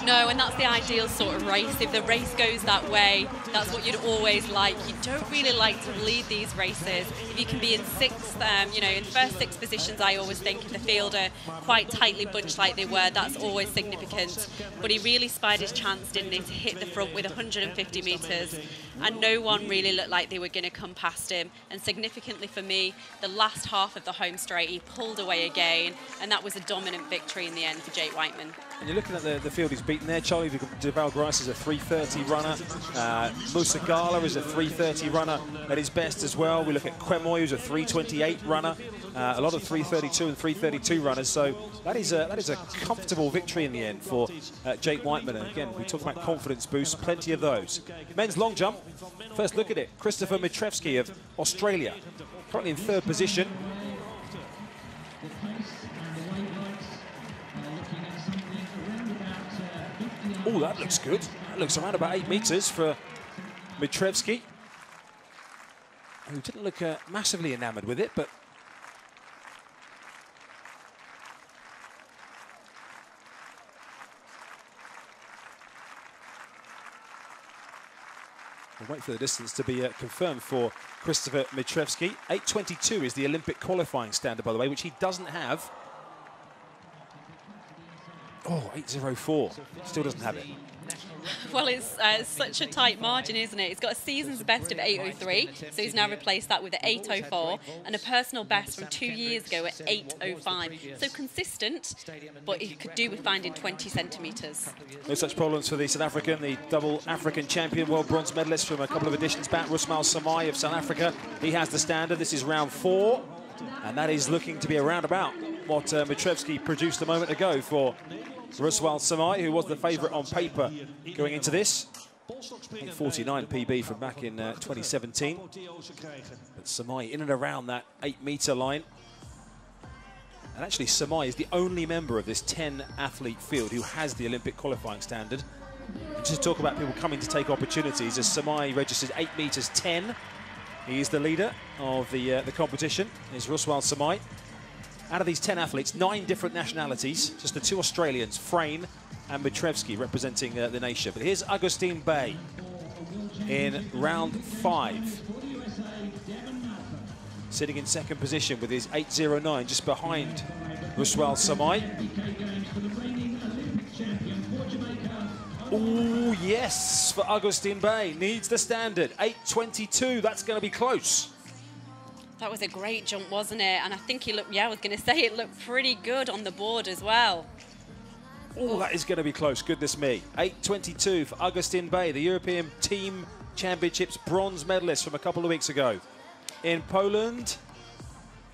No, and that's the ideal sort of race. If the race goes that way, that's what you'd always like. You don't really like to lead these races. If you can be in sixth, um, you know, in first six positions, I always think if the field are quite tightly bunched like they were, that's always significant. But he really spied his chance, didn't he, to hit the front with 150 metres. And no one really looked like they were going to come past him. And significantly for me, the last half of the home straight, he pulled away again. And that was a dominant victory in the end for Jake Wightman. And you're looking at the, the field he's beaten there. Charlie Da'Vall Grice is a 330 runner. Uh, Musa Gala is a 330 runner at his best as well. We look at Kwemoi, who's a 328 runner. Uh, a lot of 332 and 332 runners. So that is a, that is a comfortable victory in the end for uh, Jake Wightman. And again, we talk about confidence boosts, plenty of those. Men's long jump. First look at it. Christopher Mitrevsky of Australia, currently in third position. Oh, that looks good. That looks around about eight metres for Mitrevsky, who didn't look uh, massively enamoured with it, but We'll wait for the distance to be uh, confirmed for Christopher Mitrevsky. 8.22 is the Olympic qualifying standard, by the way, which he doesn't have. Oh, 8.04. Still doesn't have it. *laughs* Well, it's uh, such a tight margin, isn't it? He's got a season's best of 803, so he's now replaced that with an 804, and a personal best from two years ago at 805. So consistent, but he could do with finding 20 centimetres. No such problems for the South African, the double African champion, world bronze medalist from a couple of editions back, Ruswahl Samaai of South Africa. He has the standard. This is round four, and that is looking to be around about what uh, Mitrevsky produced a moment ago for Ruswahl Samaai, who was the favourite on paper going into this. 49 PB from back in uh, 2017. But Samaai in and around that 8 metre line. And actually, Samaai is the only member of this 10 athlete field who has the Olympic qualifying standard. And just to talk about people coming to take opportunities, as Samaai registers 8 metres 10. He is the leader of the, uh, the competition, is Ruswahl Samaai. Out of these 10 athletes, nine different nationalities, just the two Australians, Frayne and Mitrevsky, representing uh, the nation. But here's Augustine Bay. in round five. Sitting in second position with his 8.09 just behind Ruswahl Samaai. Oh, yes, for Augustin Bay. Needs the standard. 8.22, that's going to be close. That was a great jump, wasn't it? And I think he looked, yeah, I was going *laughs* to say it looked pretty good on the board as well. Oh, that is going to be close, goodness me. 8.22 for Augustin Bay, the European Team Championships bronze medalist from a couple of weeks ago. In Poland,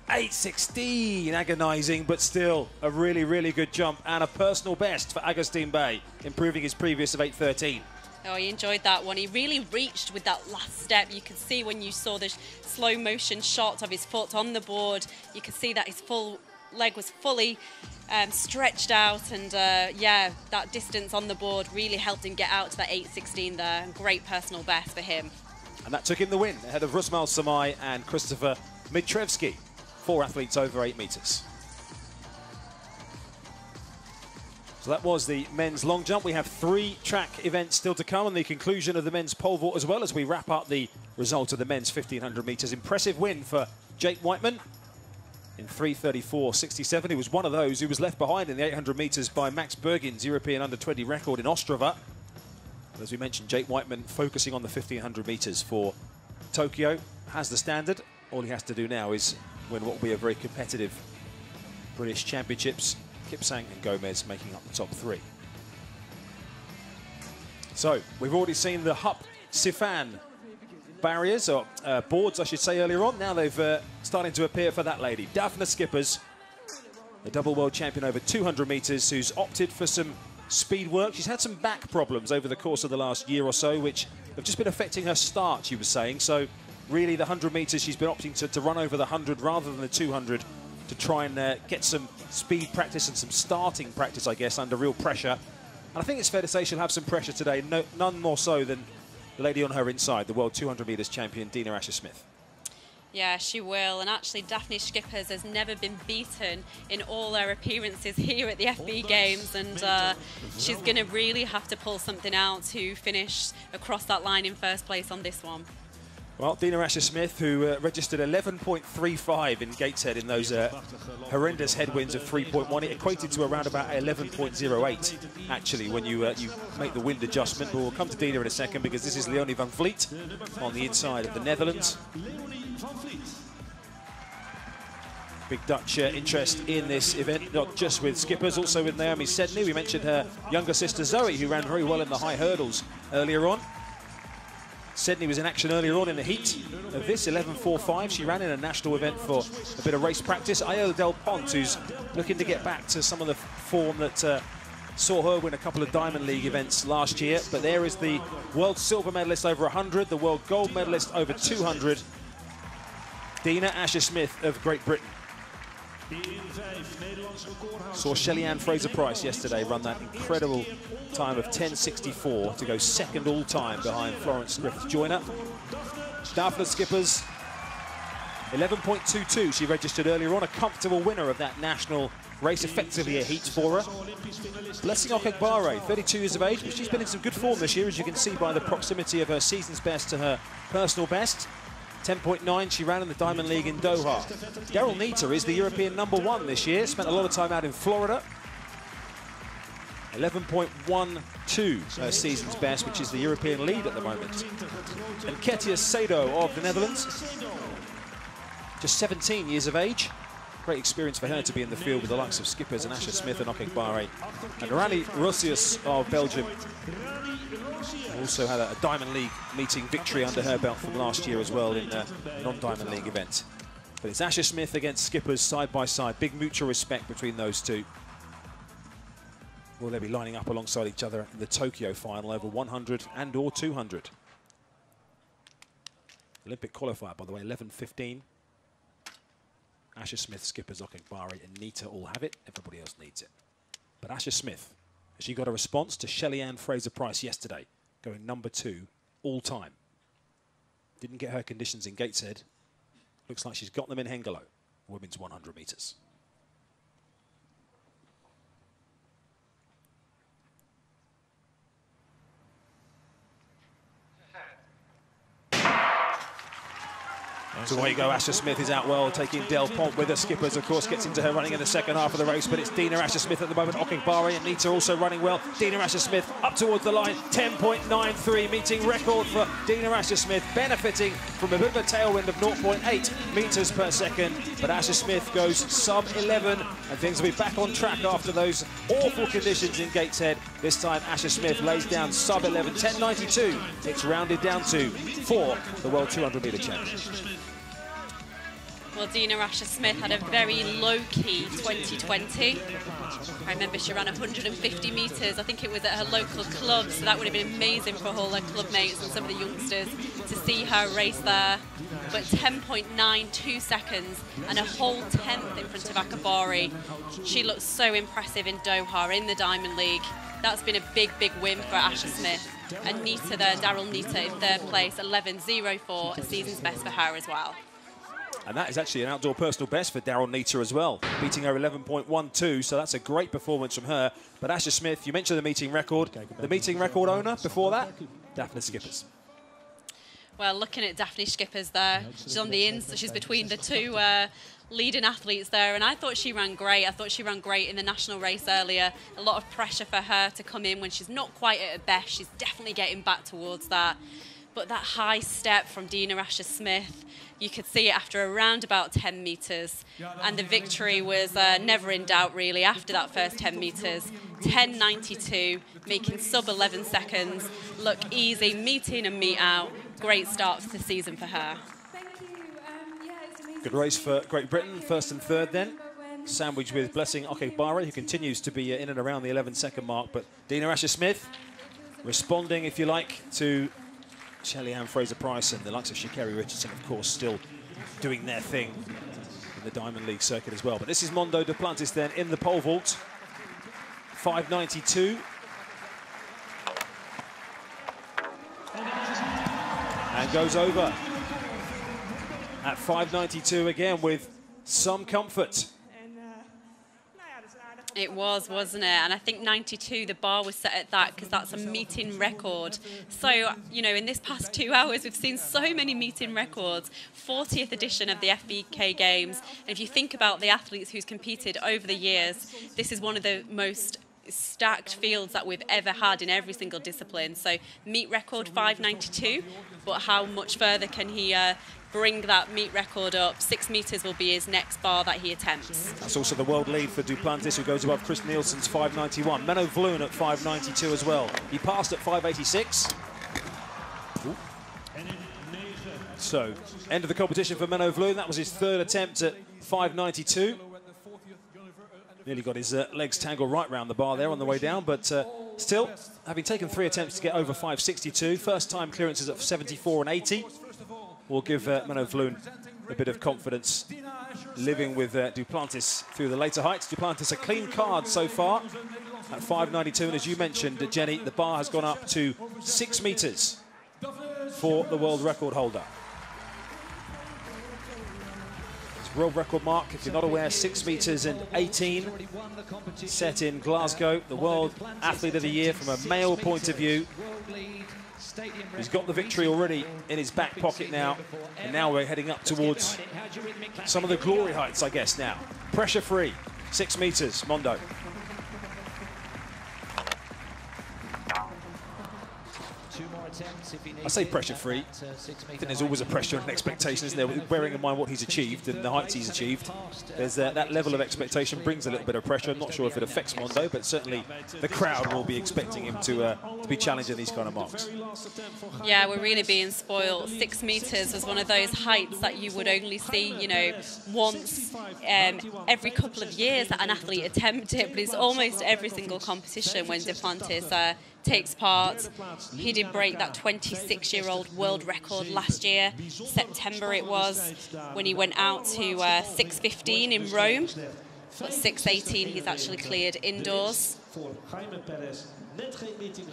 8.16, agonising, but still a really, really good jump and a personal best for Augustin Bay, improving his previous of 8.13. Oh, he enjoyed that one. He really reached with that last step. You could see when you saw the slow motion shot of his foot on the board, you could see that his full leg was fully um, stretched out and uh, yeah that distance on the board really helped him get out to that 8.16 there great personal best for him and that took him the win ahead of Ruswahl Samaai and Christopher Mitrevsky four athletes over eight metres So that was the men's long jump. We have three track events still to come and the conclusion of the men's pole vault as well as we wrap up the result of the men's 1500 metres. Impressive win for Jake Wightman in 334.67. He was one of those who was left behind in the 800 metres by Max Burgin's European under-20 record in Ostrava. As we mentioned, Jake Wightman focusing on the 1500 metres for Tokyo. Has the standard. All he has to do now is win what will be a very competitive British Championships Kipsang and Gomez making up the top three. So we've already seen the Hup Sifan barriers, or uh, boards I should say earlier on. Now they've uh, starting to appear for that lady. Dafne Schippers, the double world champion over 200 metres, who's opted for some speed work. She's had some back problems over the course of the last year or so, which have just been affecting her start, she was saying. So really the 100 metres, she's been opting to, to run over the 100 rather than the 200 to try and uh, get some speed practice and some starting practice, I guess, under real pressure. And I think it's fair to say she'll have some pressure today, no, none more so than the lady on her inside, the world 200 metres champion, Dina Asher-Smith. Yeah, she will. And actually, Dafne Schippers has never been beaten in all her appearances *laughs* here at the FB Games. And uh, she's going to really have to pull something out to finish across that line in first place on this one. Well, Dina Asher-Smith, who uh, registered 11.35 in Gateshead in those uh, horrendous headwinds of 3.1, it equated to around about 11.08, actually, when you uh, you make the wind adjustment. But we'll come to Dina in a second because this is Leonie van Vliet on the inside of the Netherlands. Big Dutch uh, interest in this event, not just with Schippers, also with Naomi Sedney. We mentioned her younger sister Zoe, who ran very well in the high hurdles earlier on. Sedney was in action earlier on in the heat of this, 11.45. She ran in a national event for a bit of race practice. Ajla Del Ponte, who's looking to get back to some of the form that uh, saw her win a couple of Diamond League events last year. But there is the world silver medalist over 100, the world gold medalist over 200, Dina Asher-Smith of Great Britain. Saw Shelly-Ann Fraser-Pryce yesterday run that incredible time of 10.64 to go second all-time behind Florence Griffith-Joyner. Dafne Schippers, 11.22 she registered earlier on, a comfortable winner of that national race, effectively a heat for her. Blessing Okagbare, 32 years of age, but she's been in some good form this year, as you can see by the proximity of her season's best to her personal best. 10.9 she ran in the Diamond League in Doha. Daryll Neita is the European number one this year, spent a lot of time out in Florida. 11.12 her season's best, which is the European lead at the moment. And Ketia Seedo of the Netherlands, just 17 years of age. Great experience for her to be in the field with the likes of Schippers and Asher-Smith and Okagbare. And Rani Rosius of Belgium also had a, a, Diamond League meeting victory under her belt from last year as well in a non-Diamond League event. But it's Asher-Smith against Schippers side by side. Big mutual respect between those two. Will they be lining up alongside each other in the Tokyo final over 100 and or 200? Olympic qualifier, by the way, 11.15. Asher-Smith, Schippers, Okagbare and Neita all have it. Everybody else needs it. But Asher-Smith, she got a response to Shelly-Ann Fraser-Pryce yesterday going number two all time. Didn't get her conditions in Gateshead. Looks like she's got them in Hengelo, women's 100 metres. So away you go, Asher Smith is out well, taking Del Ponte with her. Schippers, of course, gets into her running in the second half of the race, but it's Dina Asher Smith at the moment. Okagbare and Neita also running well. Dina Asher Smith up towards the line, 10.93, meeting record for Dina Asher Smith, benefiting from a bit of a tailwind of 0.8 metres per second. But Asher Smith goes sub 11, and things will be back on track after those awful conditions in Gateshead. This time, Asher Smith lays down sub 11, 10.92. It's rounded down to for the World 200 metre champion. Well, Dina Asher Smith had a very low-key 2020. I remember she ran 150 metres. I think it was at her local club, so that would have been amazing for all her club mates and some of the youngsters to see her race there. But 10.92 seconds and a whole tenth in front of Okagbare. She looked so impressive in Doha in the Diamond League. That's been a big, big win for Asher Smith. And Neita there, Daryll Neita in third place, 11.04, a season's best for her as well. And that is actually an outdoor personal best for Daryll Neita as well, beating her 11.12, so that's a great performance from her. But Asher Smith, you mentioned the meeting record. The meeting record owner before that, Dafne Schippers. Well, looking at Dafne Schippers there, she's on the ins, she's between the two uh, leading athletes there, and I thought she ran great. I thought she ran great in the national race earlier. A lot of pressure for her to come in when she's not quite at her best. She's definitely getting back towards that. But that high step from Dina Asher Smith, you could see it after around about 10 metres. And the victory was uh, never in doubt, really, after that first 10 metres. 10.92, making sub 11 seconds. Look easy, meet in and meet out. Great start to the season for her. Good race for Great Britain, first and third then. Sandwich with Blessing Okagbare, who continues to be uh, in and around the 11 second mark. But Dina Asher Smith responding, if you like, to Shelly Ann Fraser Pryce and the likes of Sha'Carri Richardson, of course, still doing their thing in the Diamond League circuit as well. But this is Mondo Duplantis then in the pole vault. 592. And goes over at 592 again with some comfort. It was, wasn't it? And I think 92, the bar was set at that because that's a meeting record. So, you know, in this past *laughs* two hours, we've seen so many meeting records. 40th edition of the FBK Games. And if you think about the athletes who's competed over the years, this is one of the most stacked fields that we've ever had in every single discipline. So meet record 592, but how much further can he uh, bring that meet record up? Six metres will be his next bar that he attempts. That's also the world lead for Duplantis, who goes above Chris Nilsen's 591. Menno Vloon at 592 as well. He passed at 586. Ooh. So, end of the competition for Menno Vloon. That was his third attempt at 592. Nearly got his uh, legs tangled right round the bar there on the way down, but uh, still, having taken three attempts to get over 562, first time clearances at 74 and 80, will give uh, Menno Vloon a bit of confidence living with uh, Duplantis through the later heights. Duplantis a clean card so far at 592, and as you mentioned, Jenny, the bar has gone up to six metres for the world record holder. It's world record mark, if you're not aware, 6 metres and 18, set in Glasgow. The World Athlete of the Year from a male point of view. He's got the victory already in his back pocket now, and now we're heading up towards some of the glory heights, I guess, now. Pressure free, 6 metres, Mondo. I say pressure free. I think there's always a pressure and an expectation, isn't there? Bearing in mind what he's achieved and the heights he's achieved, there's uh, that level of expectation brings a little bit of pressure. I'm not sure if it affects Mondo, but certainly the crowd will be expecting him to, uh, to be challenging these kind of marks. Yeah, we're really being spoiled. Six metres was one of those heights that you would only see, you know, once um, every couple of years that an athlete attempt it, but it's almost every single competition when Duplantis uh, takes part. He did break that 26 year old world record last year, September it was, when he went out to uh, 6.15 in Rome. But 6.18 he's actually cleared indoors.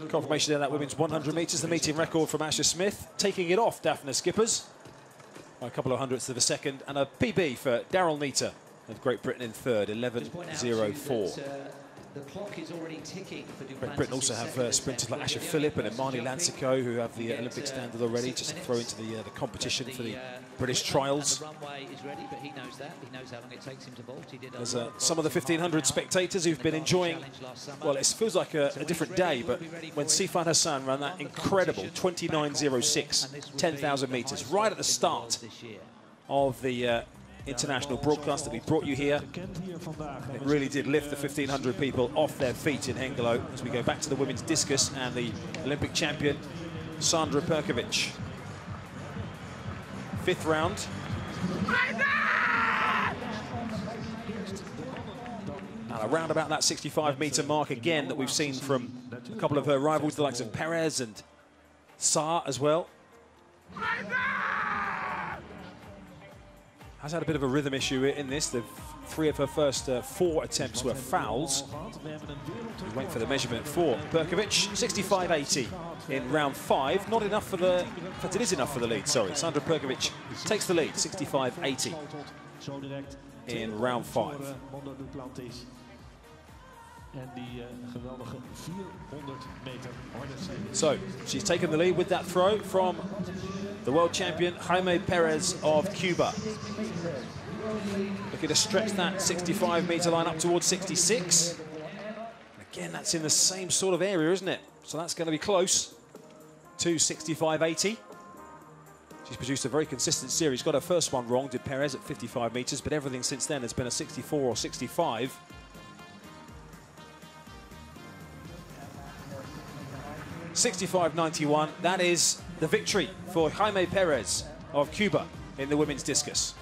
Confirmation there that women's 100 metres, the meeting record from Asher Smith, taking it off Dafne Schippers by a couple of hundredths of a second, and a PB for Daryll Neita of Great Britain in third, 11.04. The clock is already ticking for Great Britain also have uh, sprinters like Asha Philip and Imani Lansiquot who have the uh, Olympic standard already, just to throw into the, uh, the competition for the British trials. The runway is ready, but he knows that. He knows how long it takes him to vault. He did There's uh, some of the 1,500 spectators who've been enjoying, well, it feels like a, a different day, but when Sifan Hassan ran that incredible 29.06, 10,000 metres, right at the start of the uh, international broadcast that we brought you here, it really did lift the 1,500 people off their feet in Hengelo as we go back to the women's discus and the Olympic champion, Sandra Perkovic. Fifth round. And around about that 65 metre mark again that we've seen from a couple of her rivals, the likes of Perez and Saar as well. Has had a bit of a rhythm issue in this. The three of her first uh, four attempts were fouls. We hebben een wereldrecord. Wait for the measurement for Perkovic. 65.80 in round five. Not enough for the. In fact, it is enough for the lead. Sorry, Sandra Perkovic takes the lead. 65.80. Zo direct. In round five. En die eh, geweldige 400 meter. So she's taken the lead with that throw from the world champion Jaime Perez of Cuba. Looking to stretch that 65 metre line up towards 66. Again, that's in the same sort of area, isn't it? So that's going to be close to 65.80. She's produced a very consistent series. Got her first one wrong, did Perez at 55 metres, but everything since then has been a 64 or 65. Sixty-five ninety-one. That is the victory for Jaime Perez of Cuba in the women's discus,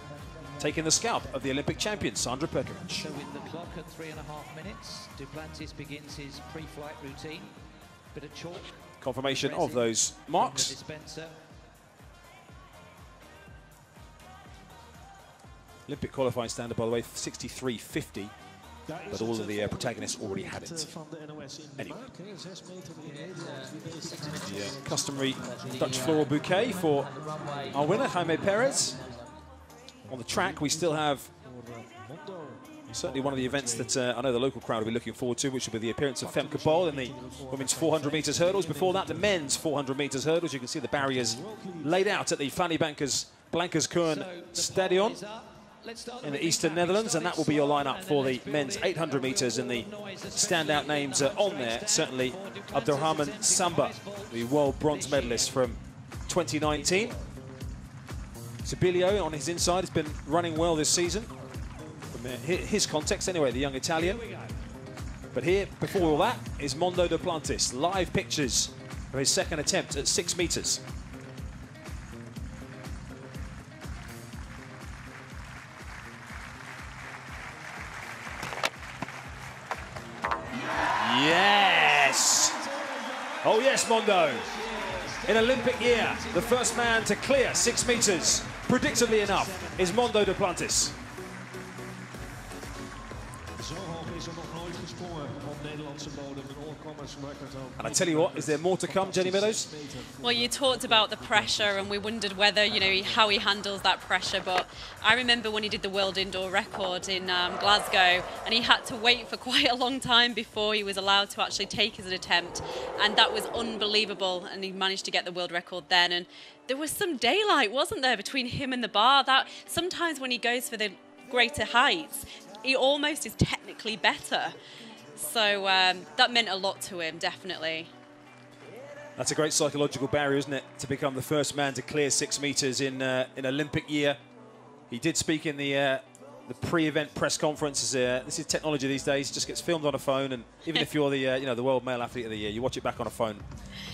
taking the scalp of the Olympic champion Sandra Perkovic. So with the clock at three and a half minutes, Duplantis begins his pre-flight routine. Bit of chalk Confirmation of those marks. Olympic qualifying standard, by the way, 63.50. Daar is But all of the, uh, protagonists already had it. Van de NOS in de Anyway. maak, hè. Zes meter in Nederland. Wie deze The uh, customary Dutch floral bouquet for our winner, Jaime Perez. On the track, we still have voor Mondo. certainly one of the events that uh, I know the local crowd will be looking forward to, which will be the appearance of Femke Bol in the women's 400 metres hurdles. Before that, the men's 400 metres hurdles. You can see the barriers laid out at the Fanny Bankers Blankers Koen So the Stadion in the eastern Netherlands, and that will be your lineup for the men's 800 metres. And the standout names are on there. Certainly, Abderrahman Samba, the world bronze medalist from 2019. Sibilio on his inside has been running well this season. From his context, anyway, the young Italian. But here, before all that, is Mondo Duplantis. Live pictures of his second attempt at six metres. Yes! Oh yes, Mondo. In Olympic year, the first man to clear six metres, predictably enough, is Mondo Duplantis. Zo hoog is er nog nooit gesprongen op Nederlandse bodem. And I tell you what, is there more to come, Jenny Meadows? Well, you talked about the pressure, and we wondered whether you know how he handles that pressure. But I remember when he did the world indoor record in um, Glasgow, and he had to wait for *laughs* quite a long time before he was allowed to actually take his attempt, and that was unbelievable. And he managed to get the world record then. And there was some daylight, wasn't there, between him and the bar? That sometimes when he goes for the greater heights, he almost is technically better. So um, that meant a lot to him, definitely. That's a great psychological barrier, isn't it? To become the first man to clear six metres in uh, in Olympic year. He did speak in the uh, the pre-event press conference. Is uh, this is technology these days; just gets filmed on a phone, and even if you're the uh, you know the world male athlete of the year, you watch it back on a phone.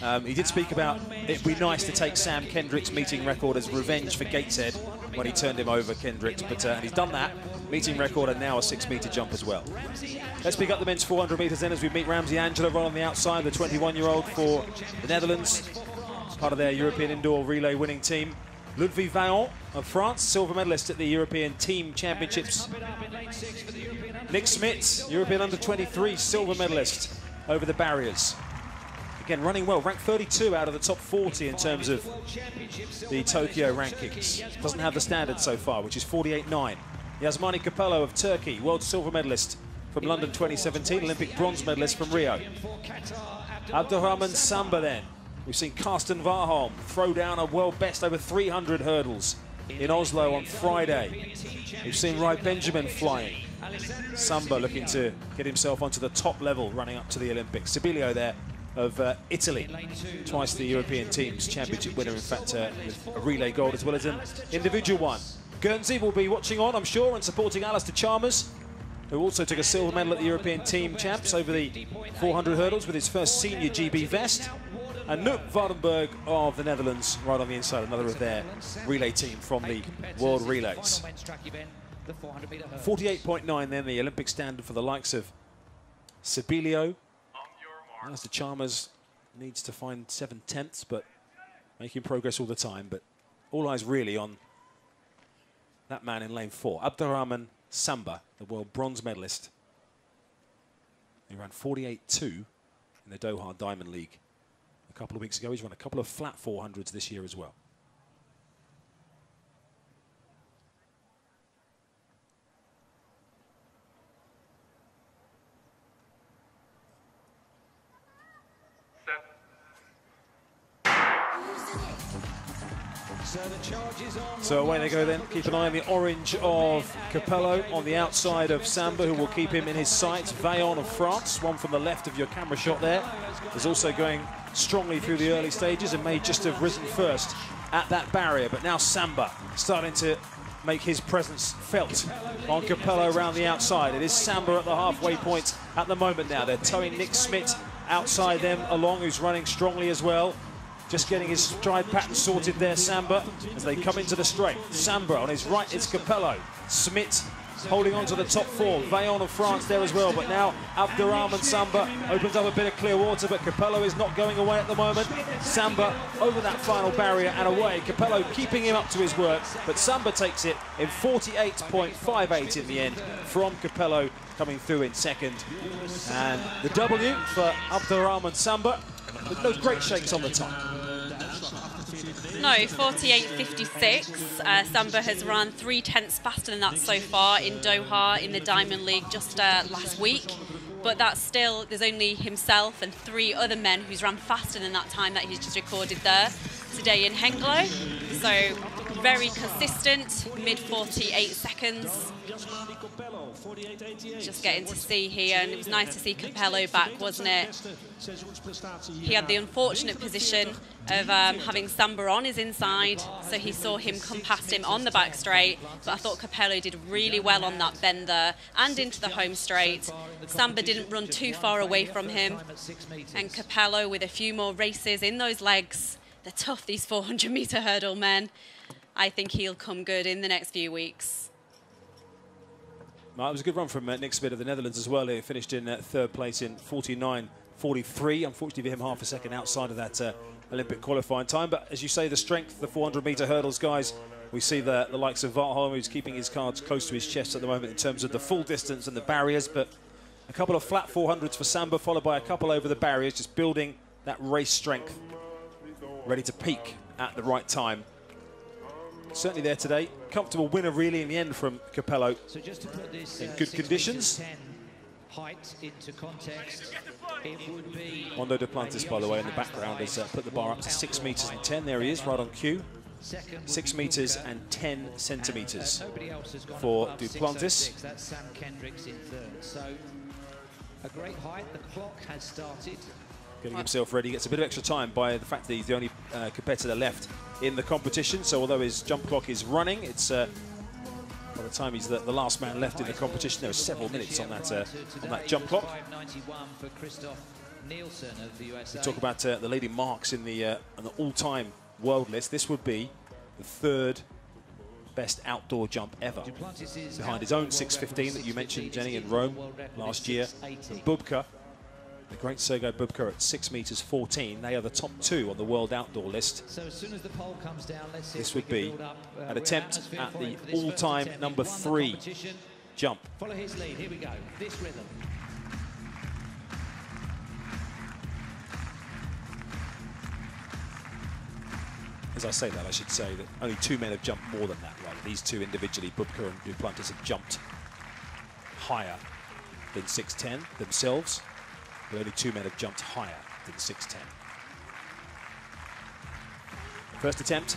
Um, he did speak about it'd be nice to take Sam Kendrick's meeting record as revenge for Gateshead when he turned him over, Kendricks, but uh, and he's done that. Meeting record and now a six-metre jump as well. Let's pick up the men's 400 metres then as we meet Ramsey Angela on the outside, the 21-year-old for the Netherlands, part of their European indoor relay winning team. Ludvy Vaillant of France, silver medalist at the European Team Championships. Nick Smidt, European under 23, silver medalist over the barriers. Again, running well, ranked 32 out of the top 40 in terms of the Tokyo rankings. Doesn't have the standard so far, which is 48.9. Yasmani Copello of Turkey, world silver medalist from London 2017, Olympic bronze medalist from Rio. Abderrahman Samba then. We've seen Karsten Warholm throw down a world best over 300 hurdles in Oslo on Friday. We've seen Rai Benjamin flying. Samba looking to get himself onto the top level running up to the Olympics. Sibilio there of uh, Italy, twice the European team's championship winner, in fact, uh, with a relay gold as well as an individual one. Guernsey will be watching on, I'm sure, and supporting Alastair Chalmers, who also took a silver medal at the European team champs over the 400 hurdles with his first senior GB vest. And Noop Waardenburg of the Netherlands right on the inside, another of their relay team from the World Relays. 48.9 then, the Olympic standard for the likes of Sibilio. Alastair Chalmers needs to find seven tenths, but making progress all the time. But all eyes really on that man in lane four, Abderrahman Samba, the world bronze medalist. He ran 48.2 in the Doha Diamond League couple of weeks ago. He's run a couple of flat 400s this year as well. So away they go then. Keep an eye on the orange of Copello on the outside of Samba, who will keep him in his sights. Vaillant of France, one from the left of your camera shot there, is also going strongly through the early stages and may just have risen first at that barrier. But now Samba starting to make his presence felt on Copello around the outside. It is Samba at the halfway point at the moment now. They're towing Nick Smidt outside them along, who's running strongly as well. Just getting his stride pattern sorted there, Samba, as they come into the straight. Samba on his right, it's Copello. Smidt holding on to the top four. Vaillant of France there as well, but now Abderrahman Samba opens up a bit of clear water, but Copello is not going away at the moment. Samba over that final barrier and away. Copello keeping him up to his work, but Samba takes it in 48.58 in the end from Copello coming through in second. And the W for Abderrahman Samba, with no great shakes on the top. No, 48.56. Uh, Samba has run three tenths faster than that so far in Doha in the Diamond League just uh, last week. But that's still, there's only himself and three other men who's run faster than that time that he's just recorded there today in Hengelo. So very consistent, mid 48 seconds. Just getting to see here, and it was nice to see Copello back, wasn't it? He had the unfortunate position of um, having Samba on his inside, so he saw him come past him on the back straight. But I thought Copello did really well on that bend there and into the home straight. Samba didn't run too far away from him, and Copello with a few more races in those legs. They're tough, these 400 metre hurdle men. I think he'll come good in the next few weeks. Well, it was a good run from uh, Nick Smidt of the Netherlands as well. He finished in uh, third place in 49.43. Unfortunately for him, half a second outside of that uh, Olympic qualifying time. But as you say, the strength, the 400 metre hurdles, guys, we see the, the likes of Warholm, who's keeping his cards close to his chest at the moment in terms of the full distance and the barriers. But a couple of flat 400s for Samba, followed by a couple over the barriers, just building that race strength, ready to peak at the right time certainly there today. Comfortable winner really in the end from Copello. So just to put this in uh, good conditions. Height into context, it would be Mondo Duplantis, by the way, in the background has uh, put the bar up to six meters and ten. There he is, right on cue. Six meters and ten centimeters uh, for Duplantis. That's Sam Kendricks in third. So a great height. The clock has started getting himself ready. Gets a bit of extra time by the fact that he's the only uh, competitor left in the competition. So although his jump clock is running, it's uh, by the time he's the, the, last man left in the competition, there are several minutes on that uh, on that jump clock. We talk about uh, the lady marks in the, uh, on the all-time world list. This would be the third best outdoor jump ever, behind his own 615 that you mentioned, Jenny, in Rome last year. Bubka the great Sergei Bubka at 6 metres 14. They are the top two on the world outdoor list. So as soon as the pole comes down, let's this would be up, uh, an attempt at the all-time number three jump. Follow his lead. Here we go. This rhythm. As I say that, I should say that only two men have jumped more than that. Right? These two individually, Bubka and Duplantis, have jumped higher than 6'10 themselves, but only two men have jumped higher than 6'10. First attempt.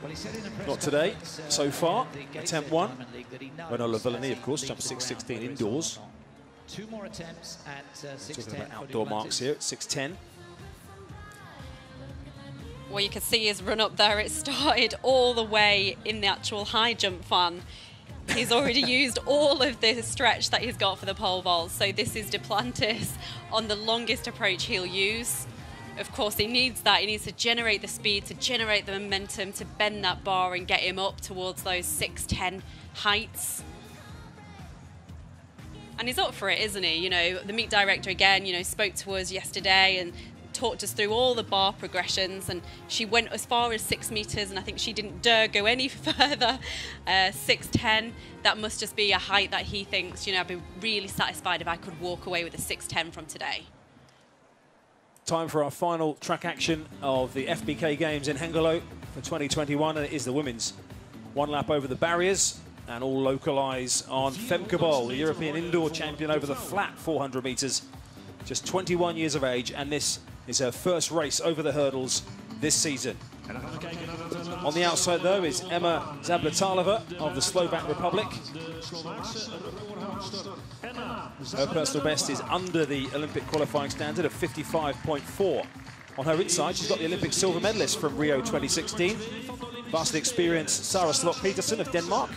Well, he said in a press Not today, uh, so far. Attempt one. Diamond League that Renaud Lavillenie, of course, jumped leads 6'16 around where he's indoors. Two more attempts at uh, 6'10 Talking about outdoor marks here at 6'10. Well, you can see his run up there. It *laughs* started all the way in the actual high jump fan. He's already *laughs* used all of the stretch that he's got for the pole vault. So this is Duplantis on the longest approach he'll use. Of course, he needs that. He needs to generate the speed, to generate the momentum, to bend that bar and get him up towards those 6'10 heights. And he's up for it, isn't he? You know, the meet director again, you know, spoke to us yesterday and talked us through all the bar progressions. And she went as far as six meters, and I think she didn't dare go any *laughs* further. Uh, 6'10, that must just be a height that he thinks, you know, I'd be really satisfied if I could walk away with a 6'10 from today. Time for our final track action of the FBK Games in Hengelo for 2021, and it is the women's one lap over the barriers. And all localise on Femke Bol, the European indoor champion over the flat 400 metres. Just 21 years of age, and this is her first race over the hurdles this season. On the outside, though, is Emma Zapletalova of the Slovak Republic. Her personal best is under the Olympic qualifying standard of 55.4. On her inside, she's got the Olympic silver medalist from Rio 2016, vastly experienced Sara Slott Petersen of Denmark.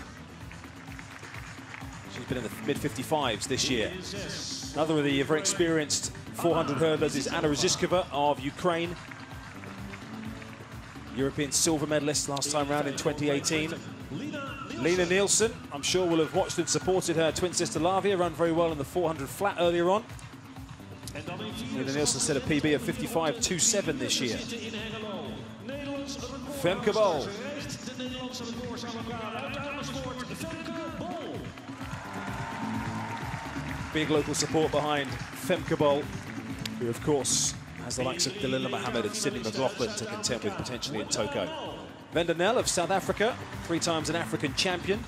She's been in the mid 55s this year. Another of the very experienced 400 hurdlers is Anna Ryzhykova of Ukraine. European silver medalist last time round in 2018. Lina Nielsen, I'm sure will have watched and supported her twin sister Laviai run very well in the 400 flat earlier on. Lina Nielsen set a PB of 55.27 this year. zitten in Big local support behind Femke Bol, who of course has the likes of Dalilah Muhammad and Sydney McLaughlin to contend with potentially in Tokyo. Wenda Nel of South Africa, three times an African champion.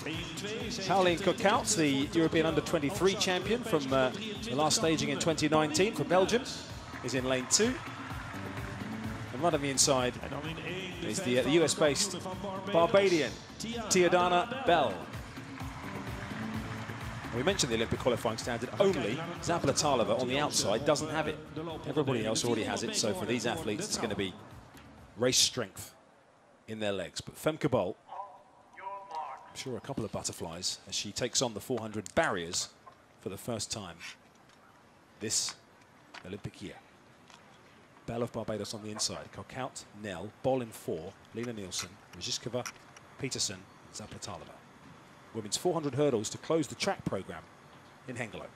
1-2, Paulien Couckuyt, the European under-23 champion from uh, the last staging in 2019 for Belgium, is in lane two. And right on the inside En dan in 1 de is the, uh, the US-based Barbadian, Tia-Adana Belle. We mentioned the Olympic qualifying standard only. Zapletalova on the outside doesn't have it. Everybody else already has it, so for these athletes it's going to be race strength in their legs. But Femke Bol, I'm sure a couple of butterflies as she takes on the 400 barriers for the first time this Olympic year. Belle of Barbados on the inside. Couckuyt, Nel, Bol in four, Lina Nielsen, Ryzhykova, Petersen, Zapletalova. Women's 400 hurdles to close the track program in Hengelo.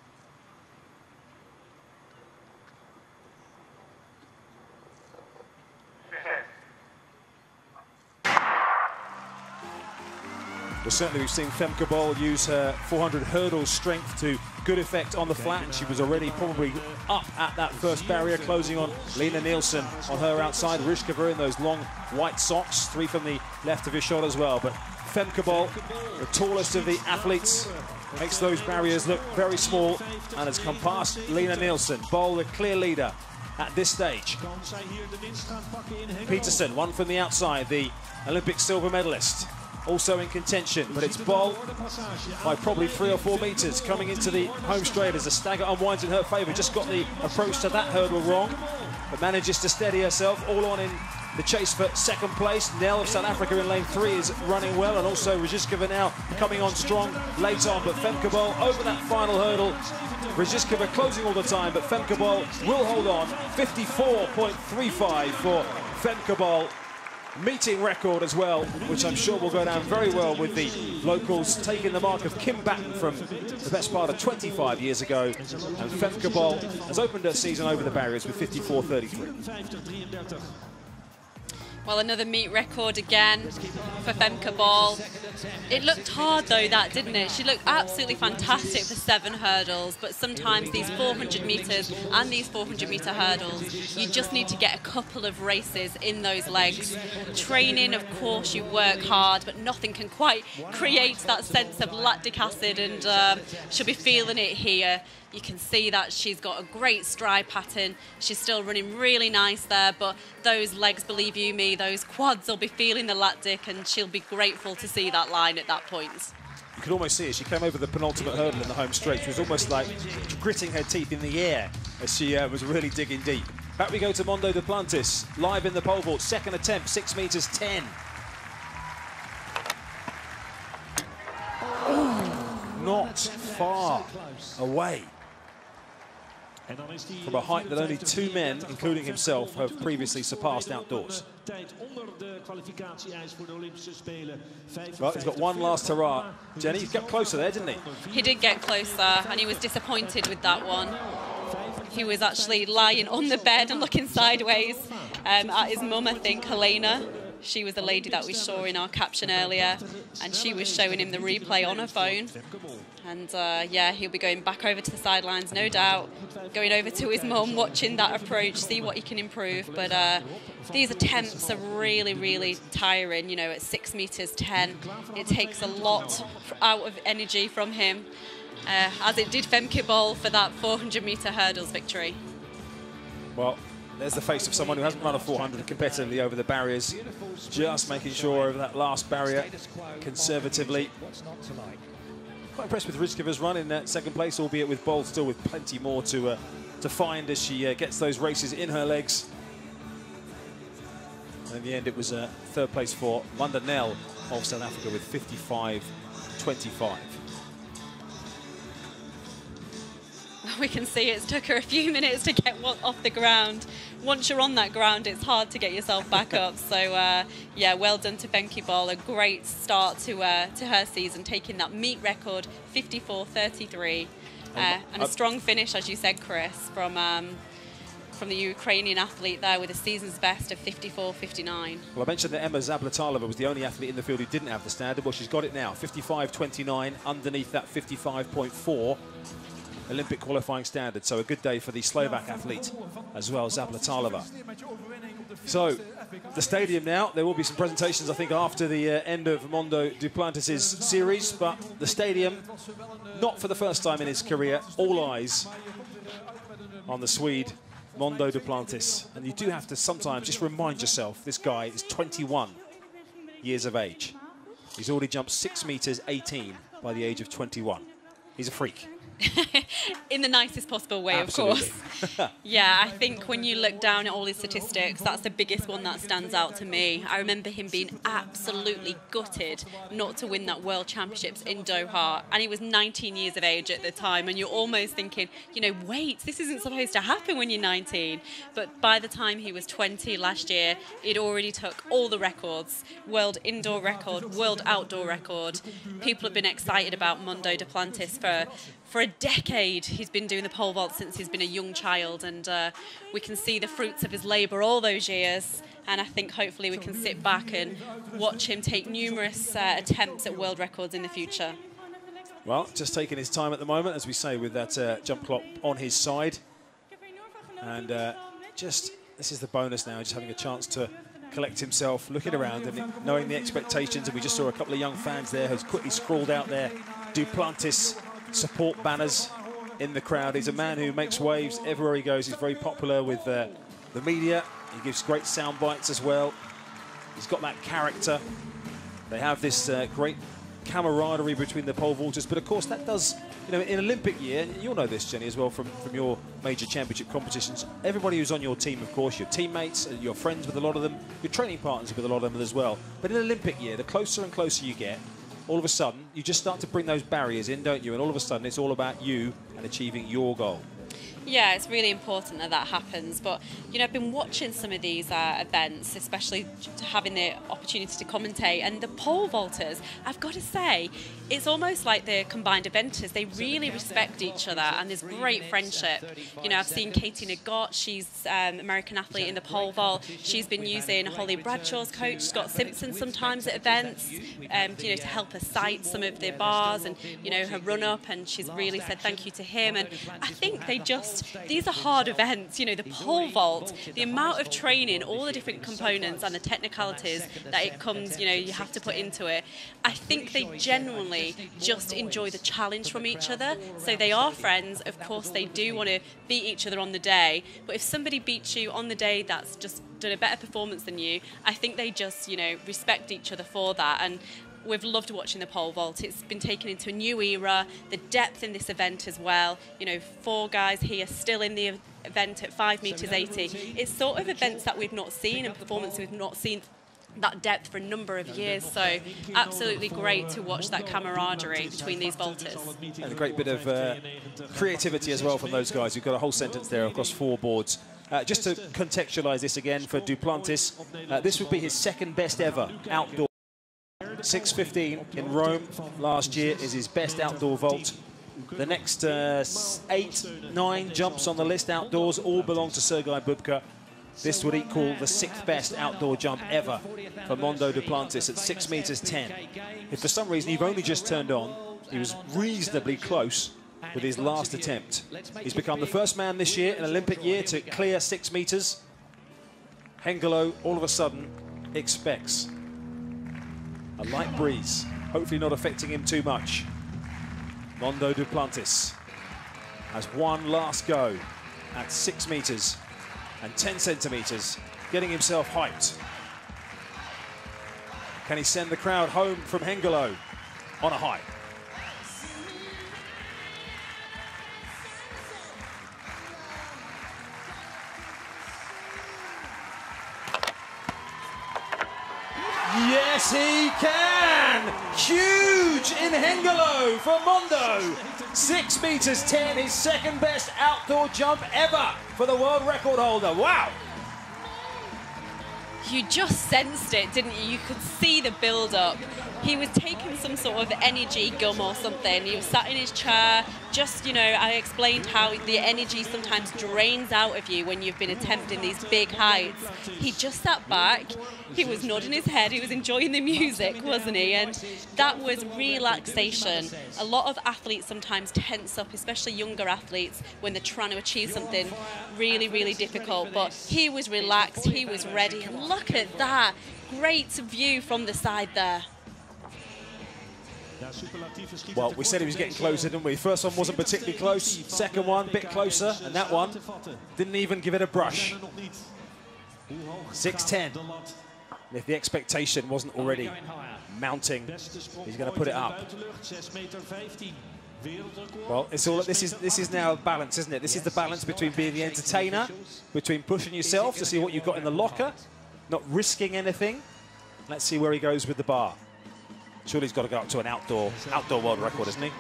Well, certainly we've seen Femke Bol use her 400 hurdles strength to good effect on the flat. and She was already probably up at that first barrier, closing on Lina Nielsen on her outside. Ryzhykova in those long white socks, three from the left of his shot as well. But Femke Bol, the tallest of the athletes, makes those barriers look very small and has come past Lina Nielsen. Bol, the clear leader at this stage. Petersen, one from the outside, the Olympic silver medalist, also in contention. But it's Bol by probably three or four metres coming into the home straight as the stagger unwinds in her favour. Just got the approach to that hurdle wrong, but manages to steady herself. All on in the chase for second place. Nel of South Africa in lane three is running well, and also Ryzhykova now coming on strong late on. But Femke Bol over that final hurdle. Ryzhykova closing all the time, but Femke Bol will hold on. 54.35 for Femke Bol meeting record as well, which I'm sure will go down very well with the locals taking the mark of Kim Batten from the best part of 25 years ago. And Femke Bol has opened her season over the barriers with 54.33. 50-33. Well, another meet record again for Femke Bol. It looked hard though, that didn't it? She looked absolutely fantastic for seven hurdles, but sometimes these 400 metres and these 400 metre hurdles, you just need to get a couple of races in those legs. Training, of course, you work hard, but nothing can quite create that sense of lactic acid, and um, she'll be feeling it here. You can see that she's got a great stride pattern. She's still running really nice there, but those legs, believe you me, those quads will be feeling the lactic and she'll be grateful to see that line at that point. You could almost see it. She came over the penultimate hurdle in the home straight. She was almost like gritting her teeth in the air as she uh, was really digging deep. Back we go to Mondo Duplantis, live in the pole vault. Second attempt, 6 metres 10. not far away from a height that only two men, including himself, have previously surpassed outdoors. Well, he's got one last hurrah. Jenny, he got closer there, didn't he? He did get closer, and he was disappointed with that one. He was actually lying on the bed and looking sideways um, at his mum, I think, Helena. She was the lady that we saw in our caption earlier, and she was showing him the replay on her phone. And uh, yeah, he'll be going back over to the sidelines, no doubt, going over to his mum, watching that approach, see what he can improve. But uh, these attempts are really, really tiring. You know, at six meters ten, it takes a lot out of energy from him, uh, as it did Femke Bol for that 400 meter hurdles victory. Well, there's the face of someone who hasn't run a 400 competitively over the barriers. Just making sure over that last barrier conservatively. Quite impressed with Ryzhykova's run in uh, second place, albeit with Bol still with plenty more to uh, to find as she uh, gets those races in her legs. And in the end, it was uh, third place for Wenda Nel of South Africa with 55-25. *laughs* we can see it's took her a few minutes to get off the ground. Once you're on that ground, it's hard to get yourself back *laughs* up. So uh, yeah, well done to Femke Bol. A great start to uh, to her season, taking that meet record 54.33, uh, and a strong finish, as you said, Chris, from. Um, from the Ukrainian athlete there with a season's best of 54.59. Well, I mentioned that Emma Zapletalova was the only athlete in the field who didn't have the standard. Well, she's got it now, 55.29 underneath that 55.4. Olympic qualifying standard. So a good day for the Slovak athlete as well, Zapletalova. So the stadium now, there will be some presentations, I think, after the uh, end of Mondo Duplantis' series, but the stadium, not for the first time in his career, all eyes on the Swede, Mondo Duplantis. And you do have to sometimes just remind yourself, this guy is 21 years of age. He's already jumped 6 metres 18 by the age of 21. He's a freak. *laughs* in the nicest possible way, Absolutely. of course. *laughs* yeah, I think when you look down at all his statistics, that's the biggest one that stands out to me. I remember him being absolutely gutted not to win that World Championships in Doha, and he was 19 years of age at the time, and you're almost thinking, you know, wait, this isn't supposed to happen when you're 19. But by the time he was 20 last year, he'd already took all the records, world indoor record, world outdoor record. People have been excited about Mondo Duplantis for for a decade he's been doing the pole vault since he's been a young child and uh, we can see the fruits of his labour all those years and I think hopefully we can sit back and watch him take numerous uh, attempts at world records in the future. Well, just taking his time at the moment, as we say, with that uh, jump clock on his side. And uh, just, this is the bonus now, just having a chance to collect himself, looking around and knowing the expectations. And we just saw a couple of young fans there who's quickly scrawled out there Duplantis support banners in the crowd. He's a man who makes waves everywhere he goes. He's very popular with uh, the media. He gives great sound bites as well. He's got that character. They have this uh, great camaraderie between the pole vaulters. But of course, that does, you know, in Olympic year, you'll know this, Jenny, as well from, from your major championship competitions. Everybody who's on your team, of course, your teammates, uh, your friends with a lot of them, your training partners with a lot of them as well. But in Olympic year, the closer and closer you get, all of a sudden, you just start to bring those barriers in, don't you? And all of a sudden, it's all about you and achieving your goal. Yeah, it's really important that that happens. But you know, I've been watching some of these uh, events, especially having the opportunity to commentate, and the pole vaulters. I've got to say, it's almost like the combined eventers. They really respect each other, and there's great friendship. You know, I've seen Katie Nageotte. She's um, American athlete in the pole vault. She's been using Holly Bradshaw's coach, Scott Simpson, sometimes at events, um, you know, to help her sight some of the bars and you know her run up. And she's really said thank you to him. And I think they just these are hard events. You know, the pole vault, the amount of training, all the different components and the technicalities that it comes, you know, you have to put into it. I think they genuinely just enjoy the challenge from each other. So they are friends. Of course, they do want to beat each other on the day. But if somebody beats you on the day that's just done a better performance than you, I think they just, you know, respect each other for that. And we've loved watching the pole vault. It's been taken into a new era. The depth in this event as well. You know, four guys here still in the event at five meters eighty. It's sort of events that we've not seen and performances we've not seen that depth for a number of years. So absolutely great to watch that camaraderie between these vaulters. And a great bit of uh, creativity as well from those guys. You've got a whole sentence there across four boards. Uh, just to contextualise this again for Duplantis, uh, this would be his second best ever outdoor. 6.15 in Rome last year is his best outdoor vault. The next uh, eight, nine jumps on the list outdoors all belong to Sergei Bubka. This would equal the sixth best outdoor jump ever for Mondo Duplantis at 6 metres 10. If for some reason you've only just turned on, he was reasonably close with his last attempt. He's become the first man this year, an Olympic year, to clear 6 metres. Hengelo, all of a sudden, expects a light breeze, hopefully not affecting him too much. Mondo Duplantis has one last go at six metres and 10 centimetres, getting himself hyped. Can he send the crowd home from Hengelo on a high? Yes, he can! Huge in Hengelo for Mondo. Six meters 10, his second best outdoor jump ever for the world record holder. Wow! You just sensed it, didn't you? You could see the build up. He was taking some sort of energy gum or something. He was sat in his chair, just, you know, I explained how the energy sometimes drains out of you when you've been attempting these big heights. He just sat back, he was nodding his head, he was enjoying the music, wasn't he? And that was relaxation. A lot of athletes sometimes tense up, especially younger athletes, when they're trying to achieve something really, really difficult. But he was relaxed, he was ready. And look at that great view from the side there. Well, we said he was getting closer, didn't we? First one wasn't particularly close. Second one, a bit closer. And that one didn't even give it a brush. 6'10". If the expectation wasn't already mounting, he's going to put it up. Well, it's all. This is this is now balance, isn't it? This is the balance between being the entertainer, between pushing yourself to see what you've got in the locker, not risking anything. Let's see where he goes with the bar. Surely he's got to go up to an outdoor outdoor world record, isn't he?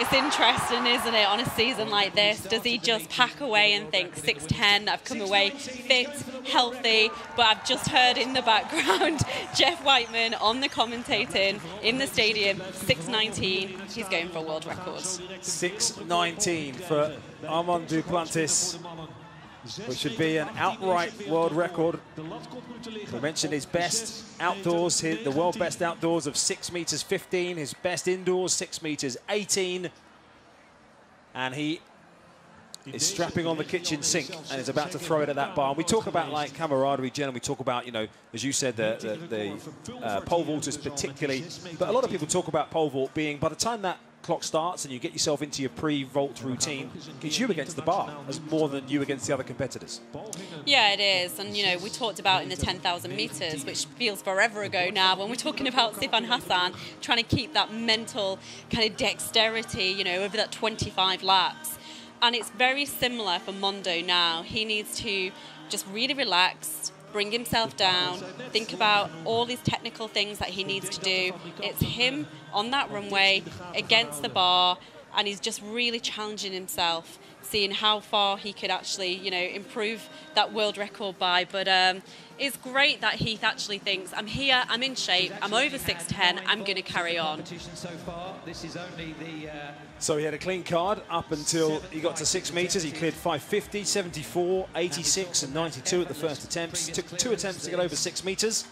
It's interesting, isn't it, on a season like this? Does he just pack away and think 6'10, I've come away fit, healthy, but I've just heard in the background *laughs* Geoff Wightman on the commentating in the stadium, 6'19, he's going for a world record. 6'19 for Armand Duplantis which would be an outright world record. We mentioned his best outdoors, his, the world best outdoors of 6 meters 15, his best indoors 6 meters 18. And he is strapping on the kitchen sink and is about to throw it at that bar. And we talk about like camaraderie, Jen, and we talk about, you know, as you said, the, the, the uh, pole vaulters particularly. But a lot of people talk about pole vault being, by the time that clock starts and you get yourself into your pre-vault routine, it's you against the bar as more than you against the other competitors. Yeah, it is. And, you know, we talked about in the 10,000 metres, which feels forever ago now, when we're talking about Sifan Hassan trying to keep that mental kind of dexterity, you know, over that 25 laps. And it's very similar for Mondo now. He needs to just really relax, bring himself down, think about all these technical things that he needs to do. It's him on that runway against the bar, and he's just really challenging himself. seeing how far he could actually, you know, improve that world record by. But um, it's great that Heath actually thinks, I'm here, I'm in shape, I'm over 6'10, I'm going to carry on. So far, this is only the. Uh, So he had a clean card up until he got to six metres. He cleared 550, 74, 86, and 92 at the first attempts. Took two attempts to get over six metres.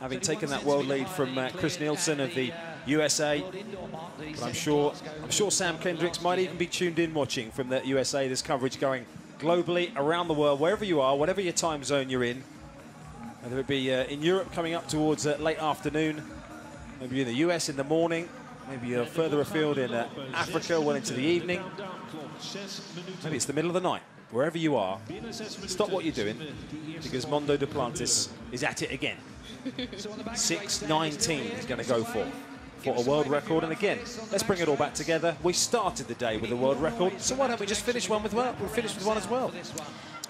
Having taken that world lead from uh, Chris Nilsen of the USA, but I'm sure I'm sure Sam Kendricks might even be tuned in watching from the USA. This coverage going globally around the world, wherever you are, whatever your time zone you're in. Whether it be uh, in Europe coming up towards uh, late afternoon, maybe in the US in the morning, maybe uh, further afield in uh, Africa well into the evening. Maybe it's the middle of the night. Wherever you are, stop what you're doing because Mondo Duplantis is at it again. 6.19 he's going to go for for a world record. And again, let's bring it all back together. We started the day with a world record, so why don't we just finish one with well? We'll finish with one as well.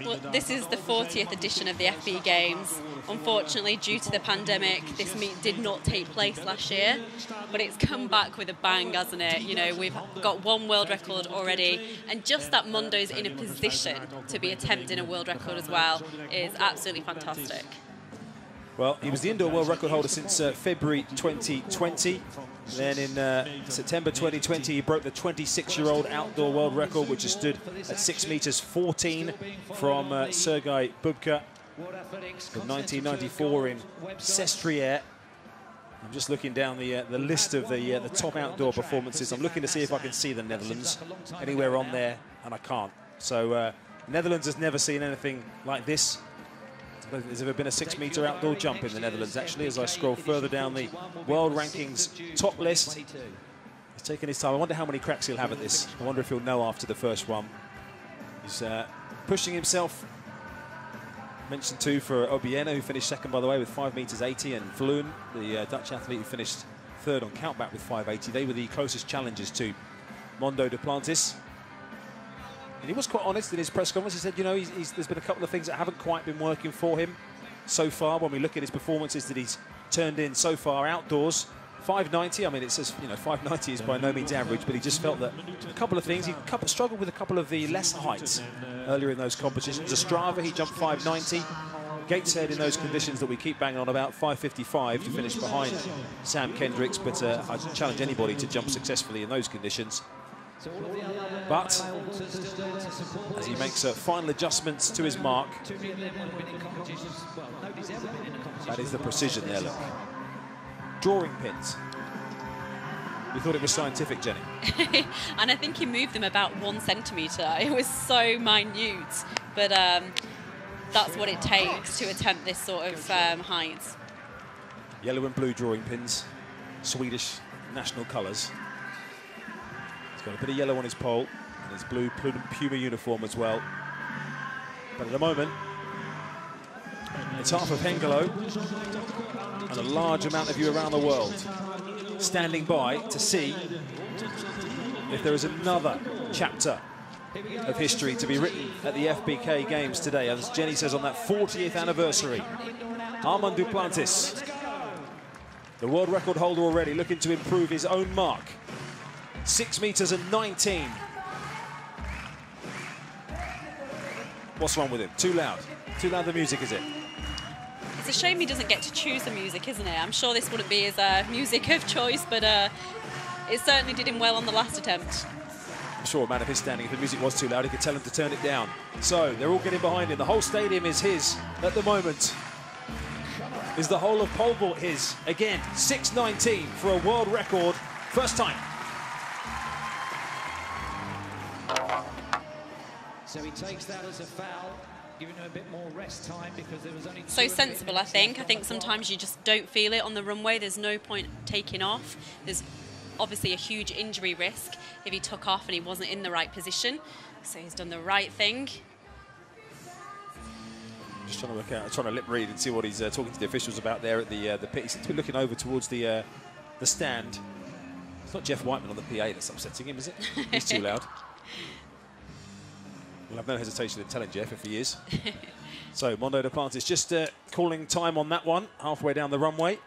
Well, this is the 40th edition of the FBK Games. Unfortunately, due to the pandemic, this meet did not take place last year, but it's come back with a bang, hasn't it? You know, we've got one world record already, and just that Mondo's in a position to be attempting a world record as well is absolutely fantastic. Well, he was the indoor world record holder since uh, February 2020. Then in uh, September 2020, he broke the 26-year-old outdoor world record, which has stood at 6 meters 14 from uh, Sergei Bubka in 1994 in Sestriere. I'm just looking down the uh, the list of the uh, the top outdoor performances. I'm looking to see if I can see the Netherlands anywhere on there, and I can't. So uh, Netherlands has never seen anything like this. There's ever been a six-meter outdoor jump in the Netherlands, actually, as I scroll further down the world rankings top list. He's taking his time. I wonder how many cracks he'll have at this. I wonder if he'll know after the first one. He's uh, pushing himself. Mentioned two for Obiena, who finished second, by the way, with 5 metres 80, and Vloon, the uh, Dutch athlete who finished third on countback with 580. They were the closest challengers to Mondo Duplantis. And he was quite honest in his press conference. He said, you know, he's, he's, there's been a couple of things that haven't quite been working for him so far when we look at his performances that he's turned in so far outdoors. 590, I mean, it says, you know, 590 is by no means average, but he just felt that a couple of things. He struggled with a couple of the lesser heights earlier in those competitions. Ostrava, he jumped 590. Gateshead in those conditions that we keep banging on about 555 to finish behind Sam Kendricks, but uh, I challenge anybody to jump successfully in those conditions. But as he makes final adjustments to his mark, that is the precision there, look. Drawing pins. We thought it was scientific, Jenny. *laughs* and I think he moved them about one centimetre. It was so minute, but um, that's what it takes to attempt this sort of um, height. Yellow and blue drawing pins, Swedish national colours. Got a bit of yellow on his pole and his blue Puma uniform as well. But at the moment, it's half of Hengelo and a large amount of you around the world standing by to see if there is another chapter of history to be written at the FBK Games today. As Jenny says, on that 40th anniversary, Armand Duplantis, the world record holder already, looking to improve his own mark. Six meters and 19. What's wrong with him? Too loud. Too loud the music, is it? It's a shame he doesn't get to choose the music, isn't it? I'm sure this wouldn't be his uh, music of choice, but uh, it certainly did him well on the last attempt. I'm sure a man of his standing, if the music was too loud, he could tell him to turn it down. So they're all getting behind him. The whole stadium is his at the moment. Is the whole of pole vault his? Again, 6.19 for a world record. First time. So he takes that as a foul, giving him a bit more rest time because there was only. So sensible, I think. I think sometimes you just don't feel it on the runway. There's no point taking off. There's obviously a huge injury risk if he took off and he wasn't in the right position. So he's done the right thing. Just trying to work out, trying to lip read and see what he's uh, talking to the officials about there at the uh, the pit. He seems to be looking over towards the uh, the stand. It's not Geoff Wightman on the PA that's upsetting him, is it? *laughs* He's too loud. We'll have no hesitation in telling Geoff if he is. *laughs* so Mondo Duplantis just uh, calling time on that one, halfway down the runway. You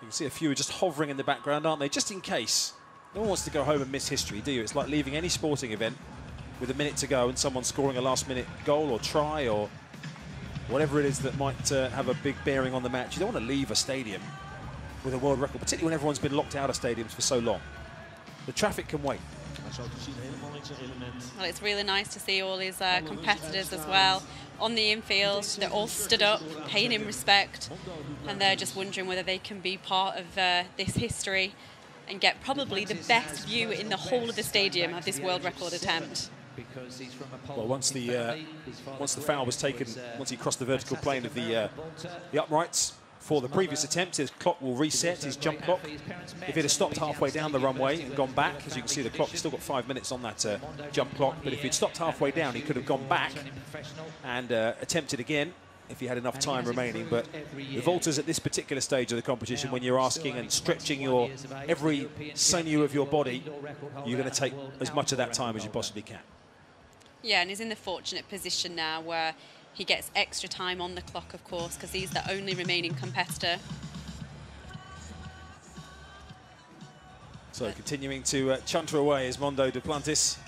can see a few are just hovering in the background, aren't they? Just in case No one wants to go home and miss history, do you? It's like leaving any sporting event with a minute to go and someone scoring a last-minute goal or try or whatever it is that might uh, have a big bearing on the match. You don't want to leave a stadium with a world record, particularly when everyone's been locked out of stadiums for so long. The traffic can wait. Maar zo te zien helemaal niks een element. Well, it's really nice to see all his uh, competitors as well on the infield. They're all stood up, paying him respect, and they're just wondering whether they can be part of uh, this history and get probably the best view in the whole of the stadium of this world record attempt. Well, once the uh, once the foul was taken, once he crossed the vertical plane of the uh, the uprights for the previous attempt, his clock will reset, his jump clock. If it had stopped halfway down the runway and gone back, as you can see, the clock still got five minutes on that uh, jump clock. But if he'd stopped halfway down, he could have gone back and uh, attempted again if he had enough time remaining. But the vaulters at this particular stage of the competition, when you're asking and stretching your every sinew of your body, you're going to take as much of that time as you possibly can. Yeah, and he's in the fortunate position now where he gets extra time on the clock, of course, because he's the only remaining competitor. So continuing to uh, chunter away is Mondo Duplantis.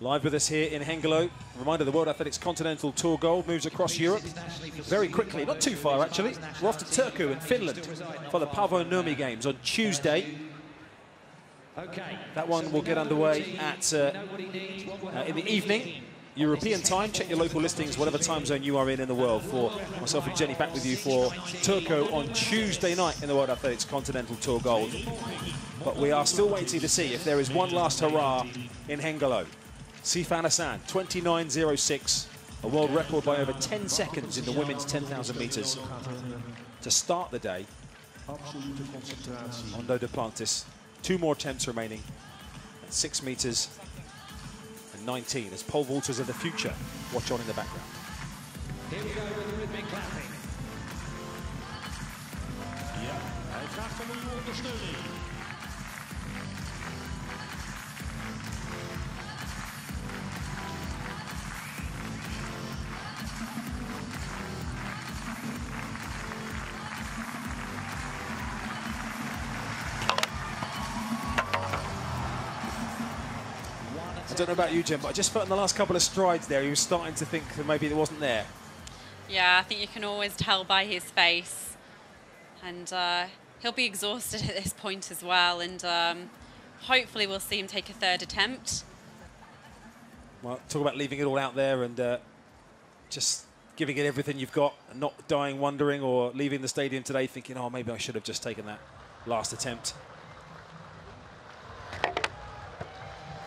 Live with us here in Hengelo. Reminder, the World Athletics Continental Tour Gold moves across Europe very quickly, not too far actually. We're off to Turku in Finland for the Paavo Nurmi Games on Tuesday. Okay. That one will get underway at uh, uh, in the evening. European time. Check your local listings, whatever time zone you are in in the world. For myself and Jenny back with you for Turku on Tuesday night in the World Athletics Continental Tour Gold. But we are still waiting to see if there is one last hurrah in Hengelo. Sifan Hassan, 29.06, a world record by over 10 seconds in the women's 10,000 metres. To start the day. Mondo Duplantis, two more attempts remaining at 6 metres 19 as pole vaulters of the future watch on in the background. Here we go with the rhythmic clapping. Om don't know about you, Jim, but I just felt in the last couple of strides there, he was starting to think that maybe it wasn't there. Yeah, I think you can always tell by his face. And uh, he'll be exhausted *laughs* at this point as well. And um, hopefully we'll see him take a third attempt. Well, talk about leaving it all out there and uh, just giving it everything you've got and not dying wondering or leaving the stadium today thinking, oh, maybe I should have just taken that last attempt.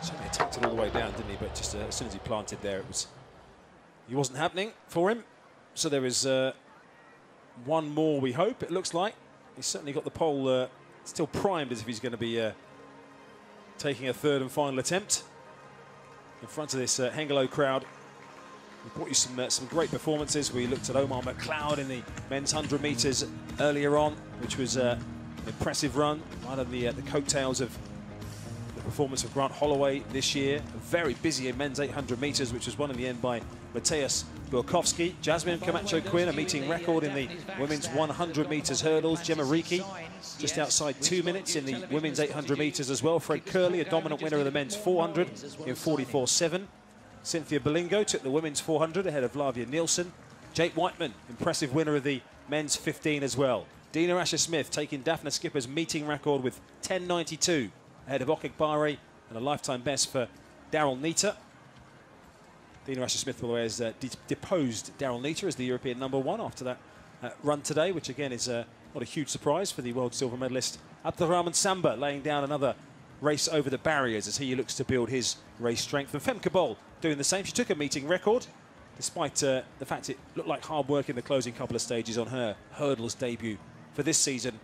Certainly attacked it all the way down, didn't he? But just uh, as soon as he planted there, it was he wasn't happening for him. So there is uh, one more, we hope, it looks like. He's certainly got the pole uh, still primed as if he's going to be uh, taking a third and final attempt in front of this uh, Hengelo crowd. We brought you some uh, some great performances. We looked at Omar McLeod in the men's 100 metres earlier on, which was uh, an impressive run, right on the, uh, the coattails of performance of Grant Holloway this year. Very busy in men's 800 metres, which was won in the end by Mateusz Borkowski. Jasmine Camacho Quinn, a meeting record in the women's 100 metres hurdles. Gemma Reekie, just outside two minutes in the women's 800 metres as well. Fred Kerley, a dominant winner of the men's 400 in 44.7. Cynthia Bolingo took the women's 400 ahead of Laviai Nielsen. Jake Whiteman, impressive winner of the men's 15 as well. Dina Asher Smith taking Dafne Schippers' meeting record with 10.92 ahead of Okagbare and a lifetime best for Daryll Neita. Dina Asher Smith, by the way, has uh, de deposed Daryll Neita as the European number one after that uh, run today, which again is uh, not a huge surprise for the world silver medalist Abderrahman Samba, laying down another race over the barriers as he looks to build his race strength. And Femke Bol doing the same. She took a meeting record, despite uh, the fact it looked like hard work in the closing couple of stages on her hurdles debut for this season.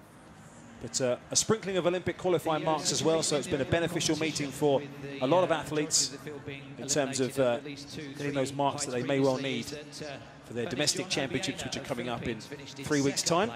But uh, a sprinkling of Olympic qualifying marks as well, so it's been a beneficial meeting for a lot of athletes in terms of uh, getting those marks that they may well need for their domestic championships, which are coming up in three weeks' time.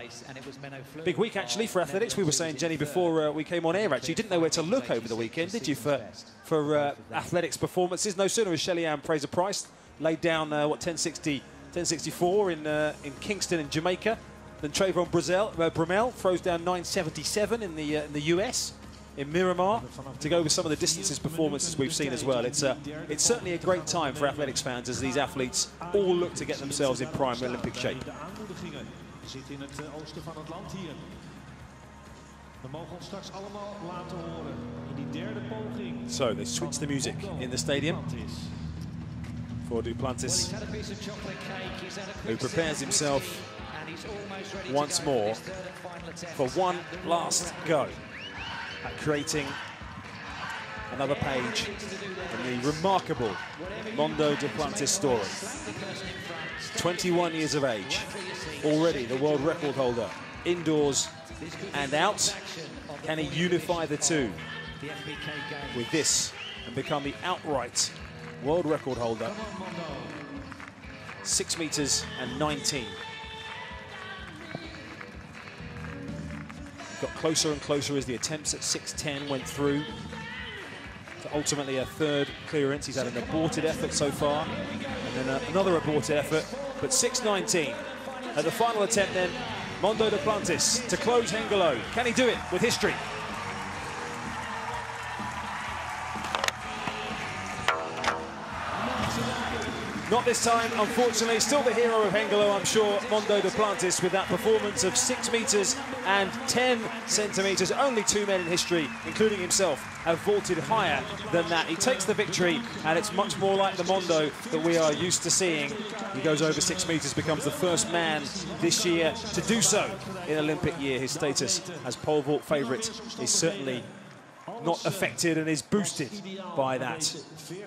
Big week, actually, for athletics. We were saying, Jenny, before uh, we came on air, actually, you didn't know where to look over the weekend, did you, for, for uh, athletics performances? No sooner has Shelly-Ann Fraser-Pryce laid down, uh, what, 1060, 1064 in, uh, in Kingston in Jamaica, then Trayvon Brazil, uh, Bromell throws down 977 in the, uh, in the US. in Miramar to go with some of the distances performances we've seen as well. It's, a, it's certainly a great time for athletics fans as these athletes all look to get themselves in prime Olympic shape. So they switch the music in the stadium for Duplantis. Who prepares himself once more his third and final attempt. for one last go at creating another page in the remarkable Mondo Duplantis story. 21 years of age, already the world record holder, indoors and out. Can he unify the two The FBK game. with this and become the outright world record holder? Six meters and 19. Got closer and closer as the attempts at 6'10 went through. So ultimately a third clearance. He's had an aborted effort so far, and then another aborted effort, but 6'19. At the final attempt then, Mondo Duplantis to close Hengelo. Can he do it with history? Not this time, unfortunately. Still the hero of Hengelo, I'm sure, Mondo Duplantis, with that performance of 6 metres and 10 centimetres. Only two men in history, including himself, have vaulted higher than that. He takes the victory, and it's much more like the Mondo that we are used to seeing. He goes over 6 metres, becomes the first man this year to do so in Olympic year. His status as pole vault favourite is certainly not affected and is boosted by that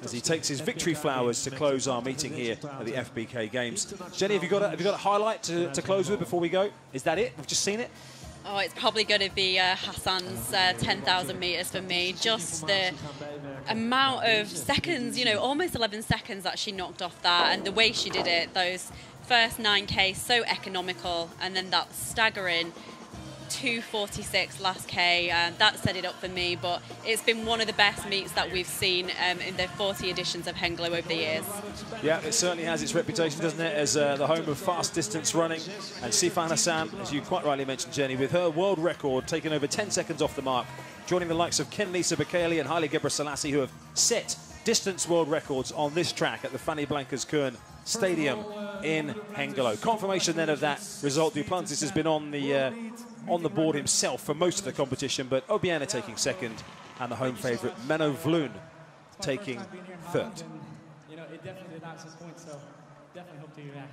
as he takes his victory flowers to close our meeting here at the FBK Games. Jenny, have you got a, have you got a highlight to, to close with before we go? Is that it? We've just seen it. Oh, it's probably going to be uh, Hassan's uh, 10,000 metres for me. Just the amount of seconds, you know, almost 11 seconds that she knocked off that, and the way she did it, those first 9K, so economical, and then that staggering 246 last K, that set it up for me. But it's been one of the best meets that we've seen um, in the 40 editions of Hengelo over the years. Yeah, it certainly has its reputation, doesn't it, as uh, the home of fast distance running. And Sifan Hassan, as you quite rightly mentioned, Jenny, with her world record taking over 10 seconds off the mark, joining the likes of Kenenisa Bekele and Haile Gebrselassie, who have set distance world records on this track at the Fanny Blankers-Koen Stadium in Hengelo. Confirmation then of that result. Duplantis has been on the uh, on the board himself for most of the competition, but Obiena taking second, and the home favourite Menno Vloon taking third. You know, it definitely did access points, so definitely hope to be back.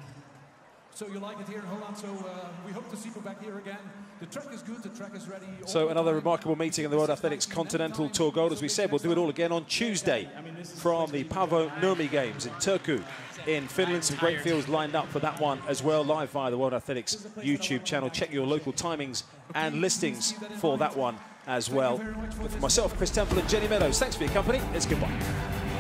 So you like it here in Holland, so uh, we hope to see you back here again. The track is good, the track is ready. So another remarkable meeting in the World Athletics Continental Tour Gold. As we said, we'll do it all again on Tuesday from the Paavo Nurmi Games in Turku in Finland. Some great fields lined up for that one as well, live via the World Athletics YouTube channel. Check your local timings and listings for that one as well. For myself, Chris Temple and Jenny Meadows, thanks for your company. It's goodbye.